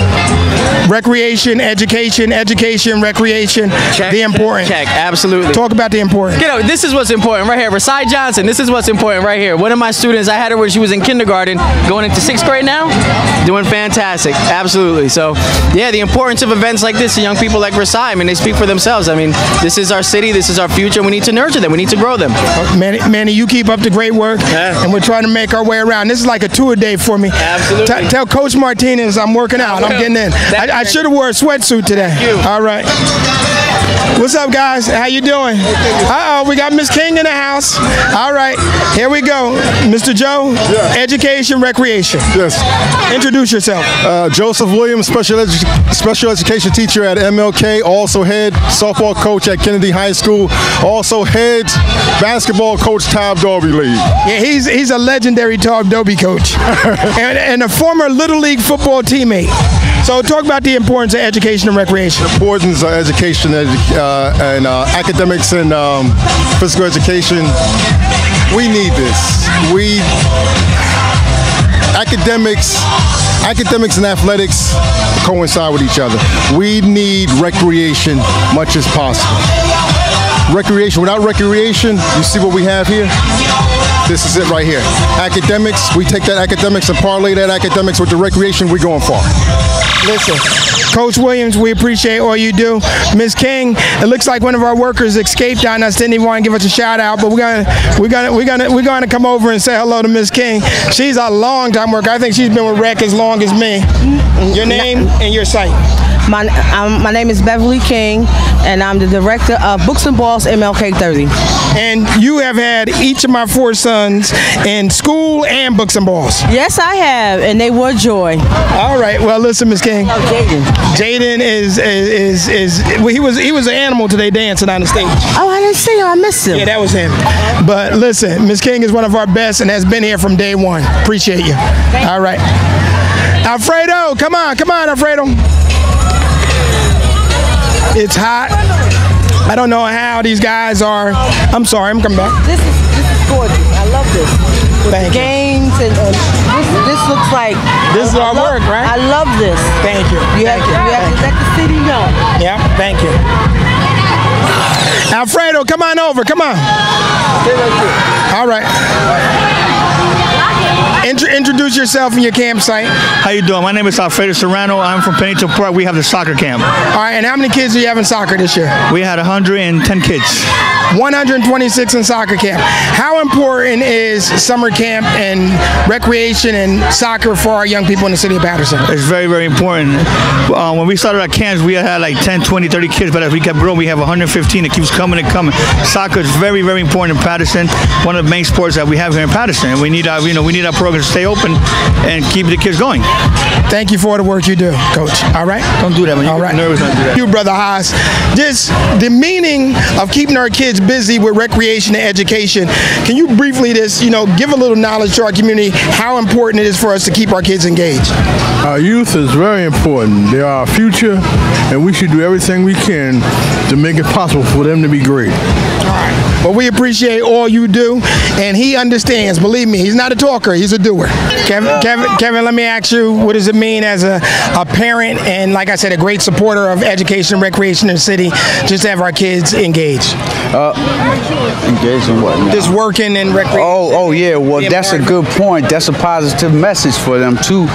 S2: Recreation, education, education, recreation. the important.
S48: Check, absolutely.
S2: Talk about the important.
S48: You know, this is what's important right here. Rasai Johnson, this is what's important right here. One of my students, I had her when she was in kindergarten, going into sixth grade now, doing fantastic. Absolutely. So, yeah, the importance of events like this to young people like Rasai, I mean, they speak for themselves. I mean, this is our city, this is our future, and we need to nurture them, we need to grow them.
S2: Manny, Manny, you keep up the great work, and we're trying to make our way around. This is like a tour day for me.
S48: Absolutely.
S2: tell Coach Martinez I'm working out. I'm getting in. I, I should have wore a sweatsuit today. All right. What's up, guys? How you doing? Uh oh, we got Miss King in the house. All right, here we go. Mr. Joe, education, recreation.
S56: Yes.
S2: Introduce yourself.
S56: Uh, Joseph Williams, special edu- special education teacher at MLK, also head softball coach at Kennedy High School, also head basketball coach Todd Darby League.
S2: Yeah, he's he's a legendary Todd Dobie coach and, and a former Little League football teammate. So talk about the importance of education and recreation.
S56: The importance of education uh, and uh, academics and um, physical education. We need this. We academics, academics and athletics coincide with each other. We need recreation much as possible. Recreation. Without recreation, you see what we have here. This is it right here. Academics. We take that academics and parlay that academics with the recreation. We're going far.
S2: Listen, Coach Williams, we appreciate all you do. Ms. King, it looks like one of our workers escaped on us. Didn't even want to give us a shout out, but we're gonna we're gonna we're gonna we're gonna come over and say hello to Ms. King. She's a long time worker. I think she's been with Rec as long as me. Your name and your site.
S28: My, um, my name is Beverly King, and I'm the director of Books and Balls MLK 30.
S2: And you have had each of my four sons in school and books and balls.
S28: Yes, I have, and they were joy.
S2: All right. Well, listen, Miss King.
S28: Jaden.
S2: Is is is, is well, he was he was an animal today dancing on the stage.
S28: Oh, I didn't see him. I missed him.
S2: Yeah, that was him. But listen, Miss King is one of our best and has been here from day one. Appreciate you. All right. Alfredo, come on, come on, Alfredo. It's hot. I don't know how these guys are. I'm sorry, I'm coming back.
S28: This is this is gorgeous. I love this. With
S2: Thank
S28: the
S2: you.
S28: Games and, and this this looks like
S2: This is
S28: I
S2: our
S28: love-
S2: work, right?
S28: I love this.
S2: Thank you.
S28: You have to, you have to let the city know.
S2: Yeah, thank you. Alfredo, come on over. Come on. All right. Intro- introduce yourself and your campsite.
S32: How you doing? My name is Alfredo Serrano. I'm from Pennington Park. We have the soccer camp.
S2: All right, and how many kids are you having soccer this year?
S32: We had 110 kids.
S2: 126 in soccer camp. How important is summer camp and recreation and soccer for our young people in the city of Paterson?
S32: It's very, very important. Uh, when we started our camps, we had like 10, 20, 30 kids, but as we kept growing, we have 115. It keeps coming and coming. Soccer is very, very important in Paterson. One of the main sports that we have here in Paterson. We need our, you know, we need our program to stay open and keep the kids going.
S2: Thank you for the work you do, Coach. All right?
S32: Don't do that, man. You
S2: All
S32: get
S2: right.
S32: nervous when I do that.
S2: You, Brother Haas. Just the meaning of keeping our kids busy with recreation and education. Can you briefly just, you know, give a little knowledge to our community how important it is for us to keep our kids engaged?
S7: Our youth is very important. They are our future, and we should do everything we can to make it possible for them to be great.
S2: Well, we appreciate all you do, and he understands. Believe me, he's not a talker; he's a doer. Kevin, Kevin, Kevin let me ask you: What does it mean as a, a parent and, like I said, a great supporter of education recreation in the city, just to have our kids engaged?
S80: Uh, engaged in what? now?
S2: Just working and recreation.
S80: Oh, oh yeah. Well, that's a good point. That's a positive message for them to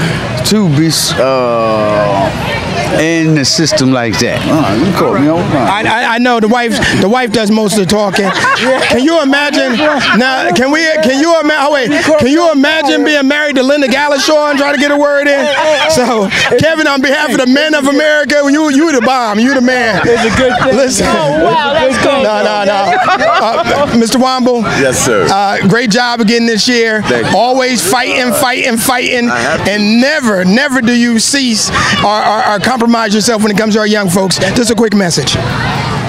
S80: to be uh, in the system like that. Uh, you caught me on
S2: I, I, I know the wife the wife does most of the talking. Can you imagine? Now, can we? Can you imagine? Oh wait, can you imagine being married to Linda Galashaw and trying to get a word in? So, Kevin, on behalf of the men of America, you you the bomb, you the man. It's a good thing. Listen.
S79: Oh, wow, that's good.
S2: No, no, no. Uh, Mr. Womble.
S79: Yes, sir.
S2: Uh, great job again this year.
S79: Thank you.
S2: Always fighting, fighting, fighting, and never, never do you cease our or, or compromise yourself when it comes to our young folks. Just a quick message.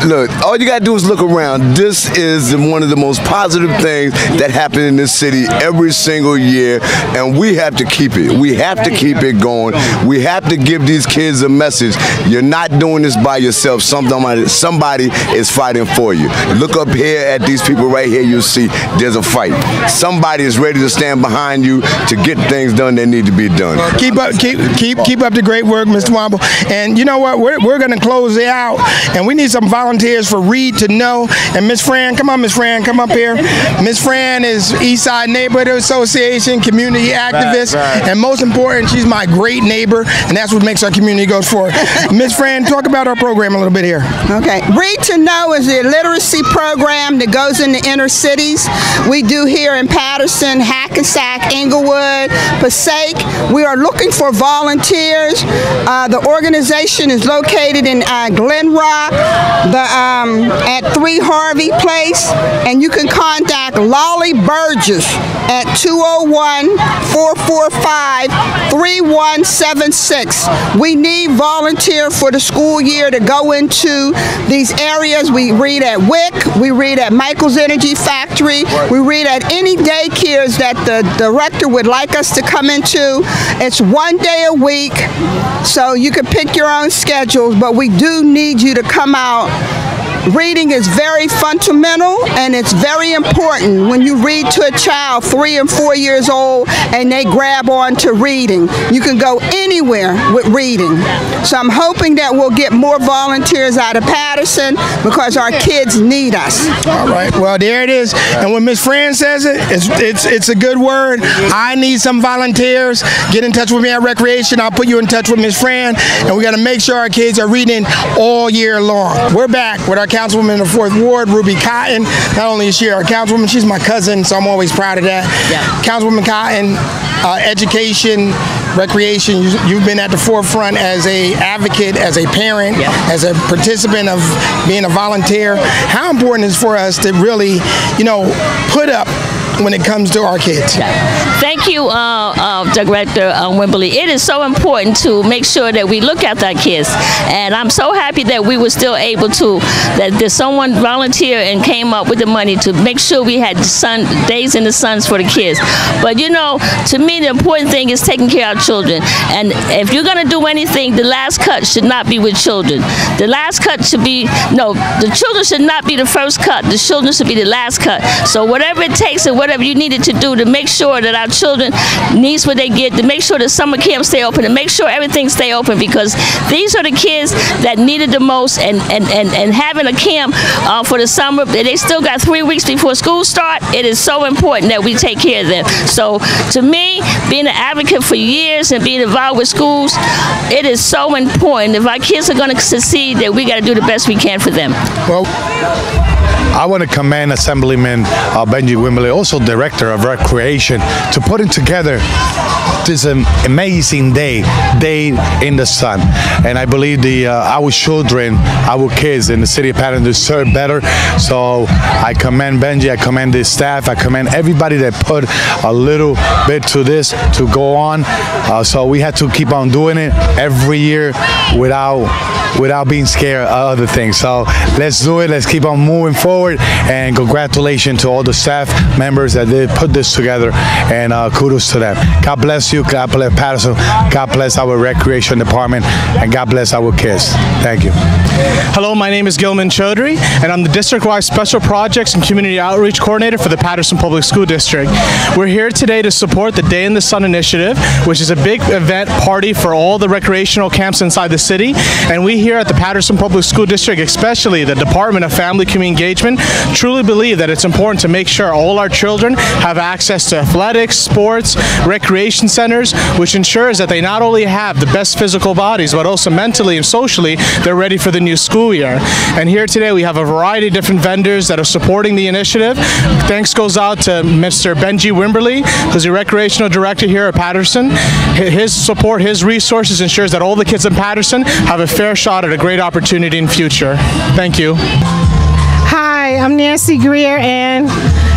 S79: Look, all you gotta do is look around. This is one of the most positive things that happen in this city every single year, and we have to keep it. We have to keep it going. We have to give these kids a message. You're not doing this by yourself. Somebody, somebody is fighting for you. Look up here at these people right here. You'll see there's a fight. Somebody is ready to stand behind you to get things done that need to be done.
S2: Keep up, keep keep keep up the great work, Mr. Womble. And you know what? We're, we're to close it out, and we need some volunteers for Read to Know. And Miss Fran, come on, Miss Fran, come up here. Miss Fran is Eastside Neighborhood Association community activist,
S39: right.
S2: and most important, she's my great neighbor, and that's what makes our community go forward. Miss Fran, talk about our program a little bit here.
S81: Okay. Read to Know is a literacy program that goes into inner cities. We do here in Paterson, Hackensack, Englewood, Passaic. We are looking for volunteers. Uh, the organization is located in uh, Glen Rock the, um, at 3 Harvey Place, and you can contact Lolly Burgess at 201 445 3176. We need volunteer for the school year to go into these areas. We read at WIC, we read at Michael's Energy Factory, we read at any daycares that the director would like us to come into. It's one day a week, so you can pick your own schedules, but we do need you to come out Reading is very fundamental and it's very important when you read to a child three and four years old and they grab on to reading. You can go anywhere with reading. So I'm hoping that we'll get more volunteers out of Paterson because our kids need us.
S2: All right. Well, there it is. And when Miss Fran says it, it's, it's it's a good word. I need some volunteers. Get in touch with me at Recreation. I'll put you in touch with Miss Fran, and we got to make sure our kids are reading all year long. We're back with our councilwoman in the fourth ward, Ruby Cotton. Not only is she our councilwoman, she's my cousin, so I'm always proud of that. Councilwoman Cotton, uh, education, recreation. You, you've been at the forefront as a advocate, as a parent, as a participant of being a volunteer. How important is for us to really, you know, put up when it comes to our kids?
S77: Thank you, uh, uh, Director uh, Wimberly. It is so important to make sure that we look at our kids, and I'm so happy that we were still able to. That there's someone volunteered and came up with the money to make sure we had sun days in the suns for the kids. But you know, to me, the important thing is taking care of children. And if you're gonna do anything, the last cut should not be with children. The last cut should be no. The children should not be the first cut. The children should be the last cut. So whatever it takes and whatever you needed to do to make sure that our children needs what they get, to make sure the summer camps stay open, to make sure everything stay open because these are the kids that need it the most and, and, and, and having a camp uh, for the summer, they still got three weeks before school start. It is so important that we take care of them. So to me, being an advocate for years and being involved with schools, it is so important. If our kids are going to succeed, that we got to do the best we can for them.
S39: Well, I want to commend Assemblyman uh, Benjie Wimberly, also Director of Recreation, to putting together this um, amazing day, day in the sun. And I believe the uh, our children, our kids in the city of Paterson deserve better. So I commend Benjie, I commend the staff, I commend everybody that put a little bit to this to go on. Uh, so we had to keep on doing it every year without without being scared of other things. So let's do it. Let's keep on moving forward. And congratulations to all the staff members that did put this together. And uh, kudos to them. God bless. God bless Paterson. God bless our recreation department. And God bless our kids. Thank you.
S82: Hello, my name is Gilman Chaudhry, and I'm the district-wide Special Projects and Community Outreach Coordinator for the Paterson Public School District. We're here today to support the Day in the Sun initiative, which is a big event party for all the recreational camps inside the city. And we here at the Paterson Public School District, especially the Department of Family Community Engagement, truly believe that it's important to make sure all our children have access to athletics, sports, recreation centers, which ensures that they not only have the best physical bodies, but also mentally and socially, they're ready for the new school year. And here today we have a variety of different vendors that are supporting the initiative. Thanks goes out to Mr. Benjie Wimberly, who's the recreational director here at Paterson. His support, his resources ensures that all the kids in Paterson have a fair shot at a great opportunity in future. Thank you.
S36: Hi, I'm Nancy Greer, and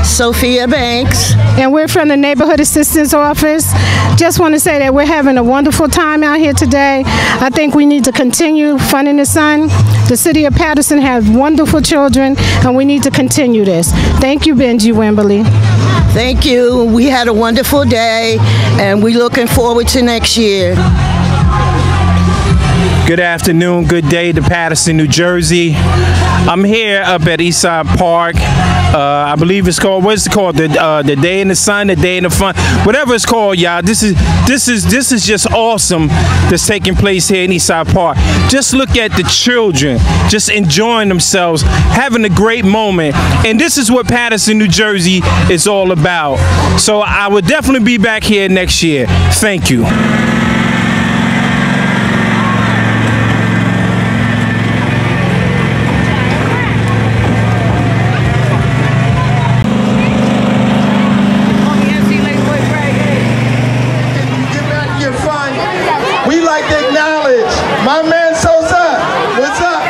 S81: Sophia Banks.
S36: And we're from the Neighborhood Assistance Office. Just want to say that we're having a wonderful time out here today. I think we need to continue funding the sun. The city of Paterson has wonderful children, and we need to continue this. Thank you, Benjie Wimberly.
S81: Thank you. We had a wonderful day, and we're looking forward to next year.
S82: Good afternoon, good day to Paterson, New Jersey. I'm here up at Eastside Park. Uh, I believe it's called what's it called? The uh, the day in the sun, the day in the fun, whatever it's called, y'all. This is this is this is just awesome that's taking place here in Eastside Park. Just look at the children, just enjoying themselves, having a great moment, and this is what Paterson, New Jersey, is all about. So I would definitely be back here next year. Thank you.
S2: Get fun. We like to acknowledge my man Sosa. What's up?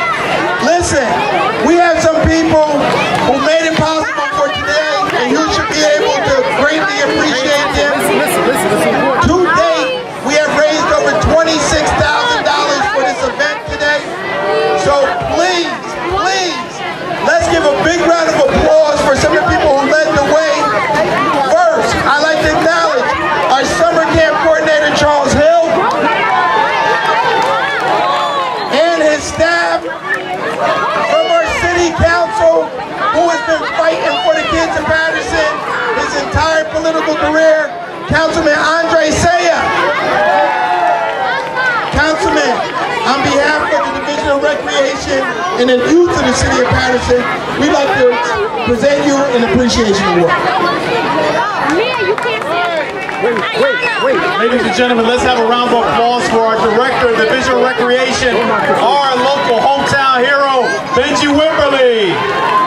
S2: Listen, we have some people who made it possible for today, and you should be able to greatly appreciate them. To date, we have raised over twenty-six thousand dollars for this event today. So please, please, let's give a big round of applause for some of the people who led the way. First, I'd like to acknowledge our summer camp coordinator, Charles Hill, and his staff from our city council, who has been fighting for the kids of Paterson his entire political career, Councilman Andre Sayegh. Councilman, on behalf of the Division of Recreation and the youth of the city of Paterson, we'd like to present you an appreciation award.
S83: Wait, wait, wait. Ladies and gentlemen, let's have a round of applause for our Director of the Division of Recreation, our local hometown hero, Benjie Wimberly.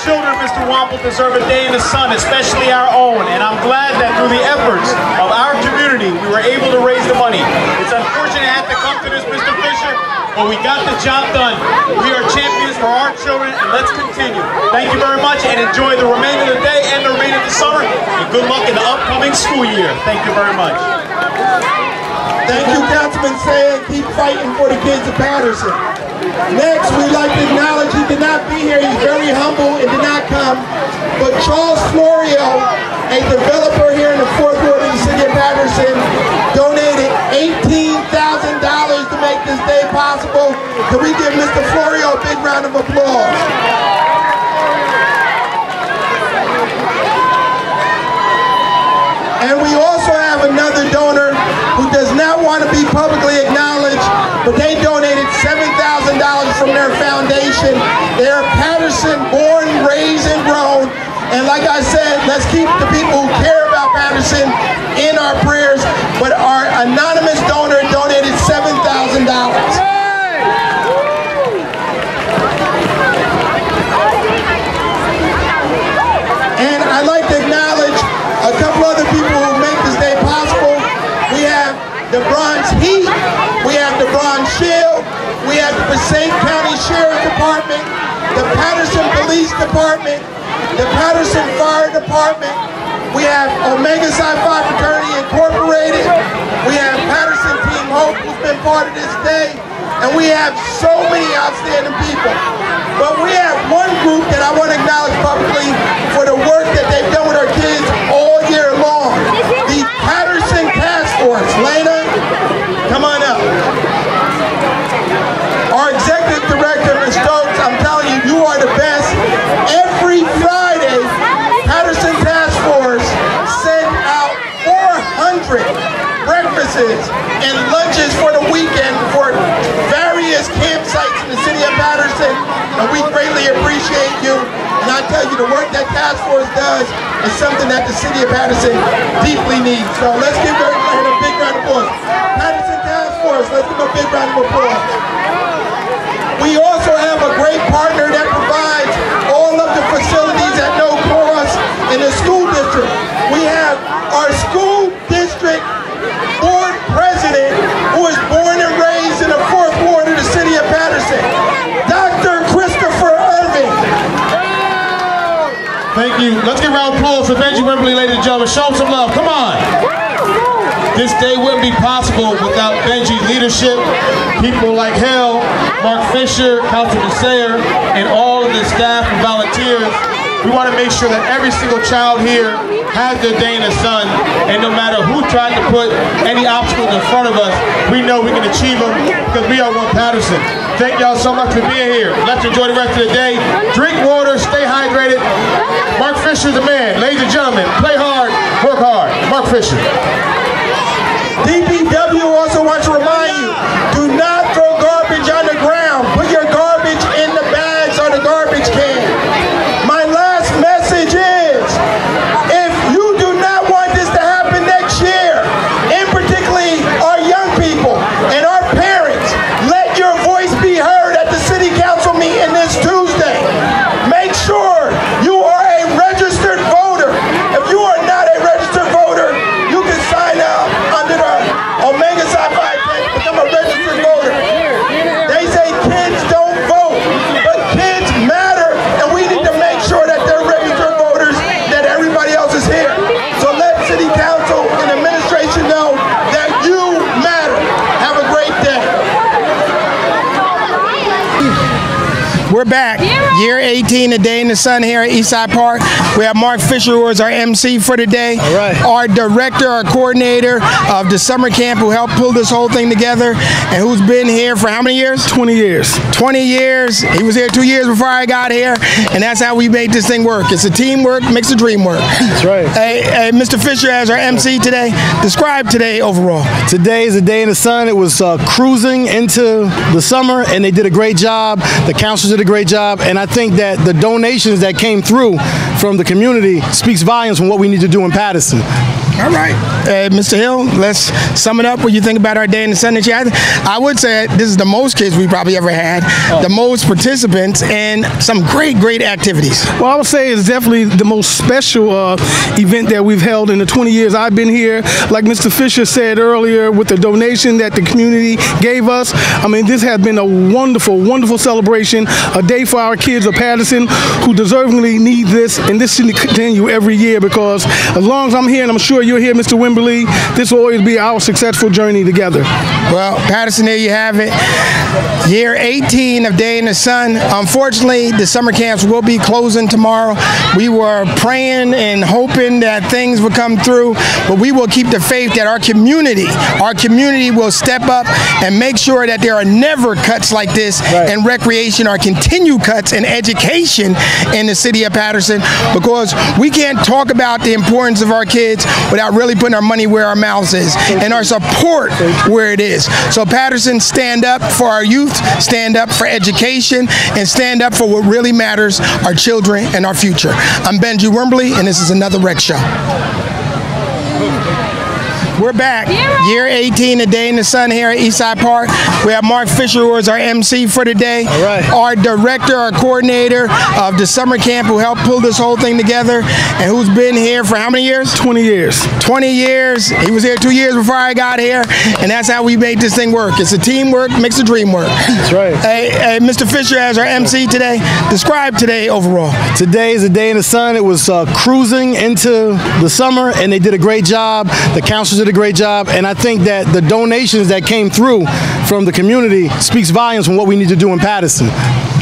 S83: Children, Mr. Wample, deserve a day in the sun, especially our own. And I'm glad that through the efforts of our community, we were able to raise the money. It's unfortunate it had to come to this, Mr. Fisher, but we got the job done. We are champions for our children, and let's continue. Thank you very much, and enjoy the remainder of the day and the remainder of the summer. And good luck in the upcoming school year. Thank you very much.
S2: Thank you, Councilman Sayegh. Keep fighting for the kids of Paterson. Next, we'd like to acknowledge he did not be here. He's very humble and did not come. But Charles Florio, a developer here in the fourth ward of the city of Paterson, donated $18,000 to make this day possible. Can we give Mr. Florio a big round of applause? And we also have another donor who does not want to be publicly acknowledged, but they donated $7,000 from their foundation. They are Paterson born, raised, and grown. And like I said, let's keep the people who care about Paterson in our prayers. But our anonymous donor donated $7,000. And I'd like to acknowledge a couple other people who make this day possible. We have the Bronze Heat, we have the Bronze Shield, we the County Sheriff's Department, the Paterson Police Department, the Paterson Fire Department, we have Omega Psi Phi Fraternity Incorporated, we have Paterson Team Hope who's been part of this day, and we have so many outstanding people. But we have one group that I want to acknowledge publicly for the work that they've done with our kids all year long. The Paterson Task Force. Lena, come on up. Our executive director, Ms. Stokes, I'm telling you, you are the best. Every Friday, Paterson Task Force send out 400 breakfasts and lunches for the weekend for various campsites in the city of Paterson, and we greatly appreciate you. And I tell you, the work that task force does is something that the city of Paterson deeply needs. So let's give her a big round of applause. Paterson Task Force, let's give a big round of applause. We also have a great partner that provides all of the facilities at No Cross in the school district. We have our school district board president who is born and raised in the fourth ward of the city of Paterson, Dr. Christopher Irving.
S84: Thank Let's give a round of applause for Benjie Wimberly, ladies and gentlemen. Show him some love. Come on. This day wouldn't be possible without Benjie's leadership. People like Hale, Mark Fisher, Councilman Sayegh, and all of the staff and volunteers. We want to make sure that every single child here has their day in the sun, and no matter who tried to put any obstacles in front of us, we know we can achieve them because we are one Paterson. Thank y'all so much for being here. Let's enjoy the rest of the day. Drink water, stay hydrated. Mark Fisher's the man. Ladies and gentlemen, play hard, work hard. Mark Fisher
S2: also wants to remind you, do not throw garbage on the ground. Put your garbage in the bags or the garbage can. My last message is, if you do not want this to happen next year, and particularly our young people and our parents, let your voice be heard at the city council meeting this Tuesday. Make sure you are a registered voter. If you are not a registered voter, you can sign up under the Omega Psi Phi Tech, become a registered voter. They say kids don't vote, but kids matter, and we need to make sure that they're registered voters, that everybody else is here. So let city council and administration know that you matter. Have a great day. We're back. Year 18, a day in the sun here at Eastside Park. We have Mark Fisher, who is our MC for today. All right. Our director, our coordinator of the summer camp, who helped pull this whole thing together, and who's been here for how many years? 20 years. 20 years. He was here two years before I got here, and that's how we made this thing work. It's a teamwork makes the dream work. That's right. Hey, hey, Mr. Fisher, as our MC today, describe today overall.
S56: Today is a day in the sun. It was uh, cruising into the summer, and they did a great job. The councils did a great job, and I think that the donations that came through from the community speaks volumes from what we need to do in Paterson.
S2: All right, uh, Mr. Hill, let's sum it up. What you think about our day in the that you? I would say this is the most kids we probably ever had, the most participants, and some great, great activities.
S7: Well, I would say it's definitely the most special uh, event that we've held in the 20 years I've been here. Like Mr. Fisher said earlier, with the donation that the community gave us, I mean, this has been a wonderful, wonderful celebration, a day for our kids of Paterson who deservingly need this, and this should continue every year because as long as I'm here, and I'm sure you're here, Mr. Wimberly, this will always be our successful journey together.
S2: Well, Paterson, there you have it. Year 18 of Day in the Sun. Unfortunately, the summer camps will be closing tomorrow. We were praying and hoping that things would come through, but we will keep the faith that our community, our community will step up and make sure that there are never cuts like this in recreation or continued cuts in education in the city of Paterson because we can't talk about the importance of our kids without really putting our money where our mouths is and our support where it is. So Paterson, stand up for our youth, stand up for education, and stand up for what really matters, our children and our future. I'm Benjie Wimberly, and this is another Rec Show. We're back. Year 18, a day in the sun here at Eastside Park. We have Mark Fisher, who is our MC for today. All right. Our director, our coordinator of the summer camp, who helped pull this whole thing together, and who's been here for how many years?
S7: 20 years.
S2: 20 years. He was here two years before I got here, and that's how we made this thing work. It's a teamwork makes the dream work. That's right. Hey, hey, Mr. Fisher, as our MC today, describe today overall.
S56: Today is a day in the sun. It was uh, cruising into the summer, and they did a great job. The councils did a great job, and I think that the donations that came through from the community speaks volumes from what we need to do in Paterson.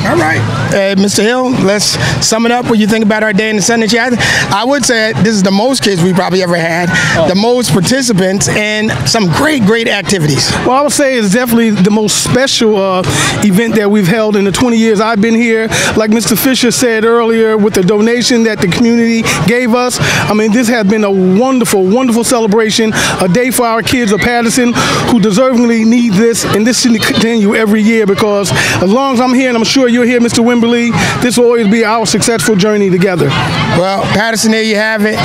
S2: All right, uh, Mr. Hill, let's sum it up. What you think about our day in the sun that you had? I would say this is the most kids we probably ever had, the most participants, and some great, great activities.
S7: Well, I would say it's definitely the most special uh, event that we've held in the 20 years I've been here. Like Mr. Fisher said earlier, with the donation that the community gave us, I mean, this has been a wonderful, wonderful celebration, a day for our kids of Paterson who deservingly need this, and this should continue every year because as long as I'm here, and I'm sure you're here, Mr. Wimberly, this will always be our successful journey together.
S2: Well, Paterson, there you have it.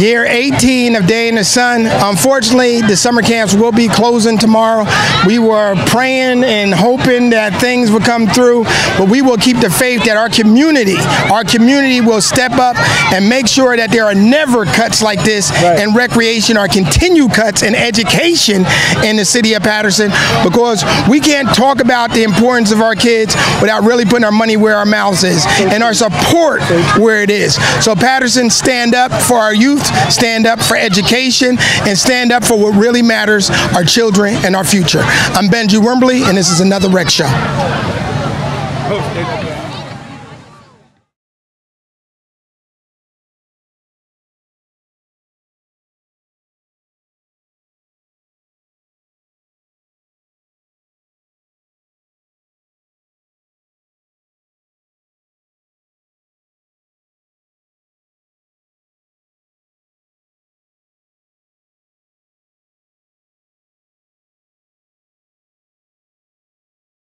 S2: Year 18 of Day in the Sun. Unfortunately, the summer camps will be closing tomorrow. We were praying and hoping that things would come through, but we will keep the faith that our community, our community will step up and make sure that there are never cuts like this in recreation or continued cuts in education in the city of Paterson because we can't talk about the importance of our kids without really putting our money where our mouths is and our support where it is. So Paterson, stand up for our youth, stand up for education, and stand up for what really matters, our children and our future. I'm Benjie Wimberly, and this is another Rec Show. Oh,